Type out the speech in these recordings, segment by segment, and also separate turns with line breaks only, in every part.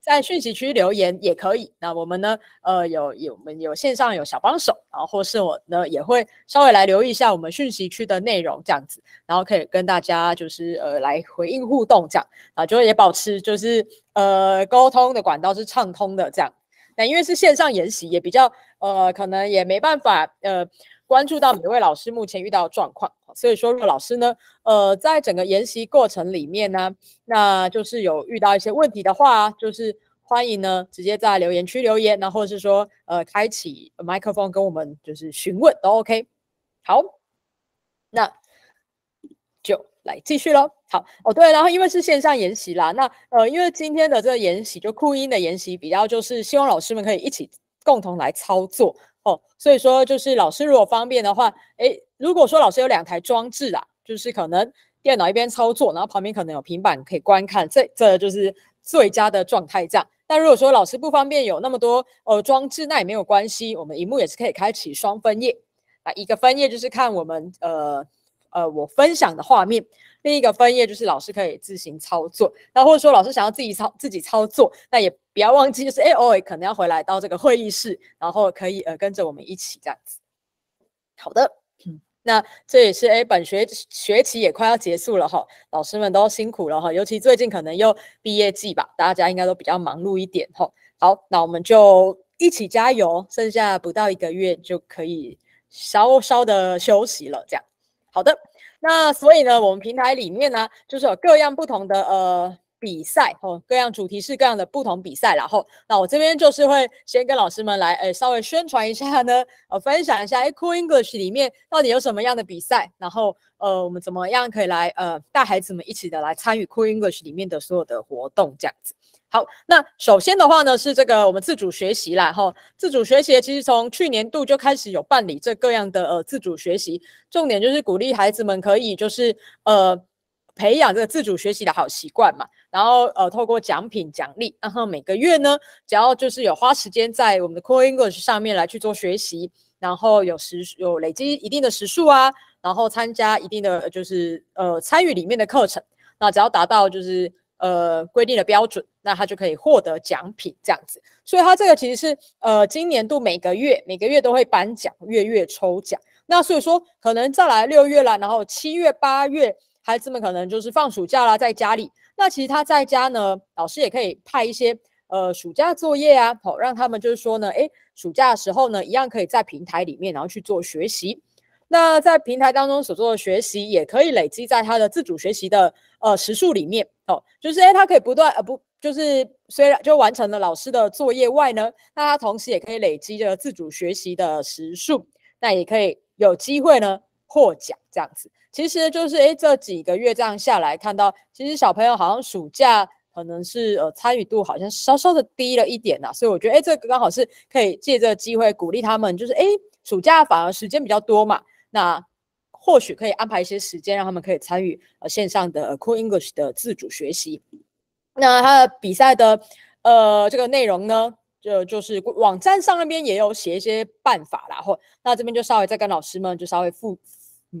在讯息区留言也可以。那我们呢，呃，有有我们有线上有小帮手，然后或是我呢也会稍微来留意一下我们讯息区的内容这样子，然后可以跟大家就是呃来回应互动这样，啊，就也保持就是呃沟通的管道是畅通的这样。那因为是线上研习，也比较呃可能也没办法呃。关注到每位老师目前遇到的状况，所以说，如果老师呢，呃，在整个研习过程里面呢，那就是有遇到一些问题的话，就是欢迎呢直接在留言区留言，那或者是说，呃，开启麦克风跟我们就是询问都 OK。好，那就来继续喽。好，哦对，然后因为是线上研习啦，那呃，因为今天的这个研习就酷音的研习比较就是希望老师们可以一起共同来操作。哦，所以说就是老师如果方便的话，诶，如果说老师有两台装置啊，就是可能电脑一边操作，然后旁边可能有平板可以观看，这这就是最佳的状态。这样，但如果说老师不方便有那么多呃装置，那也没有关系，我们荧幕也是可以开启双分页啊，一个分页就是看我们呃呃我分享的画面。另一个分页就是老师可以自行操作，那或者说老师想要自己操自己操作，那也不要忘记，就是哎偶尔可能要回来到这个会议室，然后可以呃跟着我们一起这样子。好的，那这也是哎本学学期也快要结束了哈，老师们都辛苦了哈，尤其最近可能又毕业季吧，大家应该都比较忙碌一点哈。好，那我们就一起加油，剩下不到一个月就可以稍稍的休息了，这样。好的。那所以呢，我们平台里面呢，就是有各样不同的呃比赛哦，各样主题是各样的不同比赛。然后，那我这边就是会先跟老师们来诶稍微宣传一下呢，呃，分享一下诶 Cool English 里面到底有什么样的比赛，然后呃，我们怎么样可以来呃带孩子们一起的来参与 Cool English 里面的所有的活动这样子。好，那首先的话呢，是这个我们自主学习啦，哈，自主学习其实从去年度就开始有办理这各样的呃自主学习，重点就是鼓励孩子们可以就是呃培养这个自主学习的好习惯嘛，然后呃透过奖品奖励，然后每个月呢，只要就是有花时间在我们的 Core English 上面来去做学习，然后有时有累积一定的时数啊，然后参加一定的就是呃参与里面的课程，那只要达到就是。呃，规定的标准，那他就可以获得奖品这样子。所以他这个其实是呃，今年度每个月每个月都会颁奖，月月抽奖。那所以说，可能再来六月了，然后七月、八月，孩子们可能就是放暑假啦，在家里。那其实他在家呢，老师也可以派一些呃暑假作业啊，好让他们就是说呢，诶，暑假的时候呢，一样可以在平台里面，然后去做学习。那在平台当中所做的学习，也可以累积在他的自主学习的呃时数里面哦。就是诶，他可以不断呃不，就是虽然就完成了老师的作业外呢，那他同时也可以累积这个自主学习的时数，那也可以有机会呢获奖这样子。其实就是诶，这几个月这样下来，看到其实小朋友好像暑假可能是呃参与度好像稍稍的低了一点呐，所以我觉得诶，这个刚好是可以借这个机会鼓励他们，就是诶，暑假反而时间比较多嘛。那或许可以安排一些时间，让他们可以参与呃线上的 Cool English 的自主学习。那他的比赛的呃这个内容呢，就就是网站上那边也有写一些办法啦。或那这边就稍微再跟老师们就稍微复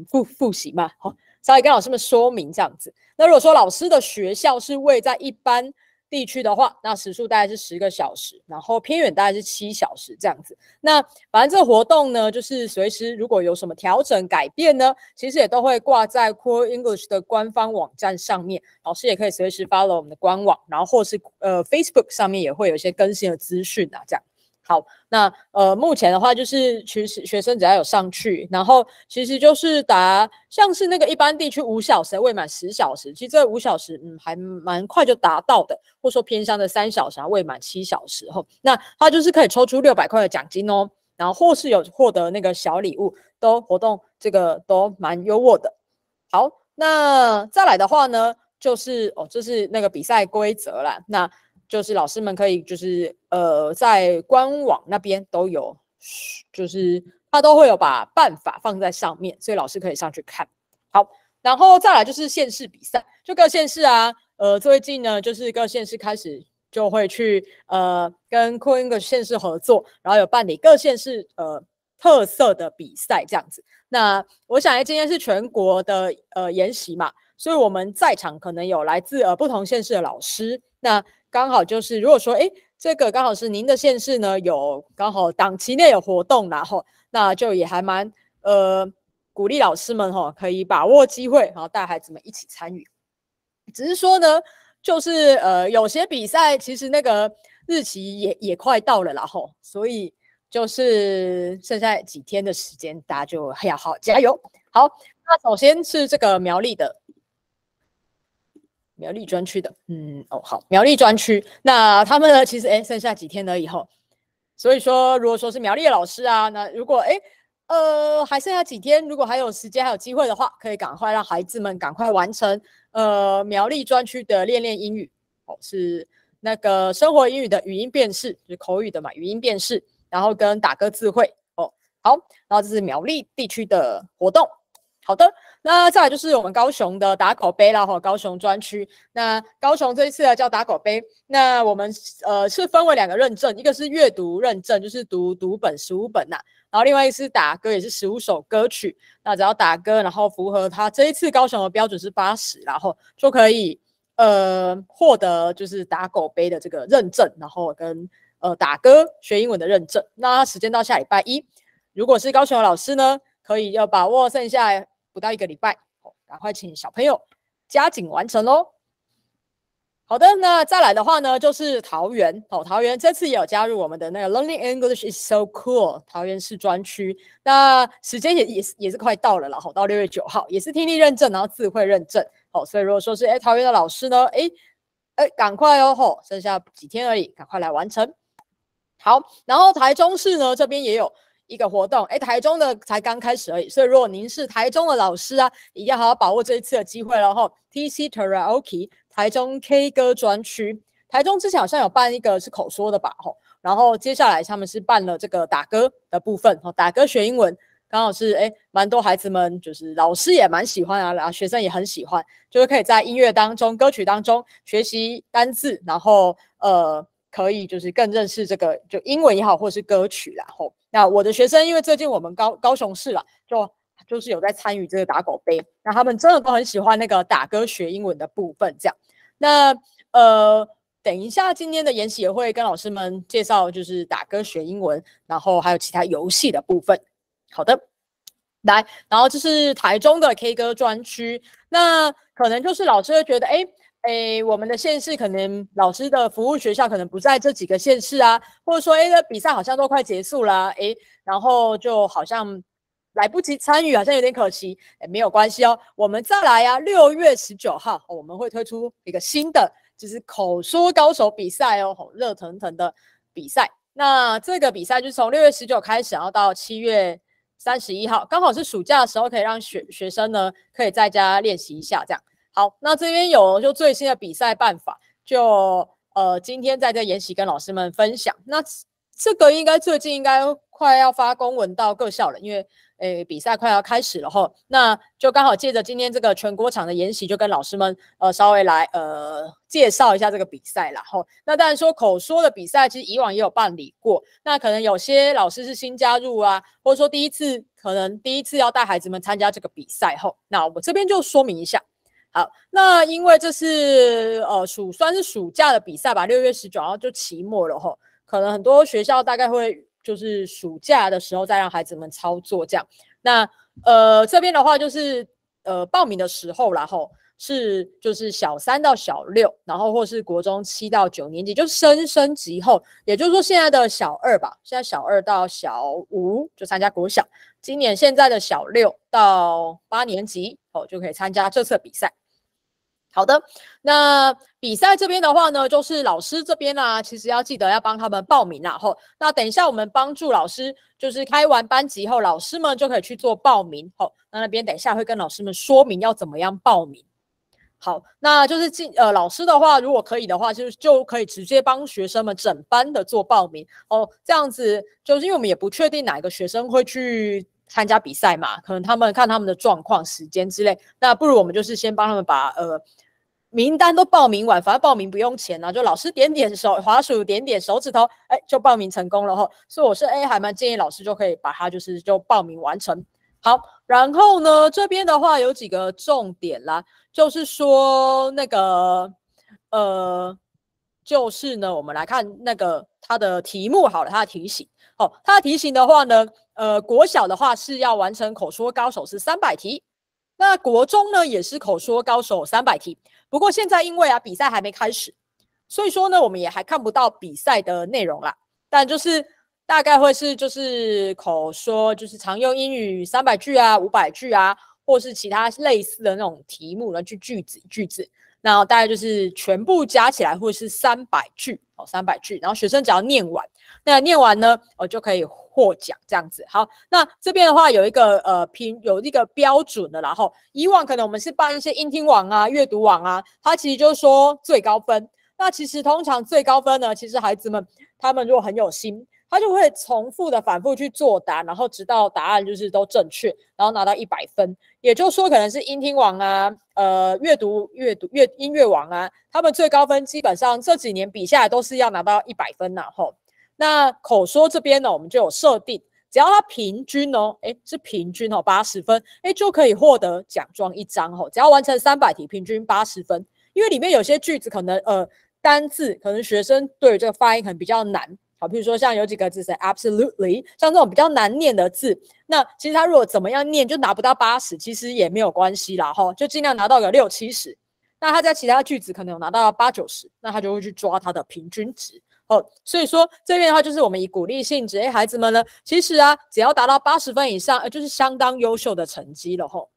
复复习嘛，好，稍微跟老师们说明这样子。那如果说老师的学校是位在一般。地区的话，那时速大概是十个小时，然后偏远大概是七小时这样子。那反正这个活动呢，就是随时如果有什么调整改变呢，其实也都会挂在 Core English 的官方网站上面，老师也可以随时 follow 我们的官网，然后或是呃 Facebook 上面也会有一些更新的资讯啊，这样。好，那呃，目前的话就是其实学生只要有上去，然后其实就是达像是那个一般地区五小时未满十小时，其实这五小时嗯还蛮快就达到的，或者说偏向的三小时未满七小时后，那他就是可以抽出六百块的奖金哦，然后或是有获得那个小礼物，都活动这个都蛮优渥的。好，那再来的话呢，就是哦，这是那个比赛规则啦，那。就是老师们可以，就是呃，在官网那边都有，就是他都会有把办法放在上面，所以老师可以上去看。好，然后再来就是县市比赛，就各县市啊，呃，最近呢，就是各县市开始就会去呃跟 Queen 县市合作，然后有办理各县市呃特色的比赛这样子。那我想，今天是全国的呃研习嘛，所以我们在场可能有来自呃不同县市的老师。那刚好就是如果说哎，这个刚好是您的县市呢，有刚好档期内有活动，然后那就也还蛮呃鼓励老师们哈，可以把握机会，然后带孩子们一起参与。只是说呢，就是呃有些比赛其实那个日期也也快到了，然后所以就是剩下几天的时间，大家就要好加油。好，那首先是这个苗栗的。苗栗专区的，嗯，哦，好，苗栗专区，那他们呢？其实，哎，剩下几天了以后，所以说，如果说是苗栗的老师啊，那如果，哎，呃，还剩下几天，如果还有时间、还有机会的话，可以赶快让孩子们赶快完成，呃，苗栗专区的练练英语，哦，是那个生活英语的语音辨识，就是口语的嘛，语音辨识，然后跟打歌字会，哦，好，然后这是苗栗地区的活动。好的，那再来就是我们高雄的打口杯啦哈，高雄专区。那高雄这一次呢叫打口杯，那我们呃是分为两个认证，一个是阅读认证，就是读读本十五本呐，然后另外一个是打歌，也是十五首歌曲。那只要打歌，然后符合他这一次高雄的标准是八十，然后就可以呃获得就是打口杯的这个认证，然后跟呃打歌学英文的认证。那时间到下礼拜一，如果是高雄的老师呢，可以要把握剩下。不到一个礼拜，哦，赶快请小朋友加紧完成喽。好的，那再来的话呢，就是桃园哦，桃园这次也有加入我们的那个 Learning English is so cool 桃园市专区。那时间也也是也是快到了了，好，到六月九号，也是听力认证，然后智慧认证，好，所以如果说是哎桃园的老师呢，哎哎赶快哦，吼，剩下几天而已，赶快来完成。好，然后台中市呢这边也有。一个活动，哎，台中的才刚开始而已，所以如果您是台中的老师啊，一定要好好把握这一次的机会了哈。TC Karaoke 台中 K 歌专区，台中之前好像有办一个是口说的吧，吼，然后接下来他们是办了这个打歌的部分，吼，打歌学英文，刚好是哎，蛮多孩子们就是老师也蛮喜欢啊，然后学生也很喜欢，就是可以在音乐当中、歌曲当中学习单字，然后呃。可以就是更认识这个就英文也好，或是歌曲然后那我的学生因为最近我们高高雄市了，就就是有在参与这个打狗杯，那他们真的都很喜欢那个打歌学英文的部分。这样，那呃，等一下今天的研习也会跟老师们介绍，就是打歌学英文，然后还有其他游戏的部分。好的，来，然后这是台中的 K 歌专区，那可能就是老师会觉得，哎。诶，我们的县市可能老师的服务学校可能不在这几个县市啊，或者说，诶，这比赛好像都快结束了，诶，然后就好像来不及参与，好像有点可惜。诶，没有关系哦，我们再来呀。六月十九号，我们会推出一个新的，就是口说高手比赛哦，热腾腾的比赛。那这个比赛就是从六月十九开始，然后到七月三十一号，刚好是暑假的时候，可以让学学生呢可以在家练习一下，这样。好，那这边有就最新的比赛办法，就呃今天在这研习跟老师们分享。那这个应该最近应该快要发公文到各校了，因为诶比赛快要开始了哈。那就刚好借着今天这个全国场的研习，就跟老师们呃稍微来呃介绍一下这个比赛啦。哈。那当然说口说的比赛，其实以往也有办理过。那可能有些老师是新加入啊，或者说第一次可能第一次要带孩子们参加这个比赛后，那我这边就说明一下。好，那因为这是呃暑算是暑假的比赛吧，六月十九号就期末了吼，可能很多学校大概会就是暑假的时候再让孩子们操作这样。那呃这边的话就是呃报名的时候然后是就是小三到小六，然后或是国中七到九年级，就是升升级后，也就是说现在的小二吧，现在小二到小五就参加国小，今年现在的小六到八年级哦就可以参加这次比赛。好的，那比赛这边的话呢，就是老师这边呢，其实要记得要帮他们报名啦后，那等一下我们帮助老师，就是开完班级后，老师们就可以去做报名。好，那那边等一下会跟老师们说明要怎么样报名。好，那就是进呃老师的话，如果可以的话，就是就可以直接帮学生们整班的做报名哦。这样子就是因为我们也不确定哪一个学生会去参加比赛嘛，可能他们看他们的状况、时间之类，那不如我们就是先帮他们把呃。名单都报名完，反正报名不用钱啊，就老师点点手，滑鼠点点手指头，哎，就报名成功了哈。所以我是哎，还蛮建议老师就可以把它就是就报名完成。好，然后呢这边的话有几个重点啦，就是说那个呃。就是呢，我们来看那个它的题目好了，它的题型。哦，它的题型的话呢，呃，国小的话是要完成口说高手是三百题，那国中呢也是口说高手三百题，不过现在因为啊比赛还没开始，所以说呢我们也还看不到比赛的内容啦，但就是大概会是就是口说就是常用英语三百句啊、五百句啊，或是其他类似的那种题目呢，句句子句子。那大概就是全部加起来，或是三百句哦，三百句，然后学生只要念完，那念完呢，哦就可以获奖这样子。好，那这边的话有一个呃评有一个标准的，然后以往可能我们是办一些音听网啊、阅读网啊，它其实就是说最高分。那其实通常最高分呢，其实孩子们他们如果很有心。他就会重复的反复去作答，然后直到答案就是都正确，然后拿到一百分。也就是说，可能是音听王啊，呃，阅读阅读乐音乐王啊，他们最高分基本上这几年比下来都是要拿到一百分呐。吼，那口说这边呢，我们就有设定，只要他平均哦，诶，是平均哦，八十分，诶，就可以获得奖状一张。吼，只要完成三百题，平均八十分。因为里面有些句子可能呃单字，可能学生对这个发音可能比较难。好，比如说像有几个字是 absolutely，像这种比较难念的字，那其实他如果怎么样念就拿不到八十，其实也没有关系啦，哈，就尽量拿到个六七十。那他在其他句子可能有拿到八九十，那他就会去抓他的平均值。哦，所以说这边的话就是我们以鼓励性质，哎，孩子们呢，其实啊，只要达到八十分以上，呃，就是相当优秀的成绩了，吼。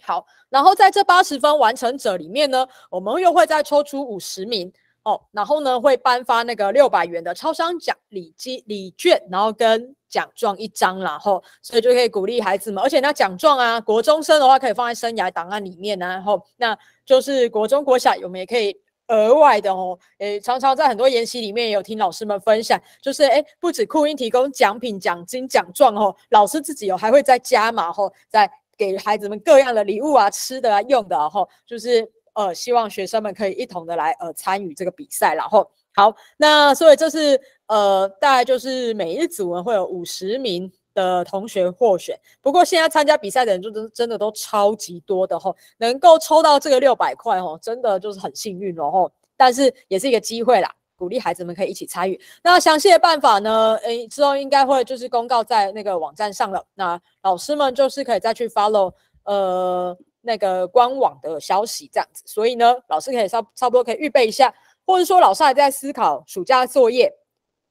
好，然后在这八十分完成者里面呢，我们又会再抽出五十名。哦，然后呢，会颁发那个六百元的超商奖礼金礼券，然后跟奖状一张，然后所以就可以鼓励孩子们，而且那奖状啊，国中生的话可以放在生涯档案里面呢，然后那就是国中国小我们也可以额外的哦，诶，常常在很多研习里面也有听老师们分享，就是诶，不止酷音提供奖品、奖金、奖状哦，老师自己有还会再加码哦，再给孩子们各样的礼物啊、吃的啊、用的哦，就是。呃，希望学生们可以一同的来呃参与这个比赛，然后好，那所以这是呃大概就是每一组呢会有五十名的同学获选，不过现在参加比赛的人就真真的都超级多的吼，能够抽到这个六百块吼，真的就是很幸运哦吼，但是也是一个机会啦，鼓励孩子们可以一起参与。那详细的办法呢，诶之后应该会就是公告在那个网站上了，那老师们就是可以再去 follow 呃。那个官网的消息这样子，所以呢，老师可以差差不多可以预备一下，或者说老师还在思考暑假作业，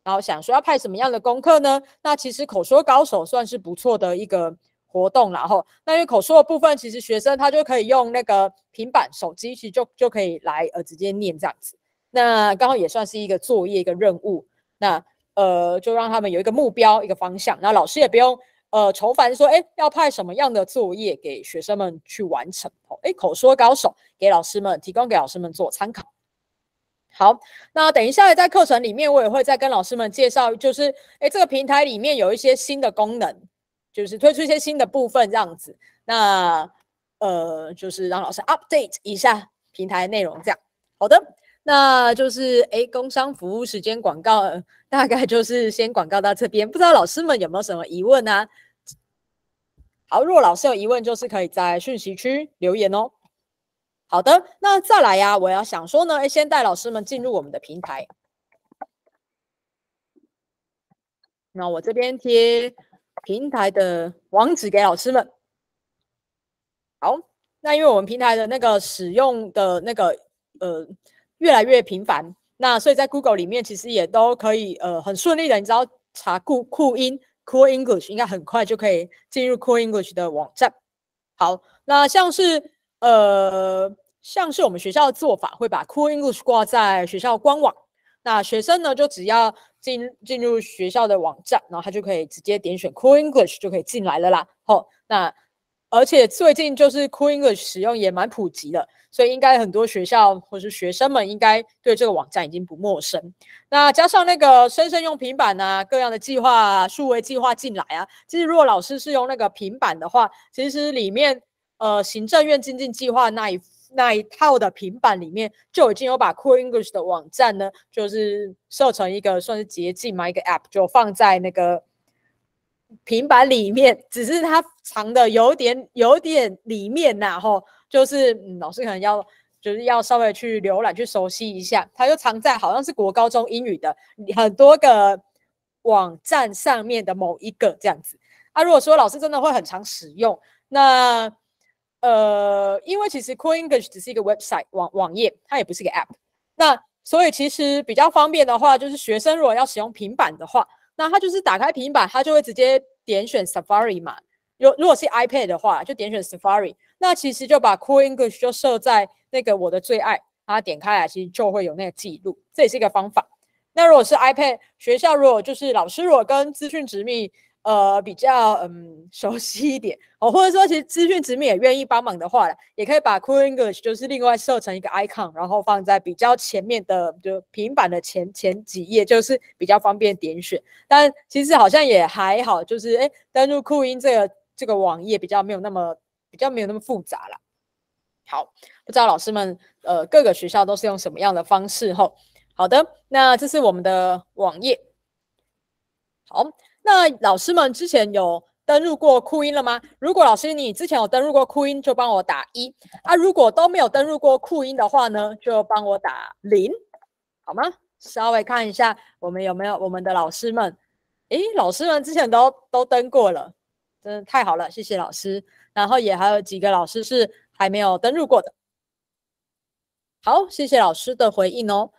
然后想说要派什么样的功课呢？那其实口说高手算是不错的一个活动，然后那因为口说的部分，其实学生他就可以用那个平板手机，其实就就可以来呃直接念这样子，那刚好也算是一个作业一个任务，那呃就让他们有一个目标一个方向，那老师也不用。呃，愁烦说，哎，要派什么样的作业给学生们去完成？哦，哎，口说高手给老师们提供给老师们做参考。好，那等一下在课程里面，我也会再跟老师们介绍，就是哎，这个平台里面有一些新的功能，就是推出一些新的部分这样子。那呃，就是让老师 update 一下平台内容这样。好的，那就是哎，工商服务时间广告。大概就是先广告到这边，不知道老师们有没有什么疑问呢？好，如果老师有疑问，就是可以在讯息区留言哦。好的，那再来呀，我要想说呢，先带老师们进入我们的平台。那我这边贴平台的网址给老师们。好，那因为我们平台的那个使用的那个呃越来越频繁。那所以在 Google 里面其实也都可以，呃，很顺利的，你只要查酷酷音 Cool English，应该很快就可以进入 Cool English 的网站。好，那像是呃，像是我们学校的做法，会把 Cool English 挂在学校官网，那学生呢就只要进进入学校的网站，然后他就可以直接点选 Cool English 就可以进来了啦。好，那而且最近就是 Cool English 使用也蛮普及的。所以应该很多学校或是学生们应该对这个网站已经不陌生。那加上那个生生用平板啊，各样的计划、数位计划进来啊，其实如果老师是用那个平板的话，其实里面呃行政院精进计划那一那一套的平板里面就已经有把 Cool English 的网站呢，就是设成一个算是捷径嘛，一个 App 就放在那个平板里面，只是它藏的有点有点里面呐，吼。就是嗯，老师可能要就是要稍微去浏览、去熟悉一下。它就藏在好像是国高中英语的很多个网站上面的某一个这样子。啊，如果说老师真的会很常使用，那呃，因为其实 Cool English 只是一个 website 网网页，它也不是个 app。那所以其实比较方便的话，就是学生如果要使用平板的话，那他就是打开平板，他就会直接点选 Safari 嘛。如如果是 iPad 的话，就点选 Safari。那其实就把 Cool English 就设在那个我的最爱，它点开来其实就会有那个记录，这也是一个方法。那如果是 iPad 学校，如果就是老师如果跟资讯执密。呃，比较嗯熟悉一点哦，或者说其实资讯直面也愿意帮忙的话，也可以把 Cool English 就是另外设成一个 icon，然后放在比较前面的就平板的前前几页，就是比较方便点选。但其实好像也还好，就是哎，登录酷音这个这个网页比较没有那么比较没有那么复杂了。好，不知道老师们呃各个学校都是用什么样的方式？吼，好的，那这是我们的网页。好。那老师们之前有登录过酷音了吗？如果老师你之前有登录过酷音，就帮我打一啊；如果都没有登录过酷音的话呢，就帮我打零，好吗？稍微看一下我们有没有我们的老师们。诶，老师们之前都都登过了，真的太好了，谢谢老师。然后也还有几个老师是还没有登录过的。好，谢谢老师的回应哦。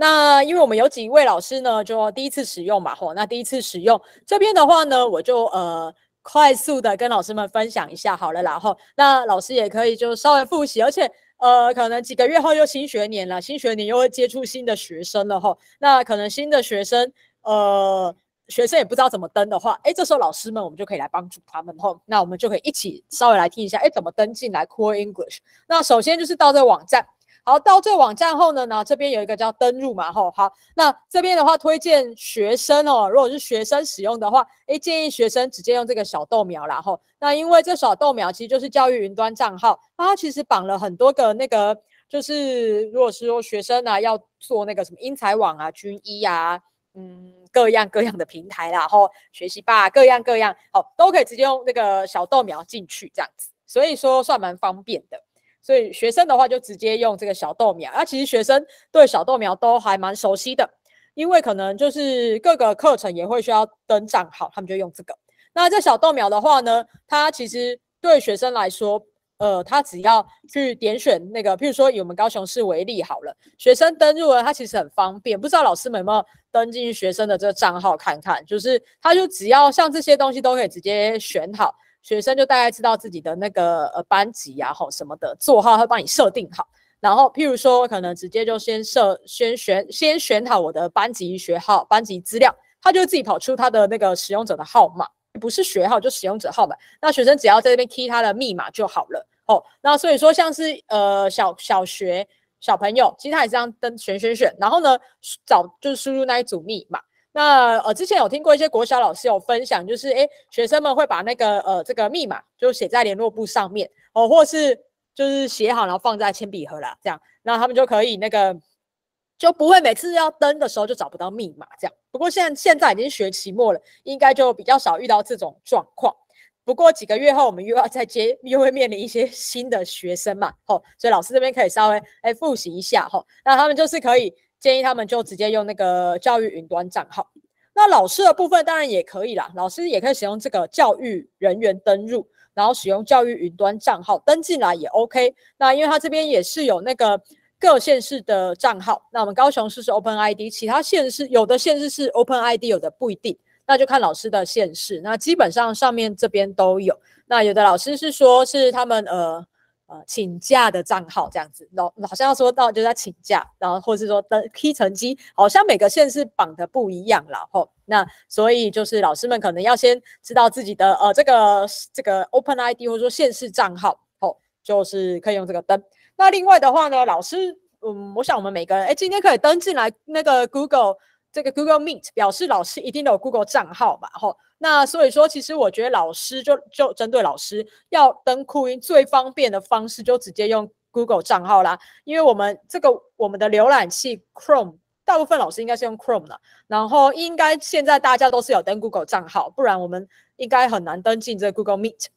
那因为我们有几位老师呢，就第一次使用嘛，吼，那第一次使用这边的话呢，我就呃快速的跟老师们分享一下好了，然后那老师也可以就稍微复习，而且呃可能几个月后又新学年了，新学年又会接触新的学生了，吼，那可能新的学生呃学生也不知道怎么登的话，哎，这时候老师们我们就可以来帮助他们，吼，那我们就可以一起稍微来听一下，哎，怎么登进来 Core English？那首先就是到这个网站。好，到这网站后呢，呢这边有一个叫登录嘛，吼，好，那这边的话推荐学生哦，如果是学生使用的话，诶，建议学生直接用这个小豆苗啦，吼，那因为这小豆苗其实就是教育云端账号，它其实绑了很多个那个，就是如果是说学生呢要做那个什么英才网啊、军医啊，嗯，各样各样的平台啦，然后学习吧，各样各样，好，都可以直接用那个小豆苗进去这样子，所以说算蛮方便的。所以学生的话就直接用这个小豆苗，那其实学生对小豆苗都还蛮熟悉的，因为可能就是各个课程也会需要登账号，他们就用这个。那这小豆苗的话呢，它其实对学生来说，呃，他只要去点选那个，譬如说以我们高雄市为例好了，学生登录了，它其实很方便。不知道老师们有没有登进学生的这个账号看看？就是他就只要像这些东西都可以直接选好。学生就大概知道自己的那个呃班级呀，吼什么的座号会帮你设定好，然后譬如说可能直接就先设先选先选好我的班级学号、班级资料，他就自己跑出他的那个使用者的号码，不是学号就使用者号码，那学生只要在这边 key 他的密码就好了，哦，那所以说像是呃小小学小朋友，其实他也是这样登选选选，然后呢找就是输入那一组密码。那呃，之前有听过一些国小老师有分享，就是诶，学生们会把那个呃这个密码就写在联络簿上面哦，或是就是写好然后放在铅笔盒啦，这样，那他们就可以那个就不会每次要登的时候就找不到密码这样。不过现在现在已经学期末了，应该就比较少遇到这种状况。不过几个月后我们又要再接，又会面临一些新的学生嘛，吼，所以老师这边可以稍微诶复习一下吼，那他们就是可以。建议他们就直接用那个教育云端账号。那老师的部分当然也可以啦，老师也可以使用这个教育人员登录，然后使用教育云端账号登进来也 OK。那因为他这边也是有那个各县市的账号，那我们高雄市是 Open ID，其他县市有的县市是 Open ID，有的不一定，那就看老师的县市。那基本上上面这边都有。那有的老师是说是他们呃。呃，请假的账号这样子，老好像要说到就在请假，然后或是说的 K 成绩，好像每个县市绑的不一样了吼。那所以就是老师们可能要先知道自己的呃这个这个 Open ID 或者说县市账号，吼，就是可以用这个登。那另外的话呢，老师，嗯，我想我们每个人，哎，今天可以登进来那个 Google 这个 Google Meet，表示老师一定都有 Google 账号吧，吼。那所以说，其实我觉得老师就就针对老师要登酷音最方便的方式，就直接用 Google 账号啦。因为我们这个我们的浏览器 Chrome，大部分老师应该是用 Chrome 的，然后应该现在大家都是有登 Google 账号，不然我们应该很难登进这 Google Meet。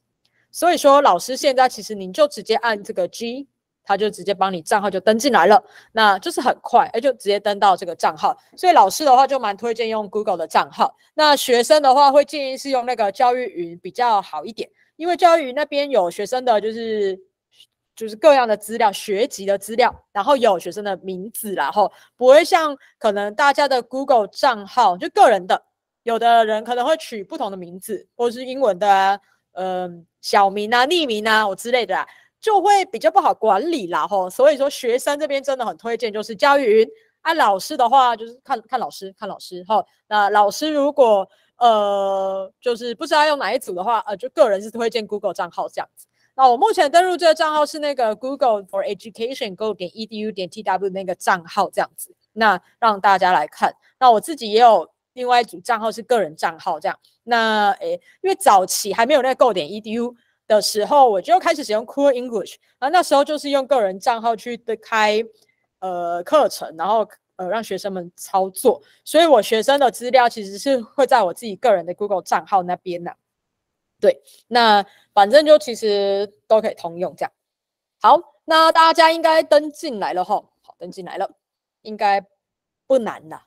所以说，老师现在其实您就直接按这个 G 他就直接帮你账号就登进来了，那就是很快，哎，就直接登到这个账号。所以老师的话就蛮推荐用 Google 的账号，那学生的话会建议是用那个教育云比较好一点，因为教育云那边有学生的就是就是各样的资料、学籍的资料，然后有学生的名字，然后不会像可能大家的 Google 账号就个人的，有的人可能会取不同的名字，或者是英文的啊，嗯，小名啊、匿名啊，我之类的啊。就会比较不好管理啦，吼，所以说学生这边真的很推荐，就是教育云。啊，老师的话就是看看老师，看老师，吼。那老师如果呃就是不知道用哪一组的话，呃，就个人是推荐 Google 账号这样子。那我目前登录这个账号是那个 Google for Education Go 点 edu 点 tw 那个账号这样子。那让大家来看，那我自己也有另外一组账号是个人账号这样。那诶，因为早期还没有那个 Go 点 edu。的时候，我就开始使用 Cool English，然后那时候就是用个人账号去的开呃课程，然后呃让学生们操作，所以我学生的资料其实是会在我自己个人的 Google 账号那边的。对，那反正就其实都可以通用这样。好，那大家应该登进来了哈，好，登进来了，应该不难的。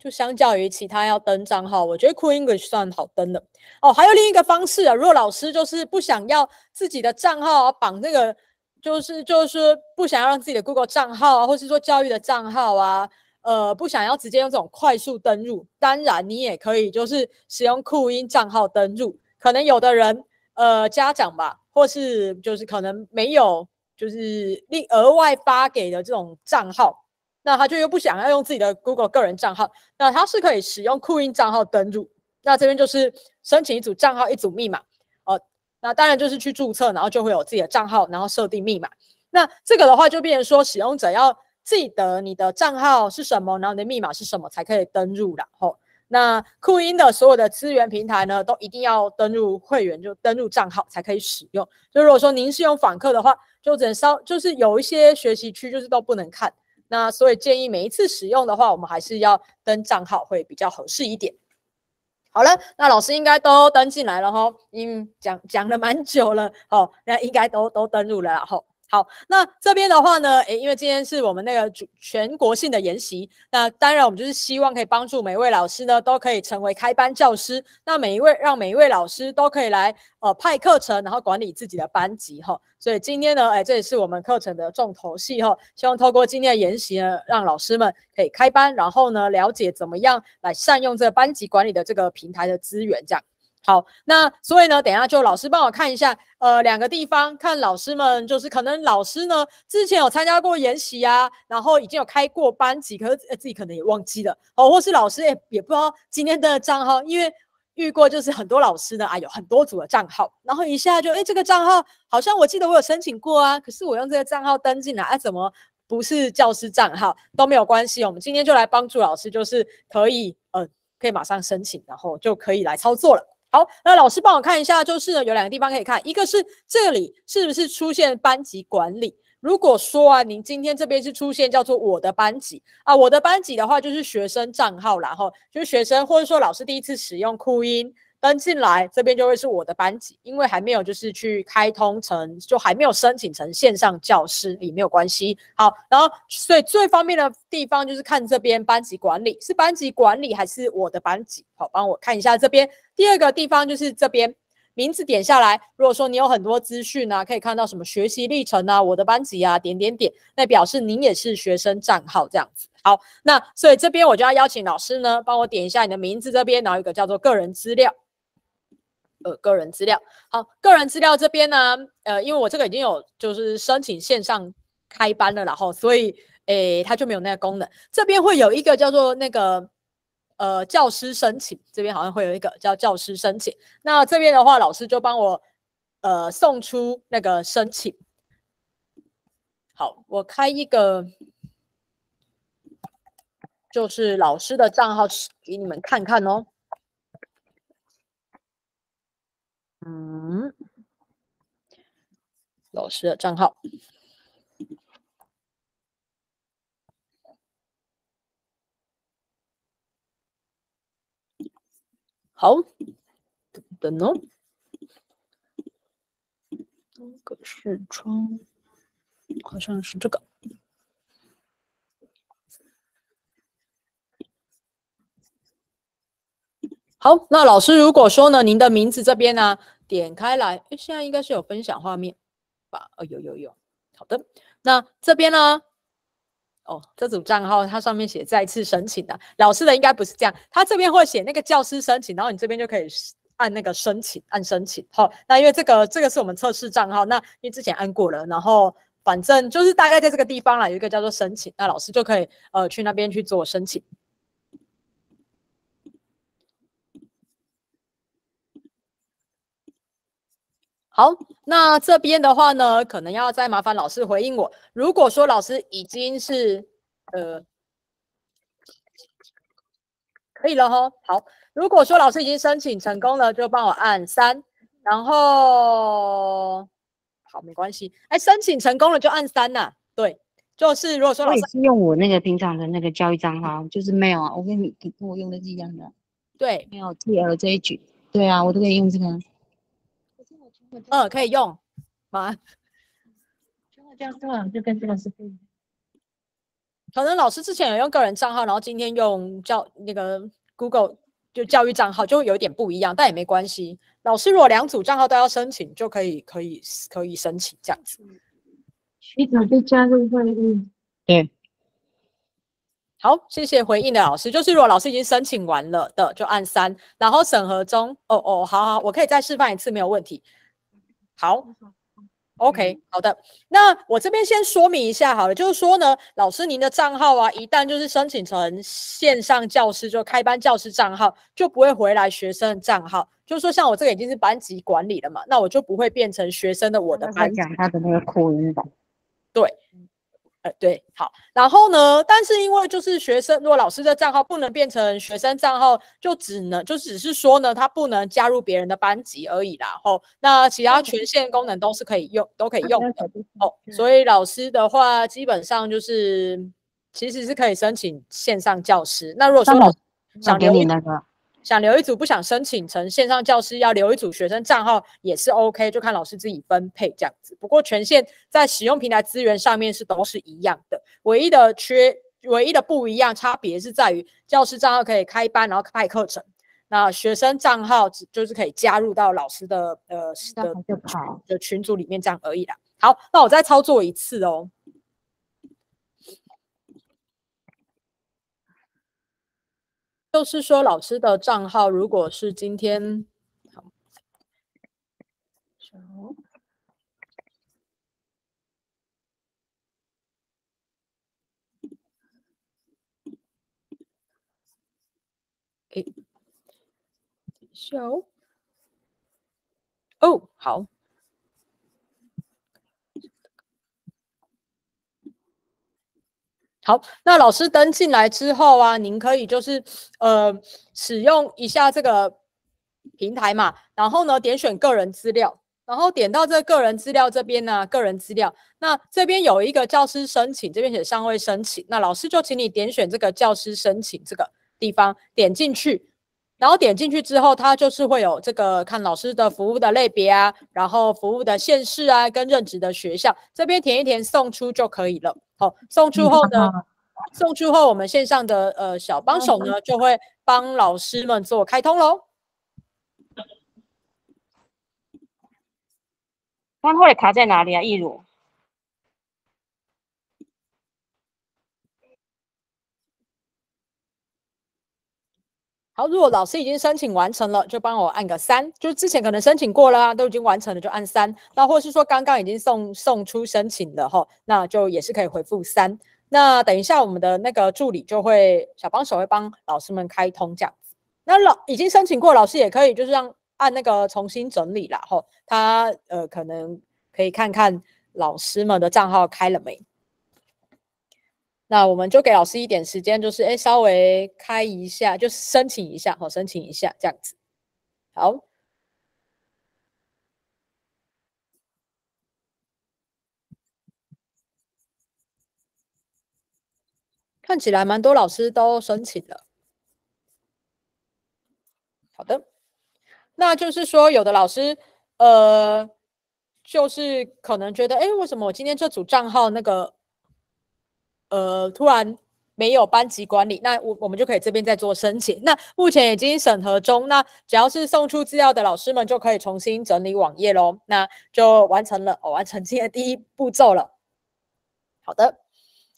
就相较于其他要登账号，我觉得 Cool English 算好登的哦。还有另一个方式啊，如果老师就是不想要自己的账号绑那个，就是就是不想要让自己的 Google 账号啊，或是说教育的账号啊，呃，不想要直接用这种快速登入，当然你也可以就是使用 Cool 音账号登入。可能有的人呃家长吧，或是就是可能没有就是另额外发给的这种账号。那他就又不想要用自己的 Google 个人账号，那他是可以使用酷音账号登录。那这边就是申请一组账号、一组密码哦。那当然就是去注册，然后就会有自己的账号，然后设定密码。那这个的话就变成说，使用者要记得你的账号是什么，然后你的密码是什么才可以登录。然后，那酷音的所有的资源平台呢，都一定要登录会员，就登录账号才可以使用。就如果说您是用访客的话，就只能稍就是有一些学习区就是都不能看。那所以建议每一次使用的话，我们还是要登账号会比较合适一点。好了，那老师应该都登进来了哈，因，讲讲了蛮久了，哦，那应该都都登入了，然后。好，那这边的话呢，诶，因为今天是我们那个主全国性的研习，那当然我们就是希望可以帮助每一位老师呢，都可以成为开班教师。那每一位让每一位老师都可以来呃派课程，然后管理自己的班级哈。所以今天呢，诶，这也是我们课程的重头戏哈。希望透过今天的研习呢，让老师们可以开班，然后呢，了解怎么样来善用这个班级管理的这个平台的资源，这样。好，那所以呢，等一下就老师帮我看一下，呃，两个地方看老师们，就是可能老师呢之前有参加过研习啊，然后已经有开过班级，可是自己可能也忘记了，哦，或是老师也也不知道今天的账号，因为遇过就是很多老师呢啊有很多组的账号，然后一下就哎这个账号好像我记得我有申请过啊，可是我用这个账号登进来，哎怎么不是教师账号？都没有关系，我们今天就来帮助老师，就是可以呃可以马上申请，然后就可以来操作了。好，那老师帮我看一下，就是有两个地方可以看，一个是这里是不是出现班级管理？如果说啊，您今天这边是出现叫做我的班级啊，我的班级的话就是学生账号，然后就是学生或者说老师第一次使用酷音。登进来这边就会是我的班级，因为还没有就是去开通成，就还没有申请成线上教师，也没有关系。好，然后所以最方便的地方就是看这边班级管理是班级管理还是我的班级。好，帮我看一下这边。第二个地方就是这边名字点下来，如果说你有很多资讯啊，可以看到什么学习历程啊，我的班级啊，点点点，那表示您也是学生账号这样子。好，那所以这边我就要邀请老师呢，帮我点一下你的名字这边，然后一个叫做个人资料。呃，个人资料好，个人资料这边呢，呃，因为我这个已经有就是申请线上开班了，然后所以诶，它就没有那个功能。这边会有一个叫做那个呃教师申请，这边好像会有一个叫教师申请。那这边的话，老师就帮我呃送出那个申请。好，我开一个就是老师的账号给你们看看哦。嗯，老师的账号，好，等等。哦，多个视窗，好像是这个。好，那老师如果说呢，您的名字这边呢，点开来，哎，现在应该是有分享画面吧？哦，有有有，好的。那这边呢？哦，这组账号它上面写再次申请的，老师的应该不是这样，他这边会写那个教师申请，然后你这边就可以按那个申请，按申请。好，那因为这个这个是我们测试账号，那因为之前按过了，然后反正就是大概在这个地方啦，有一个叫做申请，那老师就可以呃去那边去做申请。好，那这边的话呢，可能要再麻烦老师回应我。如果说老师已经是呃可以了哈，好。如果说老师已经申请成功了，就帮我按三，然后好，没关系。哎，申请成功了就按三呐。对，就是如果说老师
是用我那个平常的那个交易账号，就是没有啊，我跟你跟我用的是一样的。
对，
没有 T L 这一句。对啊，我都可以用这个。
嗯，可以用吗？
这样做就跟这个是不一样。
可能老师之前有用个人账号，然后今天用教那个 Google 就教育账号，就有点不一样，但也没关系。老师如果两组账号都要申请，就可以可以可以申请这样子。
提早就加入会议。对。
好，谢谢回应的老师。就是如果老师已经申请完了的，就按三，然后审核中。哦哦，好好，我可以再示范一次，没有问题。好，OK，好的。那我这边先说明一下好了，就是说呢，老师您的账号啊，一旦就是申请成线上教师，就开班教师账号，就不会回来学生的账号。就是说，像我这个已经是班级管理了嘛，那我就不会变成学生的我的班。
讲他的那个扩音版。
对。呃，对，好，然后呢？但是因为就是学生，如果老师的账号不能变成学生账号，就只能就只是说呢，他不能加入别人的班级而已啦。后那其他权限功能都是可以用，都可以用的哦。所以老师的话，基本上就是其实是可以申请线上教师。那如果说
想给你那个。
想留一组，不想申请成线上教师，要留一组学生账号也是 OK，就看老师自己分配这样子。不过权限在使用平台资源上面是都是一样的，唯一的缺，唯一的不一样差别是在于教师账号可以开班，然后开课程，那学生账号只就是可以加入到老师的呃的的群组里面这样而已啦。好，那我再操作一次哦。就是说，老师的账号如果是今天好，哎，哦，好。好，那老师登进来之后啊，您可以就是呃使用一下这个平台嘛，然后呢点选个人资料，然后点到这个人资料这边呢，个人资料，那这边有一个教师申请，这边写尚未申请，那老师就请你点选这个教师申请这个地方，点进去，然后点进去之后，它就是会有这个看老师的服务的类别啊，然后服务的县市啊，跟任职的学校，这边填一填送出就可以了。好，送出后呢，送出后我们线上的呃小帮手呢就会帮老师们做开通喽。
它会卡在哪里啊？易如？
好，如果老师已经申请完成了，就帮我按个三。就之前可能申请过了啊，都已经完成了，就按三。那或是说刚刚已经送送出申请了哈，那就也是可以回复三。那等一下我们的那个助理就会小帮手会帮老师们开通这样子。那老已经申请过老师也可以就是让按那个重新整理啦哈，他呃可能可以看看老师们的账号开了没。那我们就给老师一点时间，就是哎，稍微开一下，就申请一下，好，申请一下这样子。好，看起来蛮多老师都申请了。好的，那就是说，有的老师呃就是可能觉得，哎，为什么我今天这组账号那个，呃，突然没有班级管理？那我我们就可以这边再做申请。那目前已经审核中，那只要是送出资料的老师们就可以重新整理网页喽。那就完成了，哦，完成今天第一步骤了。好的，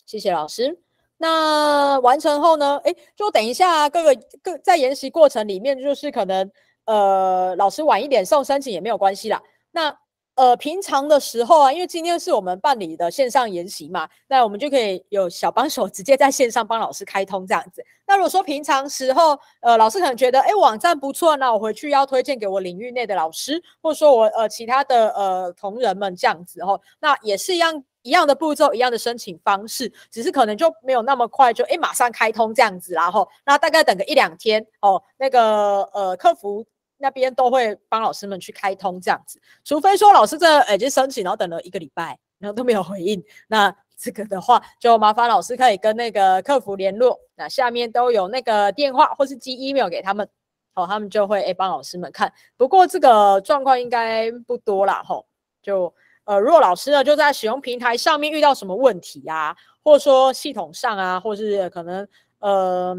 谢谢老师。那完成后呢？哎，就等一下，各个各在研习过程里面，就是可能呃，老师晚一点送申请也没有关系啦。那呃，平常的时候啊，因为今天是我们办理的线上研习嘛，那我们就可以有小帮手 直接在线上帮老师开通这样子。那如果说平常时候，呃，老师可能觉得，哎，网站不错，那我回去要推荐给我领域内的老师，或者说我呃其他的呃同仁们这样子哦，那也是一样一样的步骤，一样的申请方式，只是可能就没有那么快就哎马上开通这样子，然后那大概等个一两天哦，那个呃客服。那边都会帮老师们去开通这样子，除非说老师这已经申请，然后等了一个礼拜，然后都没有回应，那这个的话就麻烦老师可以跟那个客服联络，那下面都有那个电话或是寄 email 给他们，好，他们就会诶帮老师们看。不过这个状况应该不多啦，吼，就呃如果老师呢就在使用平台上面遇到什么问题啊，或者说系统上啊，或是可能呃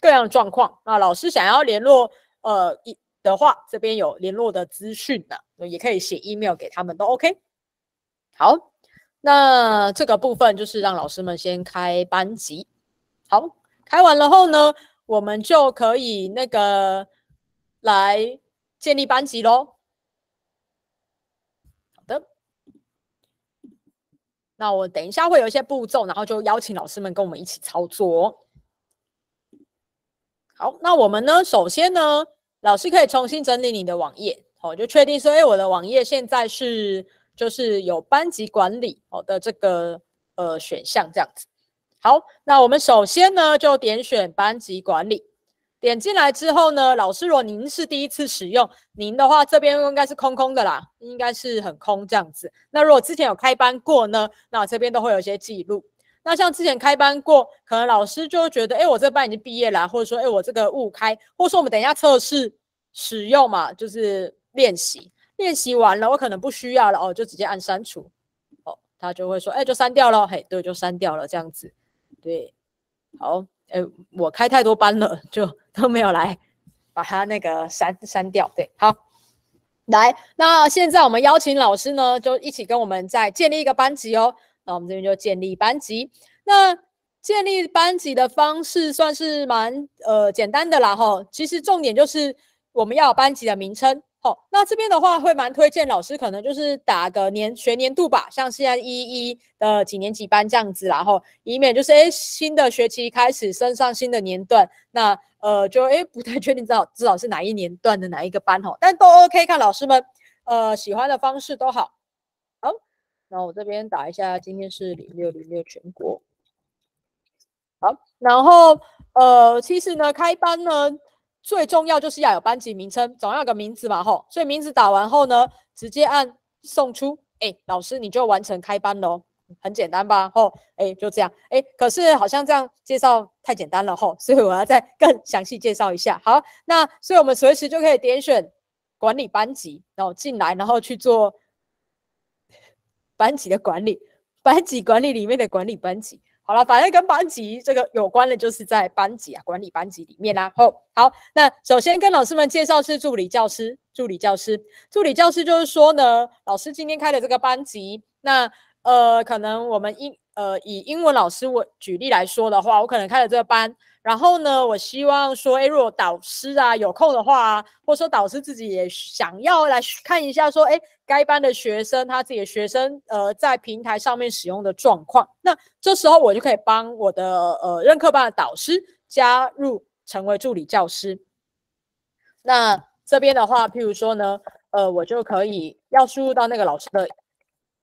各样的状况，那老师想要联络呃一。的话，这边有联络的资讯的，也可以写 email 给他们都 OK。好，那这个部分就是让老师们先开班级。好，开完了后呢，我们就可以那个来建立班级喽。好的，那我等一下会有一些步骤，然后就邀请老师们跟我们一起操作。好，那我们呢，首先呢。老师可以重新整理你的网页，好，就确定说，哎，我的网页现在是就是有班级管理好的这个呃选项这样子。好，那我们首先呢就点选班级管理，点进来之后呢，老师如果您是第一次使用，您的话这边应该是空空的啦，应该是很空这样子。那如果之前有开班过呢，那这边都会有一些记录。那像之前开班过，可能老师就觉得，哎，我这班已经毕业了，或者说，哎，我这个误开，或者说我们等一下测试使用嘛，就是练习，练习完了，我可能不需要了哦，就直接按删除，哦，他就会说，哎，就删掉了，嘿，对，就删掉了，这样子，对，好，哎，我开太多班了，就 都没有来把它那个删删掉，对，好，来，那现在我们邀请老师呢，就一起跟我们再建立一个班级哦。那我们这边就建立班级。那建立班级的方式算是蛮呃简单的啦吼。其实重点就是我们要班级的名称。好，那这边的话会蛮推荐老师可能就是打个年学年度吧，像现在一一的几年级班这样子，然后以免就是哎新的学期开始升上新的年段，那呃就哎不太确定知道知道是哪一年段的哪一个班吼，但都 OK，看老师们呃喜欢的方式都好。那我这边打一下，今天是零六零六全国。好，然后呃，其实呢，开班呢最重要就是要有班级名称，总要有个名字嘛吼。所以名字打完后呢，直接按送出，哎，老师你就完成开班喽，很简单吧吼？哎，就这样，哎，可是好像这样介绍太简单了吼，所以我要再更详细介绍一下。好，那所以我们随时就可以点选管理班级，然后进来，然后去做。班级的管理，班级管理里面的管理班级，好了，反正跟班级这个有关的，就是在班级啊管理班级里面啦。后好，那首先跟老师们介绍是助理教师，助理教师，助理教师就是说呢，老师今天开的这个班级，那呃，可能我们英呃以英文老师我举例来说的话，我可能开了这个班。然后呢，我希望说，哎，如果导师啊有空的话，或者说导师自己也想要来看一下，说，哎，该班的学生他自己的学生，呃，在平台上面使用的状况，那这时候我就可以帮我的呃任课班的导师加入成为助理教师。那这边的话，譬如说呢，呃，我就可以要输入到那个老师的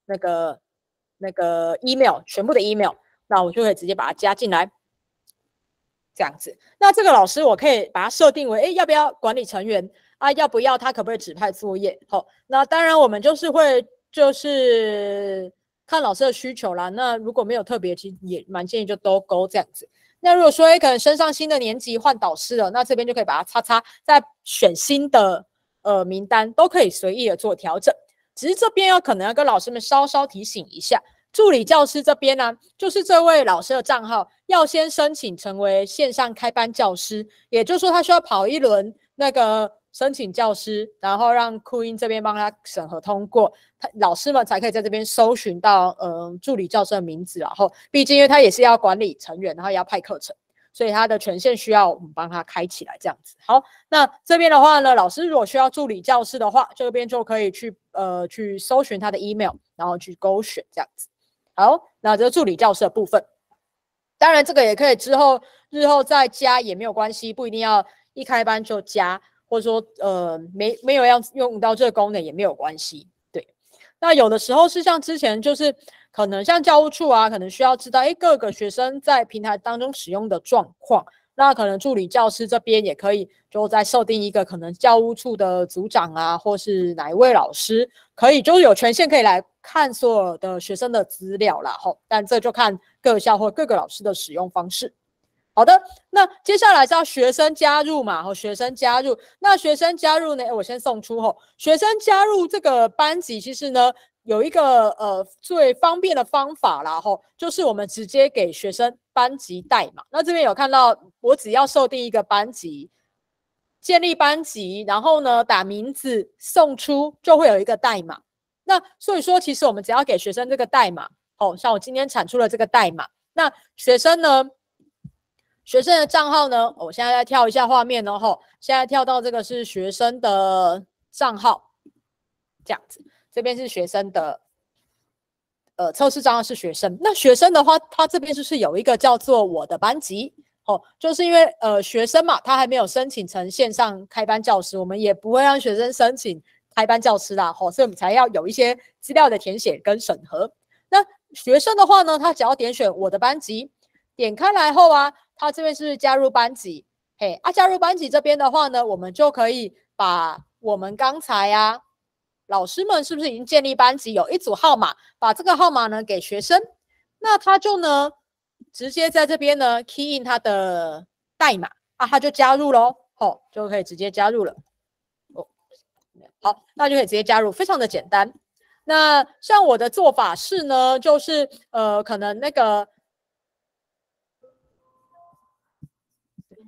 那个那个 email 全部的 email，那我就可以直接把它加进来。这样子，那这个老师我可以把它设定为，哎，要不要管理成员啊？要不要他可不可以指派作业？好，那当然我们就是会就是看老师的需求啦。那如果没有特别，其实也蛮建议就都勾这样子。那如果说哎，可能升上新的年级换导师了，那这边就可以把它叉叉，再选新的呃名单，都可以随意的做调整。只是这边要可能要跟老师们稍稍提醒一下，助理教师这边呢，就是这位老师的账号要先申请成为线上开班教师，也就是说他需要跑一轮那个。申请教师，然后让酷音这边帮他审核通过，他老师们才可以在这边搜寻到，嗯，助理教师的名字。然后，毕竟因为他也是要管理成员，然后也要派课程，所以他的权限需要我们帮他开起来，这样子。好，那这边的话呢，老师如果需要助理教师的话，这边就可以去，呃，去搜寻他的 email，然后去勾选这样子。好，那这助理教师的部分，当然这个也可以之后日后再加也没有关系，不一定要一开班就加。或者说，呃，没没有要用到这个功能也没有关系，对。那有的时候是像之前，就是可能像教务处啊，可能需要知道，哎，各个学生在平台当中使用的状况。那可能助理教师这边也可以，就再设定一个可能教务处的组长啊，或是哪一位老师，可以就是有权限可以来看所有的学生的资料啦。吼，但这就看各校或各个老师的使用方式。好的，那接下来是要学生加入嘛？和学生加入，那学生加入呢？我先送出吼，学生加入这个班级，其实呢有一个呃最方便的方法啦，吼，就是我们直接给学生班级代码。那这边有看到，我只要设定一个班级，建立班级，然后呢打名字送出，就会有一个代码。那所以说，其实我们只要给学生这个代码，哦，像我今天产出了这个代码，那学生呢？学生的账号呢？我现在再跳一下画面哦，吼，现在跳到这个是学生的账号，这样子，这边是学生的，呃，测试账号是学生。那学生的话，他这边就是有一个叫做我的班级，哦，就是因为呃学生嘛，他还没有申请成线上开班教师，我们也不会让学生申请开班教师啦，吼，所以我们才要有一些资料的填写跟审核。那学生的话呢，他只要点选我的班级，点开来后啊。他这边是加入班级，嘿，啊，加入班级这边的话呢，我们就可以把我们刚才呀，老师们是不是已经建立班级，有一组号码，把这个号码呢给学生，那他就呢直接在这边呢 key in 他的代码啊，他就加入喽，好，就可以直接加入了，哦，好，那就可以直接加入，非常的简单。那像我的做法是呢，就是呃，可能那个。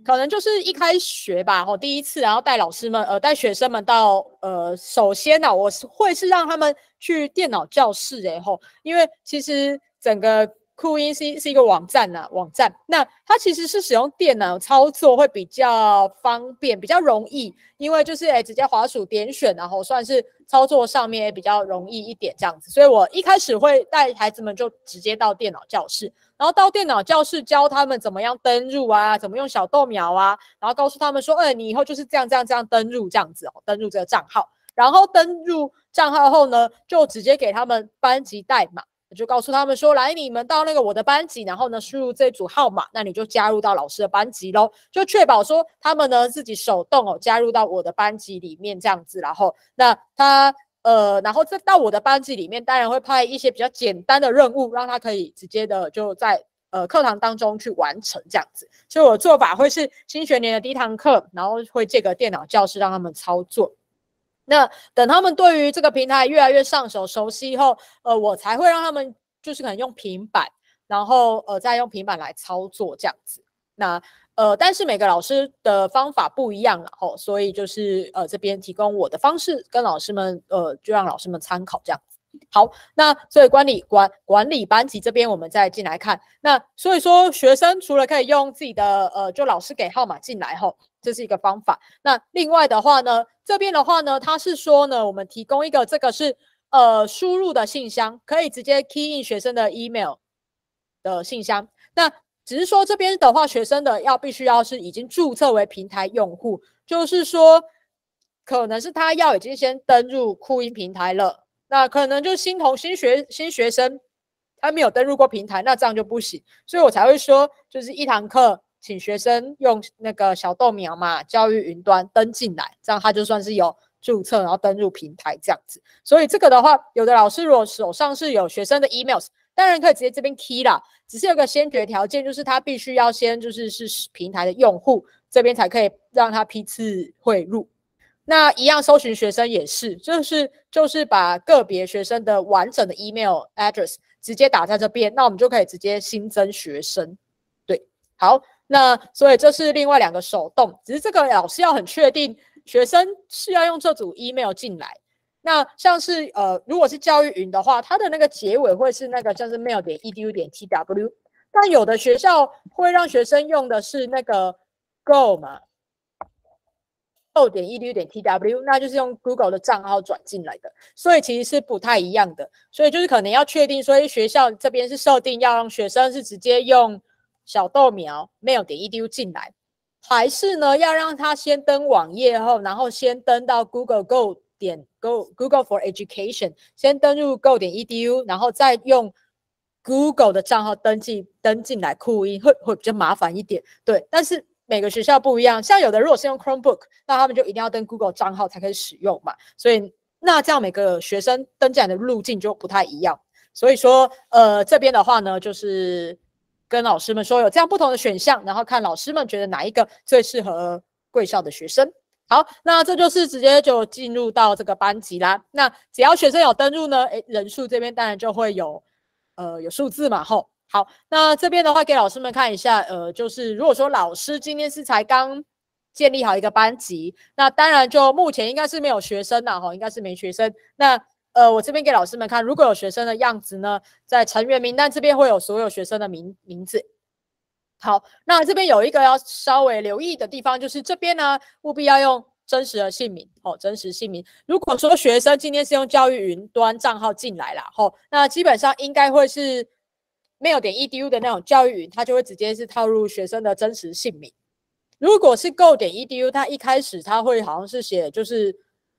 可能就是一开学吧，吼，第一次，然后带老师们，呃，带学生们到，呃，首先呢，我是会是让他们去电脑教室，诶，吼，因为其实整个酷音是是一个网站呐，网站，那它其实是使用电脑操作会比较方便，比较容易，因为就是诶，直接滑鼠点选，然后算是操作上面也比较容易一点这样子，所以我一开始会带孩子们就直接到电脑教室。然后到电脑教室教他们怎么样登入啊，怎么用小豆苗啊，然后告诉他们说，嗯，你以后就是这样这样这样登入这样子哦，登入这个账号。然后登入账号后呢，就直接给他们班级代码，就告诉他们说，来，你们到那个我的班级，然后呢输入这组号码，那你就加入到老师的班级喽，就确保说他们呢自己手动哦加入到我的班级里面这样子，然后那他。呃，然后再到我的班级里面，当然会派一些比较简单的任务，让他可以直接的就在呃课堂当中去完成这样子。所以我的做法会是新学年的第一堂课，然后会借个电脑教室让他们操作。那等他们对于这个平台越来越上手、熟悉以后，呃，我才会让他们就是可能用平板，然后呃再用平板来操作这样子。那呃，但是每个老师的方法不一样了吼，所以就是呃这边提供我的方式跟老师们呃就让老师们参考这样子。好，那所以管理管管理班级这边我们再进来看，那所以说学生除了可以用自己的呃就老师给号码进来吼，这是一个方法。那另外的话呢，这边的话呢，它是说呢，我们提供一个这个是呃输入的信箱，可以直接 key in 学生的 email 的信箱。那只是说这边的话，学生的要必须要是已经注册为平台用户，就是说可能是他要已经先登入酷音平台了，那可能就新同新学新学生他没有登入过平台，那这样就不行，所以我才会说，就是一堂课请学生用那个小豆苗嘛，教育云端登进来，这样他就算是有注册，然后登入平台这样子。所以这个的话，有的老师如果手上是有学生的 emails。当然可以直接这边 key 啦，只是有个先决条件，就是他必须要先就是是平台的用户这边才可以让他批次汇入。那一样搜寻学生也是，就是就是把个别学生的完整的 email address 直接打在这边，那我们就可以直接新增学生。对，好，那所以这是另外两个手动，只是这个老师要很确定学生是要用这组 email 进来。那像是呃，如果是教育云的话，它的那个结尾会是那个像是 mail 点 edu 点 tw，但有的学校会让学生用的是那个 go 嘛。go 点 edu 点 tw，那就是用 Google 的账号转进来的，所以其实是不太一样的。所以就是可能要确定，所以学校这边是设定要让学生是直接用小豆苗没有点 edu 进来，还是呢要让他先登网页后，然后先登到 Google Go 点 Go Google for Education，先登入 go 点 edu，然后再用 Google 的账号登记登进来酷音，会会比较麻烦一点。对，但是。每个学校不一样，像有的如果是用 Chromebook，那他们就一定要登 Google 账号才可以使用嘛。所以那这样每个学生登记的路径就不太一样。所以说，呃，这边的话呢，就是跟老师们说有这样不同的选项，然后看老师们觉得哪一个最适合贵校的学生。好，那这就是直接就进入到这个班级啦。那只要学生有登入呢，诶，人数这边当然就会有呃有数字嘛，吼。好，那这边的话给老师们看一下，呃，就是如果说老师今天是才刚建立好一个班级，那当然就目前应该是没有学生了哈，应该是没学生。那呃，我这边给老师们看，如果有学生的样子呢，在成员名单这边会有所有学生的名名字。好，那这边有一个要稍微留意的地方，就是这边呢务必要用真实的姓名哦，真实姓名。如果说学生今天是用教育云端账号进来了，吼，那基本上应该会是。没有点 edu 的那种教育云，它就会直接是套入学生的真实姓名。如果是 go 点 edu，它一开始它会好像是写，就是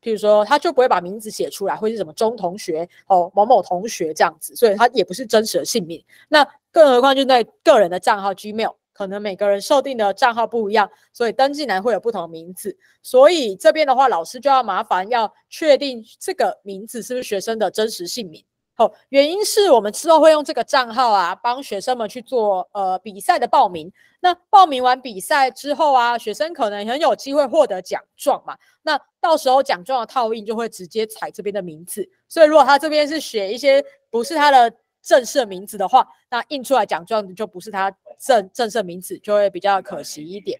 譬如说，他就不会把名字写出来，会是什么钟同学哦，某某同学这样子，所以他也不是真实的姓名。那更何况就在个人的账号 Gmail，可能每个人设定的账号不一样，所以登记栏会有不同的名字。所以这边的话，老师就要麻烦要确定这个名字是不是学生的真实姓名。好，原因是我们之后会用这个账号啊，帮学生们去做呃比赛的报名。那报名完比赛之后啊，学生可能很有机会获得奖状嘛。那到时候奖状的套印就会直接踩这边的名字。所以如果他这边是写一些不是他的正式名字的话，那印出来奖状就不是他正正式名字，就会比较可惜一点。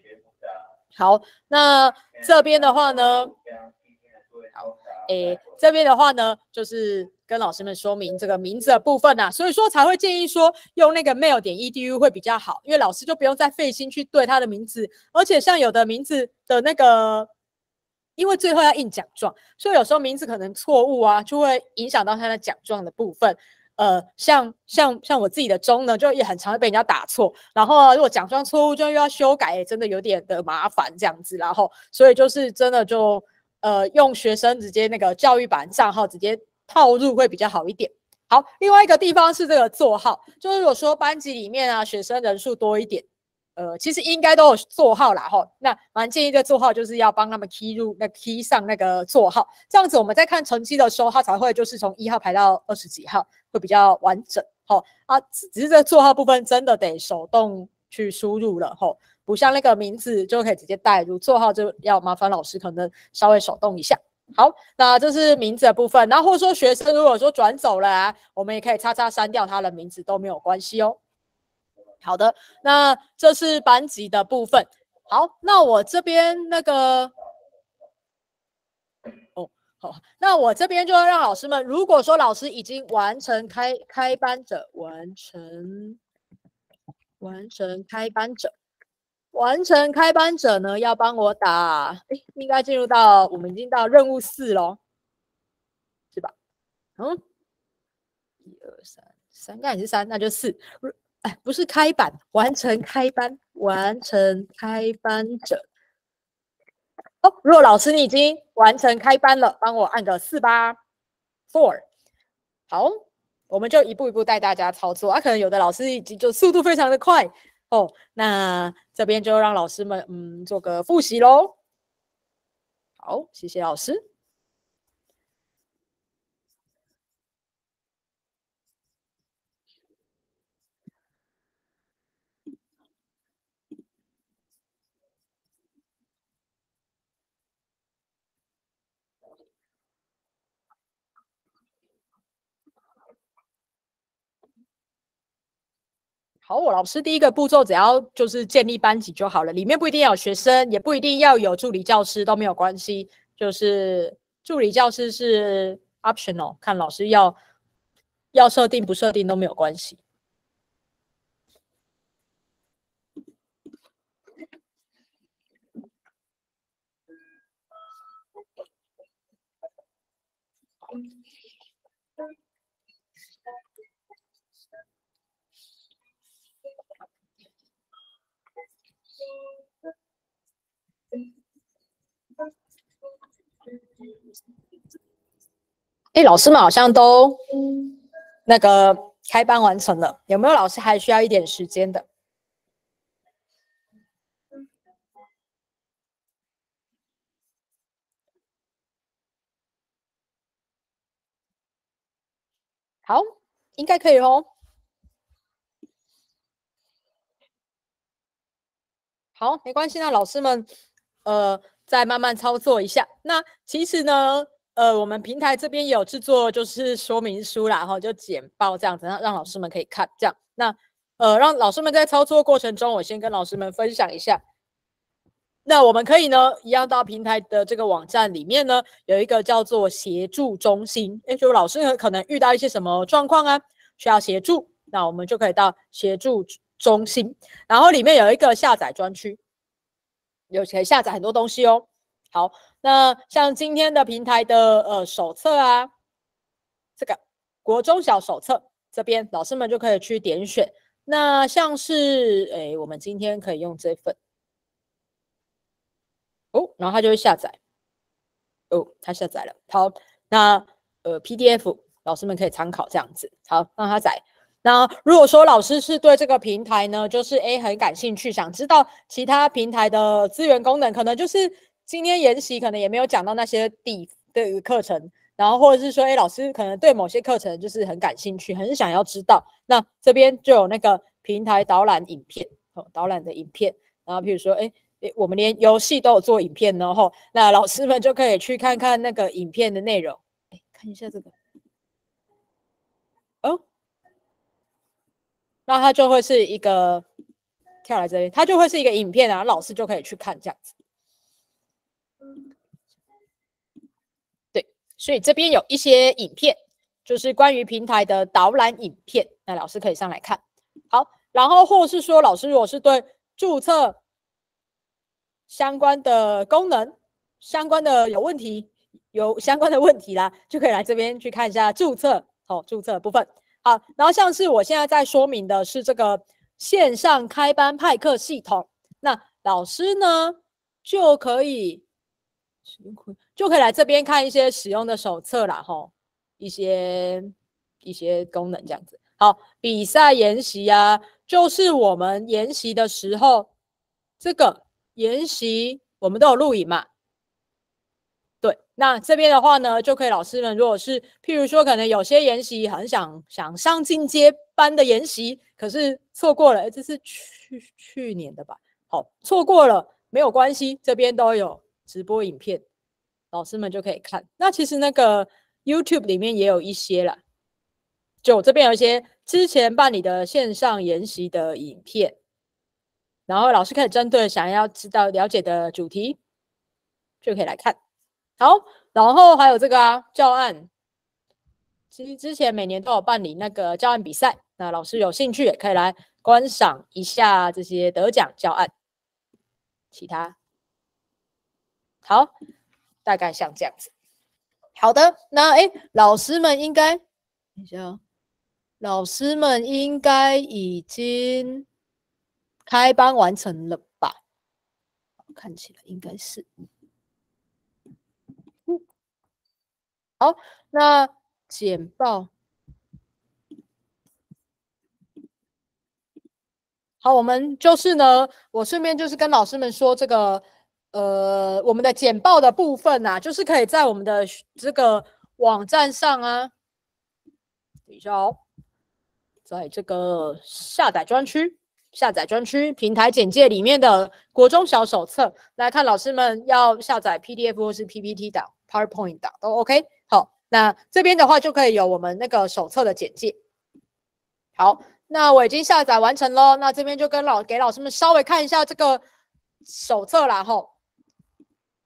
好，那这边的话呢，诶，这边的话呢，就是。跟老师们说明这个名字的部分呐，所以说才会建议说用那个 mail 点 edu 会比较好，因为老师就不用再费心去对他的名字，而且像有的名字的那个，因为最后要印奖状，所以有时候名字可能错误啊，就会影响到他的奖状的部分。呃，像像像我自己的钟呢，就也很常被人家打错，然后如果奖状错误就又要修改，真的有点的麻烦这样子，然后所以就是真的就呃用学生直接那个教育版账号直接。套入会比较好一点。好，另外一个地方是这个座号，就是如果说班级里面啊学生人数多一点，呃，其实应该都有座号啦哈。那蛮建议这座号就是要帮他们填入那填上那个座号，这样子我们在看成绩的时候，他才会就是从一号排到二十几号，会比较完整。好啊，只是这座号部分真的得手动去输入了哈，不像那个名字就可以直接带入，座号就要麻烦老师可能稍微手动一下。好，那这是名字的部分，然后或者说学生如果说转走了啊，我们也可以叉叉删掉他的名字都没有关系哦。好的，那这是班级的部分。好，那我这边那个，哦，好，那我这边就要让老师们，如果说老师已经完成开开班者，完成完成开班者。完成开班者呢，要帮我打，哎，应该进入到我们已经到任务四喽，是吧？嗯，一二三，三该也是三，那就四。哎，不是开板，完成开班，完成开班者。哦，如果老师你已经完成开班了，帮我按个四吧 four。好，我们就一步一步带大家操作。啊，可能有的老师已经就速度非常的快。哦，那这边就让老师们嗯做个复习喽。好，谢谢老师。好，我老师第一个步骤只要就是建立班级就好了，里面不一定要有学生，也不一定要有助理教师，都没有关系。就是助理教师是 optional，看老师要要设定不设定都没有关系。哎，老师们好像都那个开班完成了，有没有老师还需要一点时间的？好，应该可以哦。好，没关系，那老师们，呃，再慢慢操作一下。那其实呢？呃，我们平台这边有制作就是说明书啦，然后就简报这样子，让让老师们可以看。这样，那呃，让老师们在操作过程中，我先跟老师们分享一下。那我们可以呢，一样到平台的这个网站里面呢，有一个叫做协助中心。也，就老师可能遇到一些什么状况啊，需要协助，那我们就可以到协助中心，然后里面有一个下载专区，有可以下载很多东西哦。好。那像今天的平台的呃手册啊，这个国中小手册这边，老师们就可以去点选。那像是诶，我们今天可以用这份哦，然后它就会下载哦，它下载了。好，那呃 PDF 老师们可以参考这样子。好，让它载。那如果说老师是对这个平台呢，就是诶很感兴趣，想知道其他平台的资源功能，可能就是。今天研习可能也没有讲到那些地的课程，然后或者是说，哎，老师可能对某些课程就是很感兴趣，很想要知道。那这边就有那个平台导览影片，哦，导览的影片。然后比如说，哎，我们连游戏都有做影片，然后那老师们就可以去看看那个影片的内容。哎，看一下这个，哦，那它就会是一个跳来这边，它就会是一个影片啊，老师就可以去看这样子。对，所以这边有一些影片，就是关于平台的导览影片，那老师可以上来看。好，然后或是说，老师如果是对注册相关的功能、相关的有问题、有相关的问题啦，就可以来这边去看一下注册哦，注册部分。好，然后像是我现在在说明的是这个线上开班派课系统，那老师呢？就可以，就可以来这边看一些使用的手册啦，吼，一些一些功能这样子。好，比赛研习啊，就是我们研习的时候，这个研习我们都有录影嘛。那这边的话呢，就可以老师们，如果是譬如说，可能有些研习很想想上进阶班的研习，可是错过了，这是去去年的吧？好，错过了。没有关系，这边都有直播影片，老师们就可以看。那其实那个 YouTube 里面也有一些啦，就这边有一些之前办理的线上研习的影片，然后老师可以针对想要知道了解的主题，就可以来看。好，然后还有这个啊教案，其实之前每年都有办理那个教案比赛，那老师有兴趣也可以来观赏一下这些得奖教案。其他好，大概像这样子。好的，那哎，老师们应该，等一下，老师们应该已经开班完成了吧？看起来应该是。好，那简报。好，我们就是呢，我顺便就是跟老师们说这个，呃，我们的简报的部分呐，就是可以在我们的这个网站上啊，等一下哦，在这个下载专区，下载专区平台简介里面的国中小手册，来看老师们要下载 PDF 或是 PPT 档、PowerPoint 档都 OK。那这边的话就可以有我们那个手册的简介。好。那我已经下载完成喽。那这边就跟老给老师们稍微看一下这个手册啦，吼。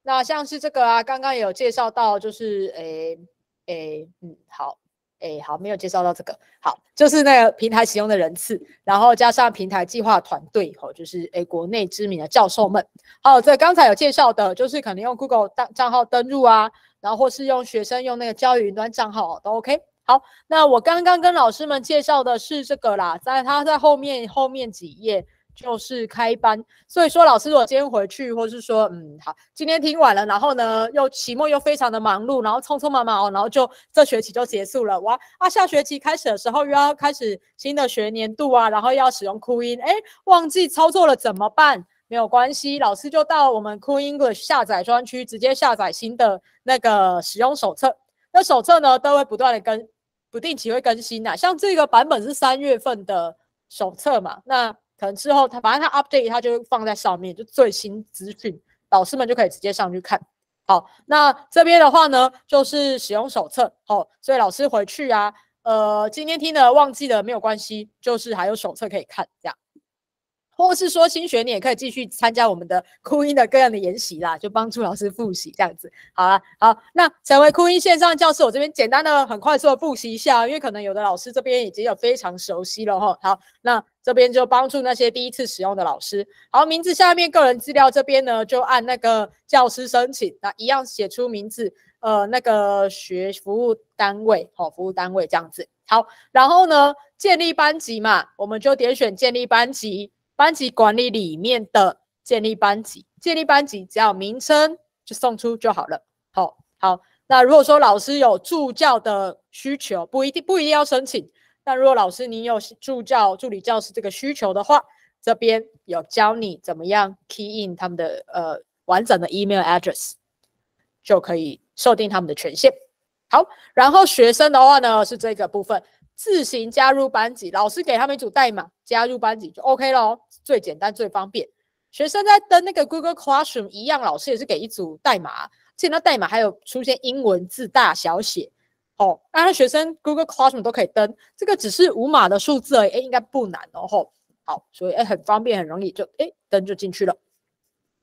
那像是这个啊，刚刚有介绍到，就是诶诶，嗯，好，诶好，没有介绍到这个，好，就是那个平台使用的人次，然后加上平台计划团队，吼，就是诶国内知名的教授们。好，这刚才有介绍的，就是可能用 Google 账账号登录啊，然后或是用学生用那个教育云端账号都 OK。好，那我刚刚跟老师们介绍的是这个啦，在他在后面后面几页就是开班，所以说老师如果今天回去，或是说嗯好，今天听完了，然后呢又期末又非常的忙碌，然后匆匆忙忙哦，然后就这学期就结束了哇啊，下学期开始的时候又要开始新的学年度啊，然后要使用酷音，哎，忘记操作了怎么办？没有关系，老师就到我们库 english 下载专区，直接下载新的那个使用手册，那手册呢都会不断的更。不定期会更新的，像这个版本是三月份的手册嘛，那可能之后它反正它 update 它就放在上面，就最新资讯，老师们就可以直接上去看。好，那这边的话呢，就是使用手册，好，所以老师回去啊，呃，今天听的忘记了没有关系，就是还有手册可以看，这样。或是说新学你也可以继续参加我们的酷音的各样的研习啦，就帮助老师复习这样子。好了，好，那成为酷音线上教师，我这边简单的、很快速的复习一下，因为可能有的老师这边已经有非常熟悉了哈。好，那这边就帮助那些第一次使用的老师。好，名字下面个人资料这边呢，就按那个教师申请，那一样写出名字，呃，那个学服务单位，好，服务单位这样子。好，然后呢，建立班级嘛，我们就点选建立班级。班级管理里面的建立班级，建立班级只要名称就送出就好了。好，好，那如果说老师有助教的需求，不一定不一定要申请。但如果老师你有助教、助理教师这个需求的话，这边有教你怎么样 key in 他们的呃完整的 email address，就可以设定他们的权限。好，然后学生的话呢是这个部分。自行加入班级，老师给他们一组代码，加入班级就 OK 咯，最简单最方便。学生在登那个 Google Classroom 一样，老师也是给一组代码，而且那代码还有出现英文字大小写。哦，那学生 Google Classroom 都可以登，这个只是五码的数字而已，哎，应该不难哦。吼，好，所以哎，很方便，很容易就哎登就进去了。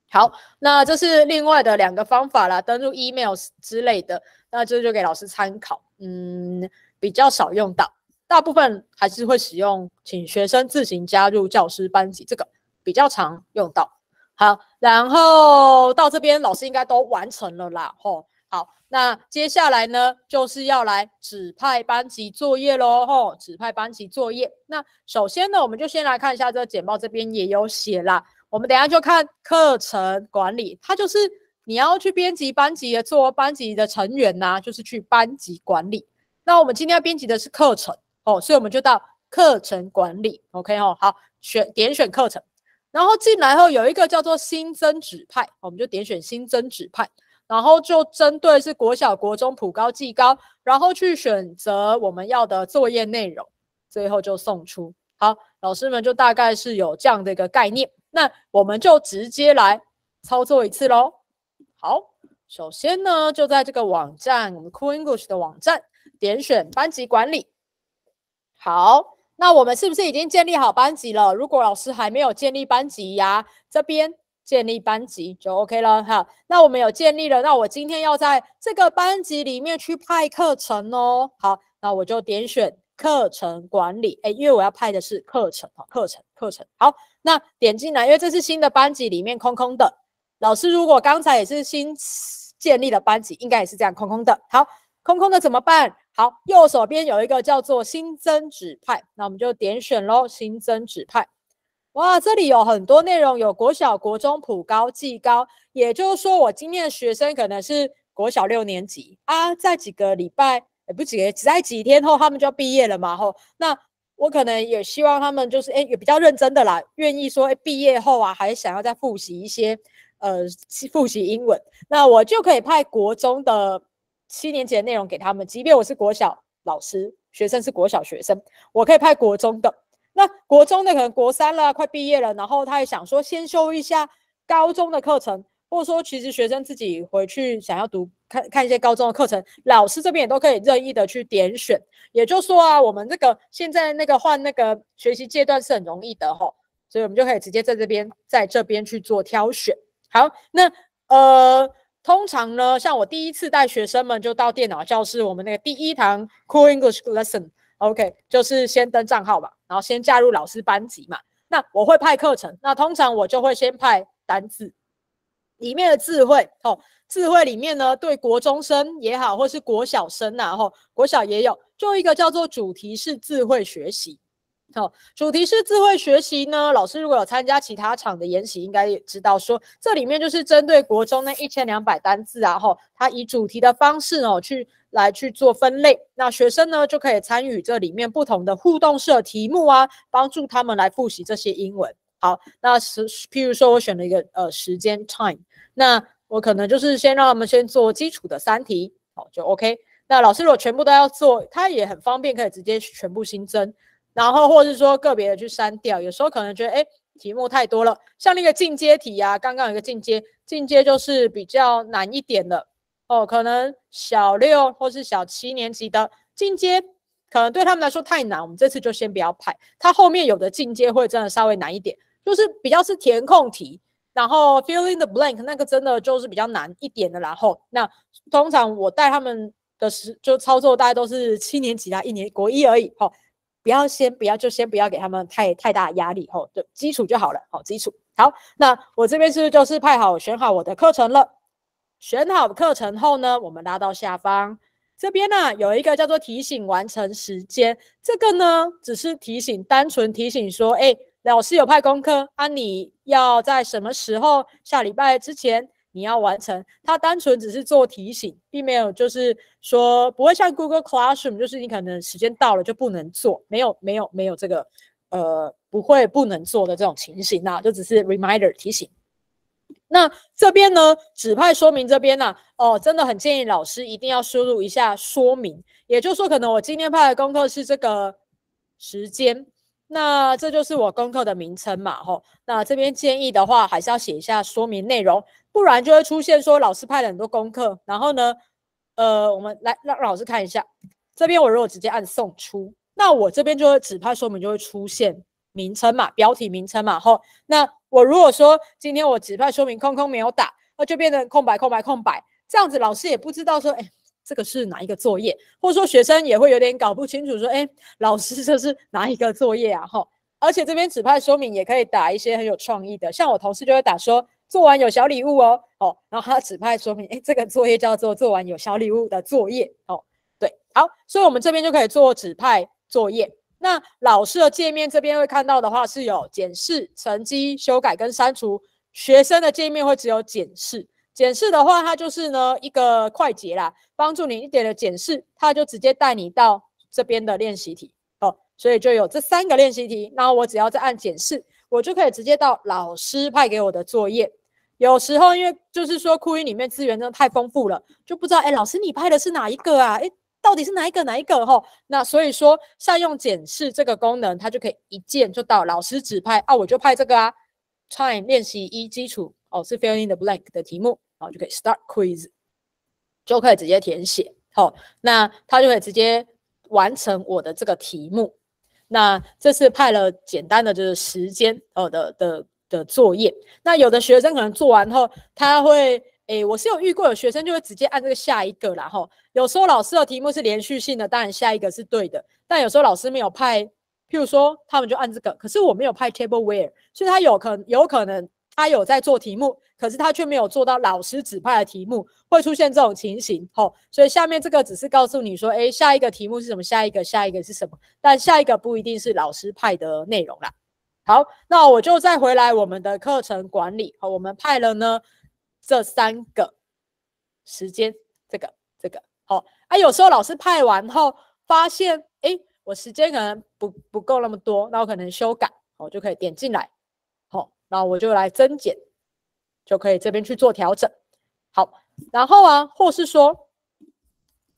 好，那这是另外的两个方法啦，登录 email 之类的，那这就给老师参考。嗯，比较少用到。大部分还是会使用，请学生自行加入教师班级，这个比较常用到。好，然后到这边老师应该都完成了啦，吼。好，那接下来呢，就是要来指派班级作业喽，吼，指派班级作业。那首先呢，我们就先来看一下这个简报，这边也有写啦。我们等下就看课程管理，它就是你要去编辑班级做班级的成员呐，就是去班级管理。那我们今天要编辑的是课程。哦，所以我们就到课程管理，OK 哦，好，选点选课程，然后进来后有一个叫做新增指派，我们就点选新增指派，然后就针对是国小、国中、普高、技高，然后去选择我们要的作业内容，最后就送出。好，老师们就大概是有这样的一个概念，那我们就直接来操作一次喽。好，首先呢，就在这个网站，我们 Cool English 的网站，点选班级管理。好，那我们是不是已经建立好班级了？如果老师还没有建立班级呀，这边建立班级就 OK 了哈。那我们有建立了，那我今天要在这个班级里面去派课程哦。好，那我就点选课程管理，哎，因为我要派的是课程啊，课程课程。好，那点进来，因为这是新的班级，里面空空的。老师如果刚才也是新建立的班级，应该也是这样空空的。好，空空的怎么办？好，右手边有一个叫做新增指派，那我们就点选喽。新增指派，哇，这里有很多内容，有国小、国中、普高、技高，也就是说，我今天的学生可能是国小六年级啊，在几个礼拜，也不几个，只在几天后，他们就要毕业了嘛。吼，那我可能也希望他们就是，哎，也比较认真的啦，愿意说，哎，毕业后啊，还想要再复习一些，呃，复习英文，那我就可以派国中的。七年级的内容给他们，即便我是国小老师，学生是国小学生，我可以派国中的。那国中的可能国三了，快毕业了，然后他也想说先修一下高中的课程，或者说其实学生自己回去想要读看看一些高中的课程，老师这边也都可以任意的去点选。也就是说啊，我们这个现在那个换那个学习阶段是很容易的哈，所以我们就可以直接在这边在这边去做挑选。好，那呃，通常呢，像我第一次带学生们就到电脑教室，我们那个第一堂 Cool English Lesson，OK，就是先登账号嘛，然后先加入老师班级嘛。那我会派课程，那通常我就会先派单字里面的智慧哦，智慧里面呢，对国中生也好，或是国小生呐，吼，国小也有，就一个叫做主题式智慧学习。好，主题是智慧学习呢，老师如果有参加其他场的研习，应该也知道说，这里面就是针对国中那一千两百单字啊，吼，它以主题的方式哦去。来去做分类，那学生呢就可以参与这里面不同的互动式题目啊，帮助他们来复习这些英文。好，那时譬如说我选了一个呃时间 time，那我可能就是先让他们先做基础的三题，好就 OK。那老师如果全部都要做，他也很方便，可以直接全部新增，然后或者是说个别的去删掉。有时候可能觉得哎题目太多了，像那个进阶题啊，刚刚有一个进阶，进阶就是比较难一点的。哦，可能小六或是小七年级的进阶，可能对他们来说太难，我们这次就先不要派。它后面有的进阶会真的稍微难一点，就是比较是填空题，然后 filling the blank 那个真的就是比较难一点的。然后那通常我带他们的时就操作，大概都是七年级啊，一年国一而已。哦，不要先不要就先不要给他们太太大压力。哦，就基础就好了。好，基础好。那我这边是不是就是派好选好我的课程了。选好课程后呢，我们拉到下方这边呢，有一个叫做提醒完成时间。这个呢，只是提醒，单纯提醒说，哎，老师有派功课啊，你要在什么时候下礼拜之前你要完成。它单纯只是做提醒，并没有就是说不会像 Google Classroom，就是你可能时间到了就不能做，没有没有没有这个呃不会不能做的这种情形啊，就只是 reminder 提醒。那这边呢，指派说明这边呢，哦，真的很建议老师一定要输入一下说明，也就是说，可能我今天派的功课是这个时间，那这就是我功课的名称嘛，吼。那这边建议的话，还是要写一下说明内容，不然就会出现说老师派了很多功课，然后呢，呃，我们来让老师看一下，这边我如果直接按送出，那我这边就会指派说明就会出现。名称嘛，标题名称嘛，吼，那我如果说今天我指派说明空空没有打，那就变成空白空白空白，这样子老师也不知道说，哎，这个是哪一个作业，或者说学生也会有点搞不清楚，说，哎，老师这是哪一个作业啊，吼，而且这边指派说明也可以打一些很有创意的，像我同事就会打说，做完有小礼物哦，哦，然后他指派说明，哎，这个作业叫做做完有小礼物的作业，哦，对，好，所以我们这边就可以做指派作业。那老师的界面这边会看到的话，是有检视、成绩、修改跟删除。学生的界面会只有检视。检视的话，它就是呢一个快捷啦，帮助你一点的检视，它就直接带你到这边的练习题哦。所以就有这三个练习题，然后我只要再按检视，我就可以直接到老师派给我的作业。有时候因为就是说酷音里面资源真的太丰富了，就不知道哎，老师你拍的是哪一个啊？哎。到底是哪一个哪一个吼？那所以说善用检视这个功能，它就可以一键就到老师指派啊，我就派这个啊。Time 练习一基础哦，是 fill in the blank 的题目，然后就可以 start quiz，就可以直接填写。好，那他就可以直接完成我的这个题目。那这次派了简单的就是时间呃的的的作业。那有的学生可能做完后，他会。诶，我是有遇过有学生就会直接按这个下一个，然后有时候老师的题目是连续性的，当然下一个是对的。但有时候老师没有派，譬如说他们就按这个，可是我没有派 tableware，所以他有可有可能他有在做题目，可是他却没有做到老师指派的题目，会出现这种情形。吼，所以下面这个只是告诉你说，诶，下一个题目是什么？下一个下一个是什么？但下一个不一定是老师派的内容啦。好，那我就再回来我们的课程管理。好，我们派了呢。这三个时间，这个这个好啊。有时候老师派完后发现，哎，我时间可能不不够那么多，那我可能修改，我就可以点进来，然后我就来增减，就可以这边去做调整。好，然后啊，或是说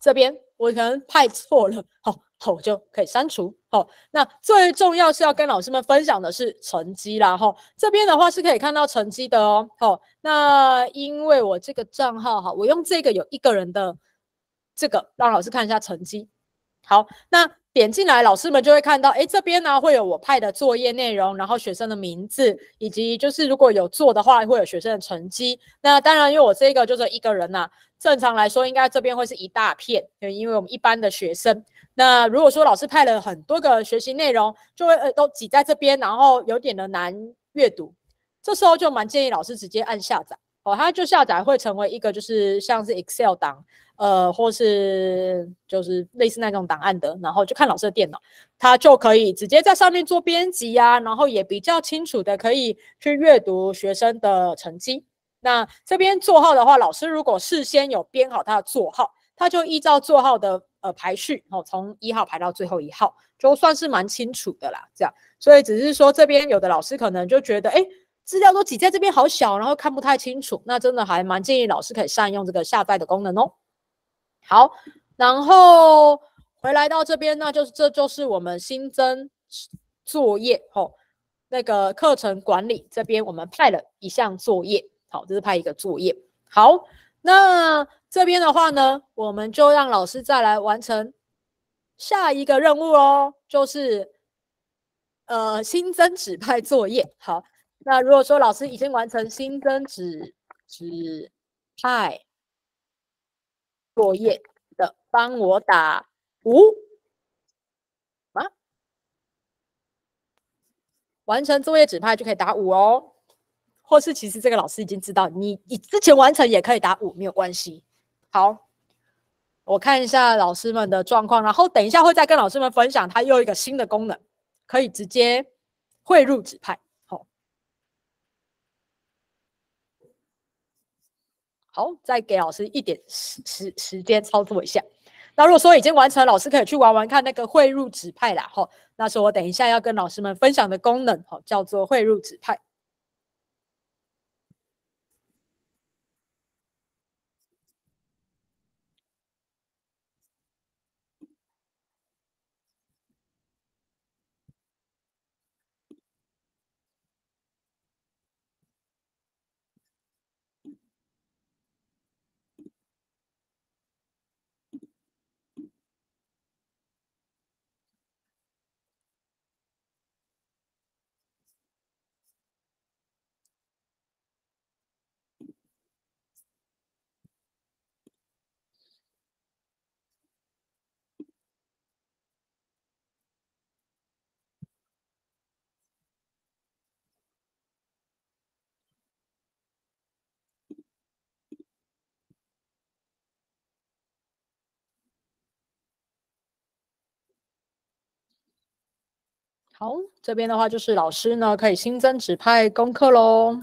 这边我可能派错了，好，好我就可以删除。好，那最重要是要跟老师们分享的是成绩啦。哈，这边的话是可以看到成绩的哦。好，那因为我这个账号哈，我用这个有一个人的这个让老师看一下成绩。好，那。点进来，老师们就会看到，哎，这边呢会有我派的作业内容，然后学生的名字，以及就是如果有做的话，会有学生的成绩。那当然，因为我这个就是一个人呐，正常来说应该这边会是一大片，因为我们一般的学生。那如果说老师派了很多个学习内容，就会呃都挤在这边，然后有点的难阅读，这时候就蛮建议老师直接按下载哦，它就下载会成为一个就是像是 Excel 档。呃，或是就是类似那种档案的，然后就看老师的电脑，他就可以直接在上面做编辑呀，然后也比较清楚的可以去阅读学生的成绩。那这边座号的话，老师如果事先有编好他的座号，他就依照座号的呃排序，哦，从一号排到最后一号，就算是蛮清楚的啦。这样，所以只是说这边有的老师可能就觉得，哎，资料都挤在这边好小，然后看不太清楚，那真的还蛮建议老师可以善用这个下载的功能哦。好，然后回来到这边，那就是这就是我们新增作业吼，那个课程管理这边我们派了一项作业，好，这是派一个作业。好，那这边的话呢，我们就让老师再来完成下一个任务哦，就是呃新增指派作业。好，那如果说老师已经完成新增指指派。作业的，帮我打五啊！完成作业指派就可以打五哦，或是其实这个老师已经知道，你你之前完成也可以打五，没有关系。好，我看一下老师们的状况，然后等一下会再跟老师们分享，它又一个新的功能，可以直接汇入指派。好，再给老师一点时时时间操作一下。那如果说已经完成，老师可以去玩玩看那个汇入指派啦。哈，那是我等一下要跟老师们分享的功能，哈，叫做汇入指派。好，这边的话就是老师呢可以新增指派功课喽。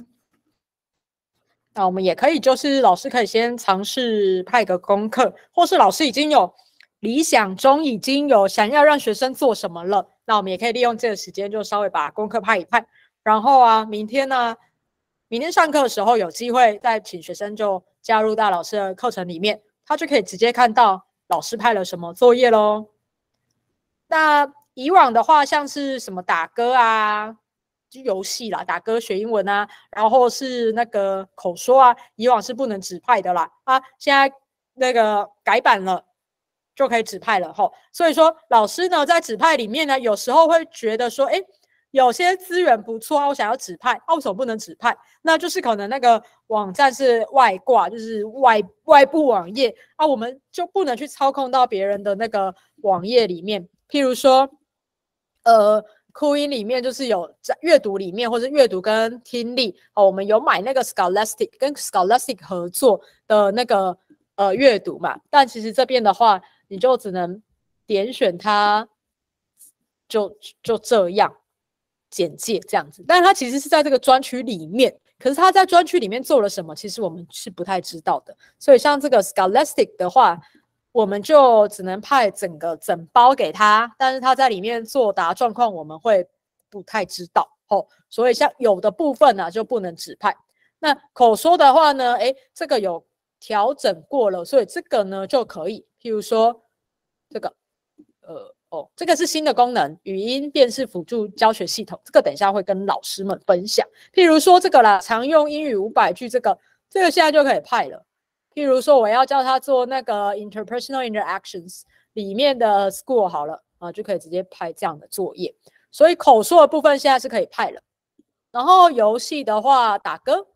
那我们也可以就是老师可以先尝试派个功课，或是老师已经有理想中已经有想要让学生做什么了，那我们也可以利用这个时间就稍微把功课派一派。然后啊，明天呢，明天上课的时候有机会再请学生就加入到老师的课程里面，他就可以直接看到老师派了什么作业喽。那。以往的话，像是什么打歌啊，就游戏啦，打歌学英文啊，然后是那个口说啊，以往是不能指派的啦啊，现在那个改版了，就可以指派了吼。所以说，老师呢在指派里面呢，有时候会觉得说，哎，有些资源不错，我想要指派，为什么不能指派？那就是可能那个网站是外挂，就是外外部网页啊，我们就不能去操控到别人的那个网页里面，譬如说。呃，酷音里面就是有在阅读里面，或者阅读跟听力哦，我们有买那个 Scholastic 跟 Scholastic 合作的那个呃阅读嘛。但其实这边的话，你就只能点选它，就就这样简介这样子。但是它其实是在这个专区里面，可是它在专区里面做了什么，其实我们是不太知道的。所以像这个 Scholastic 的话。我们就只能派整个整包给他，但是他在里面作答状况我们会不太知道哦，所以像有的部分呢就不能指派。那口说的话呢，诶，这个有调整过了，所以这个呢就可以。譬如说这个，呃，哦，这个是新的功能，语音辨识辅助教学系统。这个等一下会跟老师们分享。譬如说这个啦，常用英语五百句，这个这个现在就可以派了。譬如说我要叫他做那个 interpersonal interactions 里面的 school 好了啊，就可以直接派这样的作业。所以口说的部分现在是可以派了。然后游戏的话，打歌，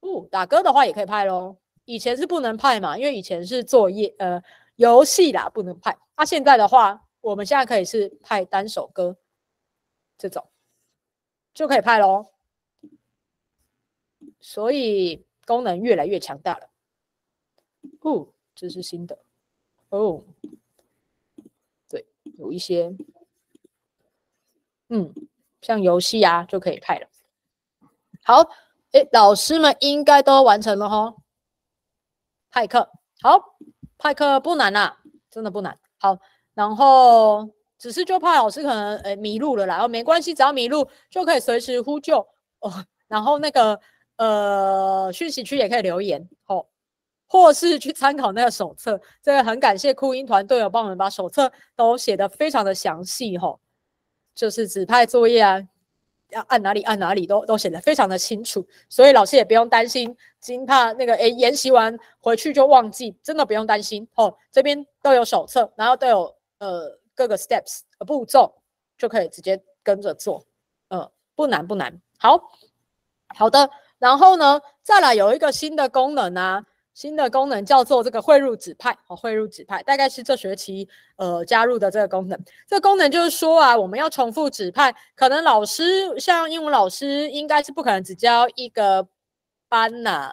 哦，打歌的话也可以派喽。以前是不能派嘛，因为以前是作业呃游戏啦，不能派。那现在的话，我们现在可以是派单首歌这种，就可以派喽。所以功能越来越强大了。哦，这是新的。哦，对，有一些，嗯，像游戏啊就可以派了。好，哎，老师们应该都完成了哈。派课好，派课不难呐，真的不难。好。然后只是就怕老师可能诶迷路了啦，然后没关系，只要迷路就可以随时呼救哦。然后那个呃讯息区也可以留言哦，或是去参考那个手册。这个很感谢酷音团队有帮我们把手册都写得非常的详细哈，就是指派作业啊，要按哪里按哪里都都写得非常的清楚，所以老师也不用担心，惊怕那个诶研习完回去就忘记，真的不用担心哦。这边都有手册，然后都有。呃，各个 steps 步骤就可以直接跟着做，呃，不难不难。好好的，然后呢，再来有一个新的功能啊，新的功能叫做这个汇入指派哦，汇入指派大概是这学期呃加入的这个功能。这功能就是说啊，我们要重复指派，可能老师像英文老师应该是不可能只教一个班呐。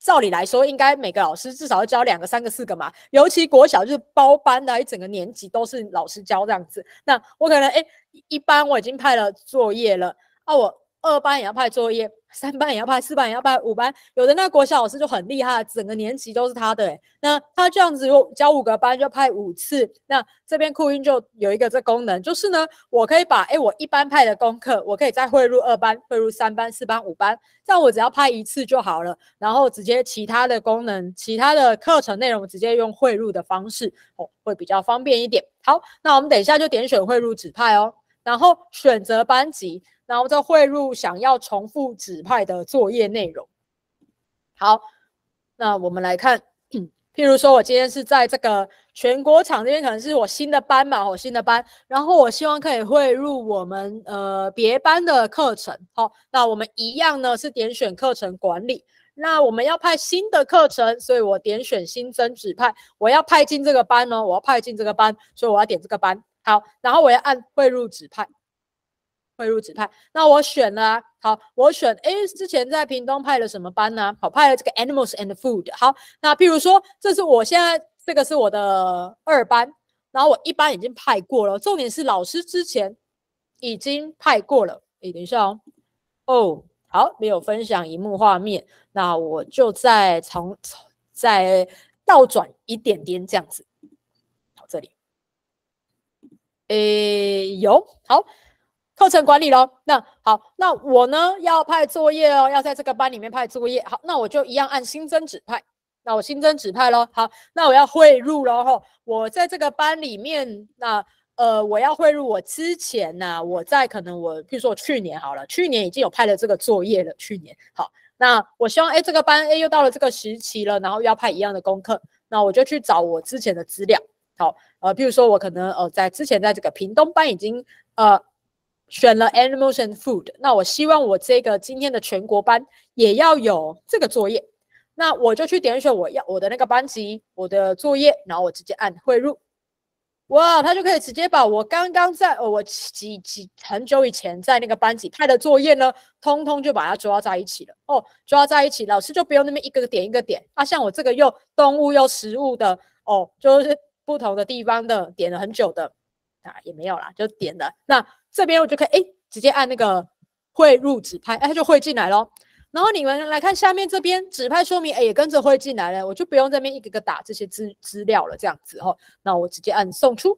照理来说，应该每个老师至少要教两个、三个、四个嘛。尤其国小就是包班的，一整个年级都是老师教这样子。那我可能哎，一班我已经派了作业了啊，我二班也要派作业。三班也要派，四班也要派，五班有的那国小老师就很厉害，整个年级都是他的。那他这样子，如果教五个班就派五次。那这边酷音就有一个这功能，就是呢，我可以把哎我一班派的功课，我可以再汇入二班、汇入三班、四班、五班，这样我只要派一次就好了。然后直接其他的功能、其他的课程内容直接用汇入的方式哦，会比较方便一点。好，那我们等一下就点选汇入指派哦，然后选择班级。然后再汇入想要重复指派的作业内容。好，那我们来看，譬如说我今天是在这个全国场这边，可能是我新的班嘛，我新的班，然后我希望可以汇入我们呃别班的课程。好，那我们一样呢是点选课程管理。那我们要派新的课程，所以我点选新增指派，我要派进这个班呢，我要派进这个班，所以我要点这个班。好，然后我要按汇入指派。汇入指派，那我选了，好，我选，哎，之前在屏东派了什么班呢？好，派了这个 Animals and Food。好，那譬如说，这是我现在这个是我的二班，然后我一班已经派过了，重点是老师之前已经派过了。哎，等一下哦，哦，好，没有分享荧幕画面，那我就再从再倒转一点点这样子，好，这里，诶，有，好。课程管理喽，那好，那我呢要派作业哦，要在这个班里面派作业。好，那我就一样按新增指派，那我新增指派喽。好，那我要汇入喽吼，我在这个班里面，那呃我要汇入我之前呢，我在可能我比如说我去年好了，去年已经有派了这个作业了，去年好，那我希望哎这个班哎又到了这个时期了，然后要派一样的功课，那我就去找我之前的资料。好，呃，比如说我可能呃在之前在这个屏东班已经呃。选了 animals and food，那我希望我这个今天的全国班也要有这个作业，那我就去点选我要我的那个班级我的作业，然后我直接按汇入，哇，他就可以直接把我刚刚在我几几很久以前在那个班级派的作业呢，通通就把它抓在一起了。哦，抓在一起，老师就不用那边一个个点一个点。啊，像我这个又动物又食物的哦，就是不同的地方的点了很久的啊，也没有啦，就点了。那。这边我就可以哎，直接按那个汇入指派，哎，它就汇进来咯。然后你们来看下面这边指派说明，哎，也跟着汇进来了，我就不用这边一个个打这些资资料了，这样子哈。那我直接按送出，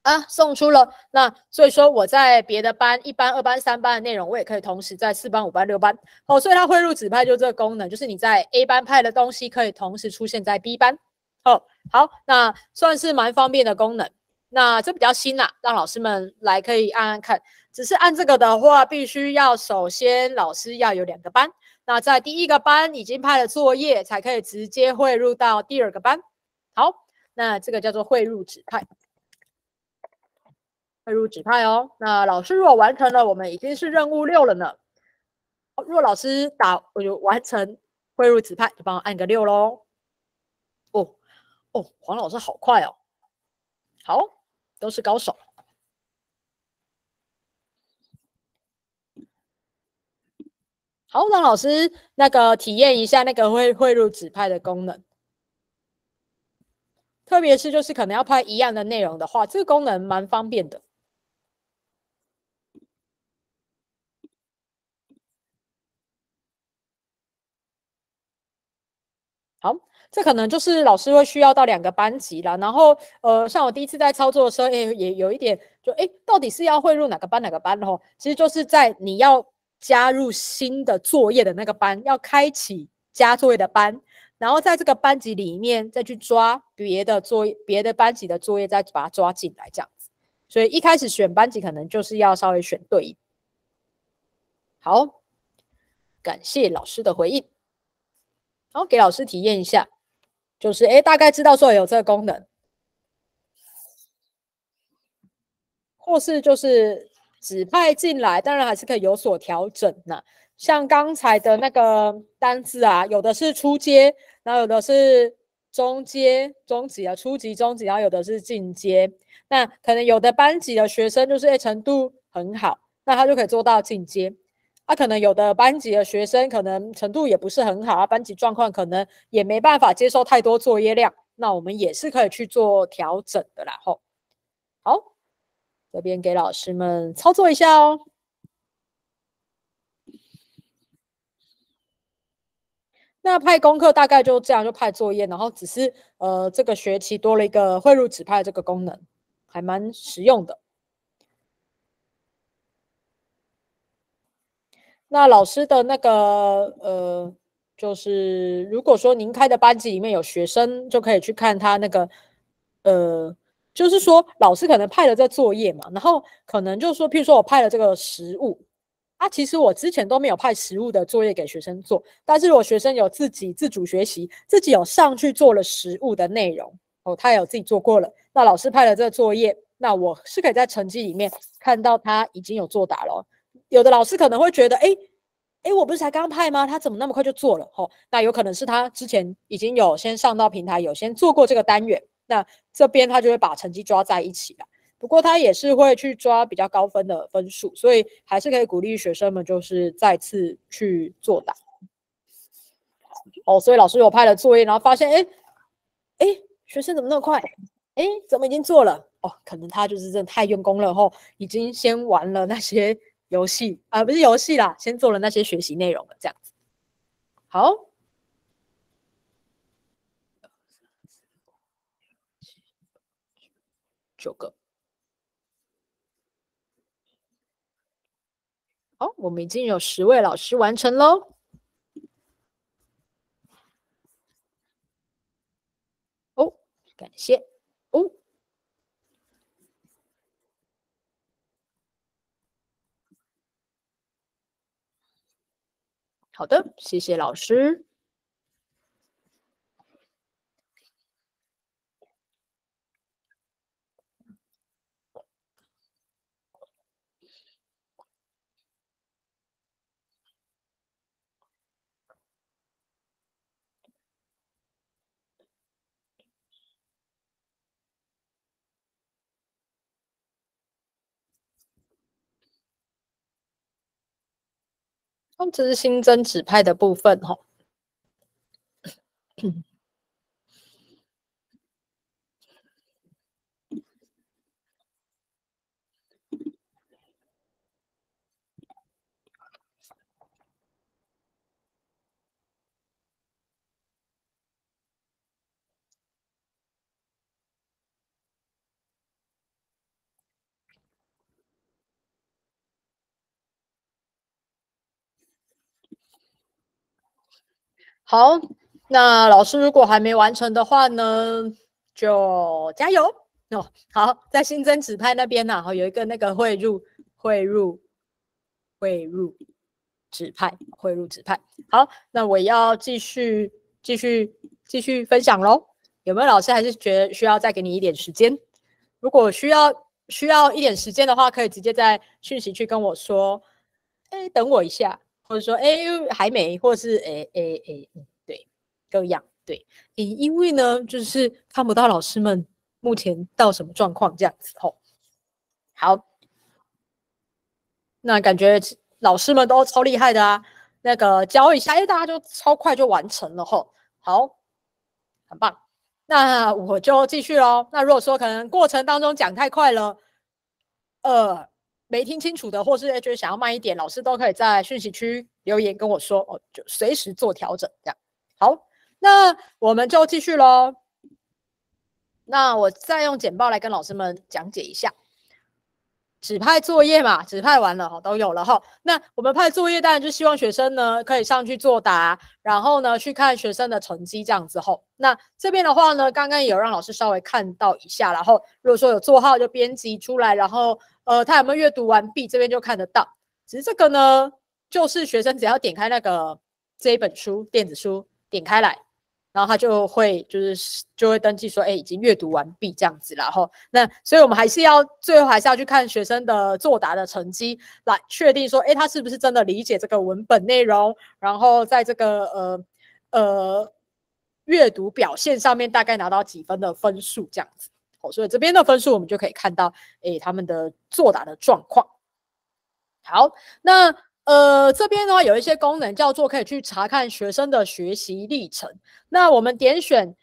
啊，送出了。那所以说我在别的班，一班、二班、三班的内容，我也可以同时在四班、五班、六班。哦，所以它汇入指派就这个功能，就是你在 A 班派的东西可以同时出现在 B 班。哦，好，那算是蛮方便的功能。那这比较新啦，让老师们来可以按按看。只是按这个的话，必须要首先老师要有两个班。那在第一个班已经派了作业，才可以直接汇入到第二个班。好，那这个叫做汇入指派，汇入指派哦。那老师如果完成了，我们已经是任务六了呢。如果老师打我就完成汇入指派，就帮我按个六喽。哦哦，黄老师好快哦。好，都是高手。好，让老师那个体验一下那个汇汇入指派的功能，特别是就是可能要拍一样的内容的话，这个功能蛮方便的。好，这可能就是老师会需要到两个班级了。然后，呃，像我第一次在操作的时候，哎，也有一点就哎，到底是要汇入哪个班哪个班哦？其实就是在你要。加入新的作业的那个班，要开启加作业的班，然后在这个班级里面再去抓别的作业，别的班级的作业，再把它抓进来，这样子。所以一开始选班级可能就是要稍微选对。好，感谢老师的回应。好，给老师体验一下，就是哎，大概知道说有这个功能，或是就是。指派进来，当然还是可以有所调整呢。像刚才的那个单字啊，有的是初阶，然后有的是中阶、中级啊，初级、中级，然后有的是进阶。那可能有的班级的学生就是诶程度很好，那他就可以做到进阶。他可能有的班级的学生可能程度也不是很好啊，班级状况可能也没办法接受太多作业量，那我们也是可以去做调整的啦。吼，好。这边给老师们操作一下哦。那派功课大概就这样，就派作业，然后只是呃这个学期多了一个汇入指派这个功能，还蛮实用的。那老师的那个呃，就是如果说您开的班级里面有学生，就可以去看他那个呃。就是说，老师可能派了这作业嘛，然后可能就是说，譬如说我派了这个实物，啊，其实我之前都没有派实物的作业给学生做，但是如果学生有自己自主学习，自己有上去做了实物的内容，哦，他有自己做过了，那老师派了这个作业，那我是可以在成绩里面看到他已经有作答了。有的老师可能会觉得，哎，哎，我不是才刚派吗？他怎么那么快就做了？哦，那有可能是他之前已经有先上到平台，有先做过这个单元。那这边他就会把成绩抓在一起了，不过他也是会去抓比较高分的分数，所以还是可以鼓励学生们就是再次去作答。哦，所以老师有派了作业，然后发现，哎，哎，学生怎么那么快？哎，怎么已经做了？哦，可能他就是真的太用功了，后已经先玩了那些游戏啊，不是游戏啦，先做了那些学习内容了，这样子。好。九个，好，我们已经有十位老师完成喽。哦，感谢哦，好的，谢谢老师。哦，这是新增指派的部分哈。好，那老师如果还没完成的话呢，就加油哦。好，在新增指派那边呢，哈，有一个那个汇入汇入汇入指派汇入指派。好，那我要继续继续继续分享喽。有没有老师还是觉得需要再给你一点时间？如果需要需要一点时间的话，可以直接在讯息区跟我说，哎，等我一下，或者说，哎，还没，或者是，哎哎哎，对，各样，对，因为呢，就是看不到老师们目前到什么状况这样子吼。好，那感觉老师们都超厉害的啊，那个教一下，哎，大家就超快就完成了吼。好，很棒。那我就继续喽。那如果说可能过程当中讲太快了，呃，没听清楚的，或是觉得想要慢一点，老师都可以在讯息区留言跟我说哦，就随时做调整。这样好，那我们就继续喽。那我再用简报来跟老师们讲解一下。指派作业嘛，指派完了哈，都有了哈。那我们派作业，当然就希望学生呢可以上去作答，然后呢去看学生的成绩这样子哈。那这边的话呢，刚刚有让老师稍微看到一下，然后如果说有做号就编辑出来，然后呃他有没有阅读完毕，这边就看得到。其实这个呢，就是学生只要点开那个这一本书电子书，点开来。然后他就会就是就会登记说，哎，已经阅读完毕这样子。然后那所以我们还是要最后还是要去看学生的作答的成绩，来确定说，哎，他是不是真的理解这个文本内容？然后在这个呃呃阅读表现上面大概拿到几分的分数这样子。哦，所以这边的分数我们就可以看到，哎，他们的作答的状况。好，那。呃，这边的话有一些功能叫做可以去查看学生的学习历程。那我们点选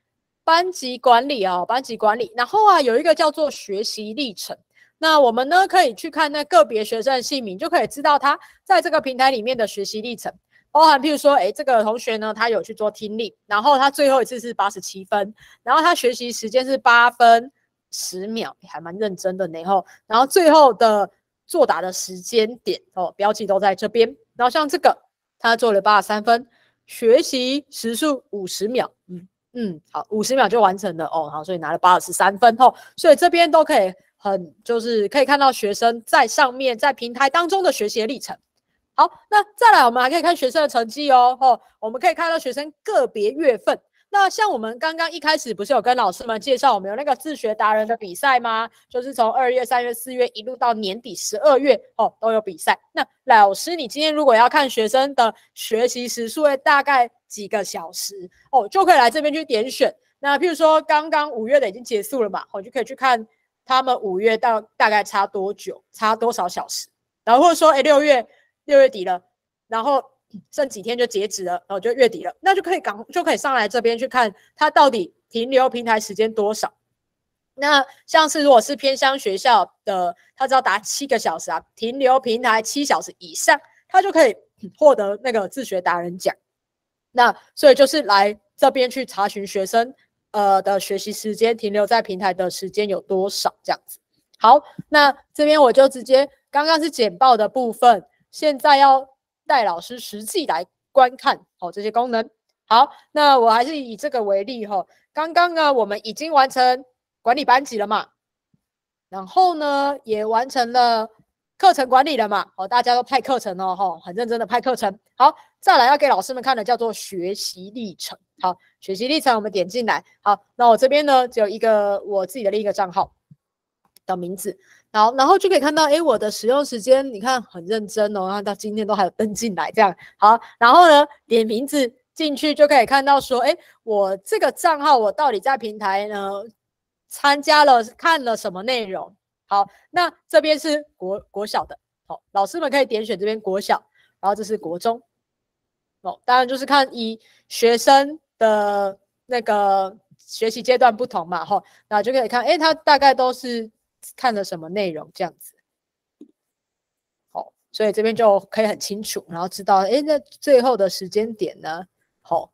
班级管理啊，班级管理，然后啊有一个叫做学习历程。那我们呢可以去看那个别学生的姓名，就可以知道他在这个平台里面的学习历程，包含譬如说，哎，这个同学呢他有去做听力，然后他最后一次是八十七分，然后他学习时间是八分十秒，还蛮认真的然后，然后最后的。作答的时间点哦，标记都在这边。然后像这个，他做了八十三分，学习时速五十秒，嗯嗯，好，五十秒就完成了哦，好，所以拿了八十三分哦。所以这边都可以很就是可以看到学生在上面在平台当中的学习历程。好，那再来我们还可以看学生的成绩哦，哦，我们可以看到学生个别月份。那像我们刚刚一开始不是有跟老师们介绍我们有那个自学达人的比赛吗？就是从二月、三月、四月一路到年底十二月哦，都有比赛。那老师，你今天如果要看学生的学习时数，大概几个小时哦，就可以来这边去点选。那譬如说刚刚五月的已经结束了嘛，我就可以去看他们五月到大概差多久，差多少小时。然后或者说，哎，六月六月底了，然后。剩几天就截止了，然后就月底了，那就可以赶就可以上来这边去看它到底停留平台时间多少。那像是如果是偏乡学校的，它只要达七个小时啊，停留平台七小时以上，它就可以获得那个自学达人奖。那所以就是来这边去查询学生呃的学习时间停留在平台的时间有多少这样子。好，那这边我就直接刚刚是简报的部分，现在要。带老师实际来观看哦，这些功能好。那我还是以这个为例哈。刚刚呢，我们已经完成管理班级了嘛，然后呢，也完成了课程管理了嘛。哦，大家都派课程哦，哈，很认真的派课程。好，再来要给老师们看的叫做学习历程。好，学习历程我们点进来。好，那我这边呢，只有一个我自己的另一个账号的名字。好，然后就可以看到，哎，我的使用时间，你看很认真哦，然后到今天都还有登进来，这样好。然后呢，点名字进去就可以看到说，哎，我这个账号我到底在平台呢参加了看了什么内容？好，那这边是国国小的，好，老师们可以点选这边国小，然后这是国中，哦，当然就是看以学生的那个学习阶段不同嘛，哈，那就可以看，哎，他大概都是。看了什么内容这样子，好，所以这边就可以很清楚，然后知道，哎，那最后的时间点呢，好，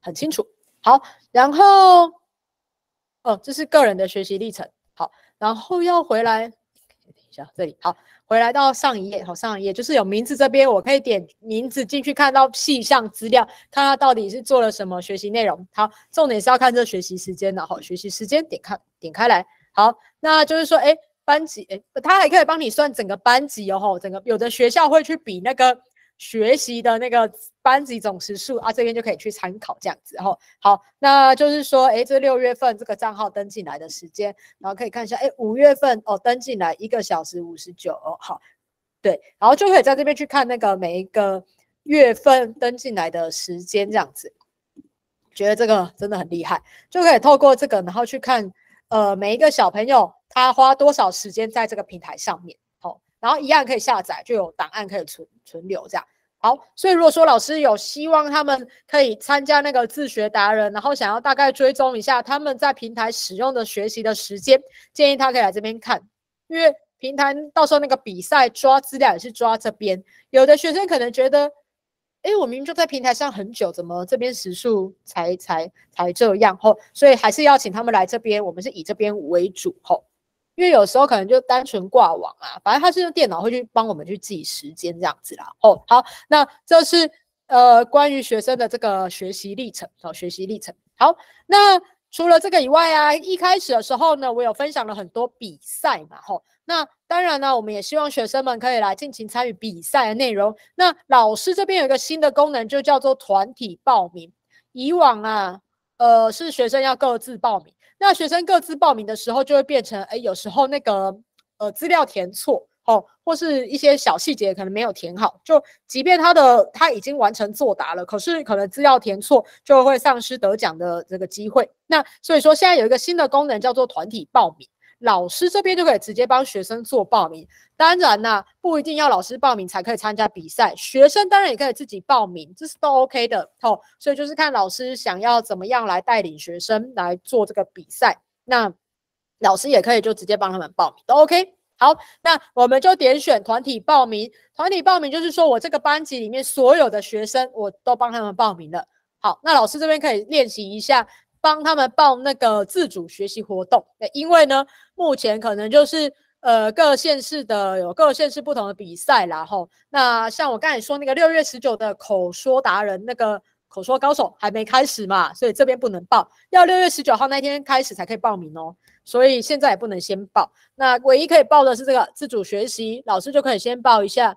很清楚，好，然后，哦，这是个人的学习历程，好，然后要回来，等一下这里好，回来到上一页，好，上一页就是有名字这边，我可以点名字进去看到细项资料，看他到底是做了什么学习内容。好，重点是要看这学习时间的，好，学习时间点开点开来，好，那就是说，哎，班级，哎，他还可以帮你算整个班级哦，吼，整个有的学校会去比那个。学习的那个班级总时数啊，这边就可以去参考这样子。然后好，那就是说，哎，这六月份这个账号登进来的时间，然后可以看一下，哎，五月份哦，登进来一个小时五十九哦，好，对，然后就可以在这边去看那个每一个月份登进来的时间这样子。觉得这个真的很厉害，就可以透过这个，然后去看呃每一个小朋友他花多少时间在这个平台上面。好然后一样可以下载，就有档案可以存存留，这样好。所以如果说老师有希望他们可以参加那个自学达人，然后想要大概追踪一下他们在平台使用的学习的时间，建议他可以来这边看，因为平台到时候那个比赛抓资料也是抓这边。有的学生可能觉得，哎，我明明就在平台上很久，怎么这边时速才才才这样？吼，所以还是要请他们来这边，我们是以这边为主，吼。因为有时候可能就单纯挂网啊，反正他是用电脑会去帮我们去记时间这样子啦。哦，好，那这是呃关于学生的这个学习历程哦，学习历程。好，那除了这个以外啊，一开始的时候呢，我有分享了很多比赛嘛，吼。那当然呢，我们也希望学生们可以来尽情参与比赛的内容。那老师这边有一个新的功能，就叫做团体报名。以往啊，呃，是学生要各自报名。那学生各自报名的时候，就会变成，哎，有时候那个呃资料填错，哦，或是一些小细节可能没有填好，就即便他的他已经完成作答了，可是可能资料填错，就会丧失得奖的这个机会。那所以说，现在有一个新的功能叫做团体报名。老师这边就可以直接帮学生做报名，当然呢，不一定要老师报名才可以参加比赛，学生当然也可以自己报名，这是都 OK 的哦。所以就是看老师想要怎么样来带领学生来做这个比赛，那老师也可以就直接帮他们报名，都 OK。好，那我们就点选团体报名，团体报名就是说我这个班级里面所有的学生我都帮他们报名了。好，那老师这边可以练习一下。帮他们报那个自主学习活动，因为呢，目前可能就是呃各县市的有各县市不同的比赛啦，吼。那像我刚才说那个六月十九的口说达人那个口说高手还没开始嘛，所以这边不能报，要六月十九号那天开始才可以报名哦。所以现在也不能先报，那唯一可以报的是这个自主学习，老师就可以先报一下。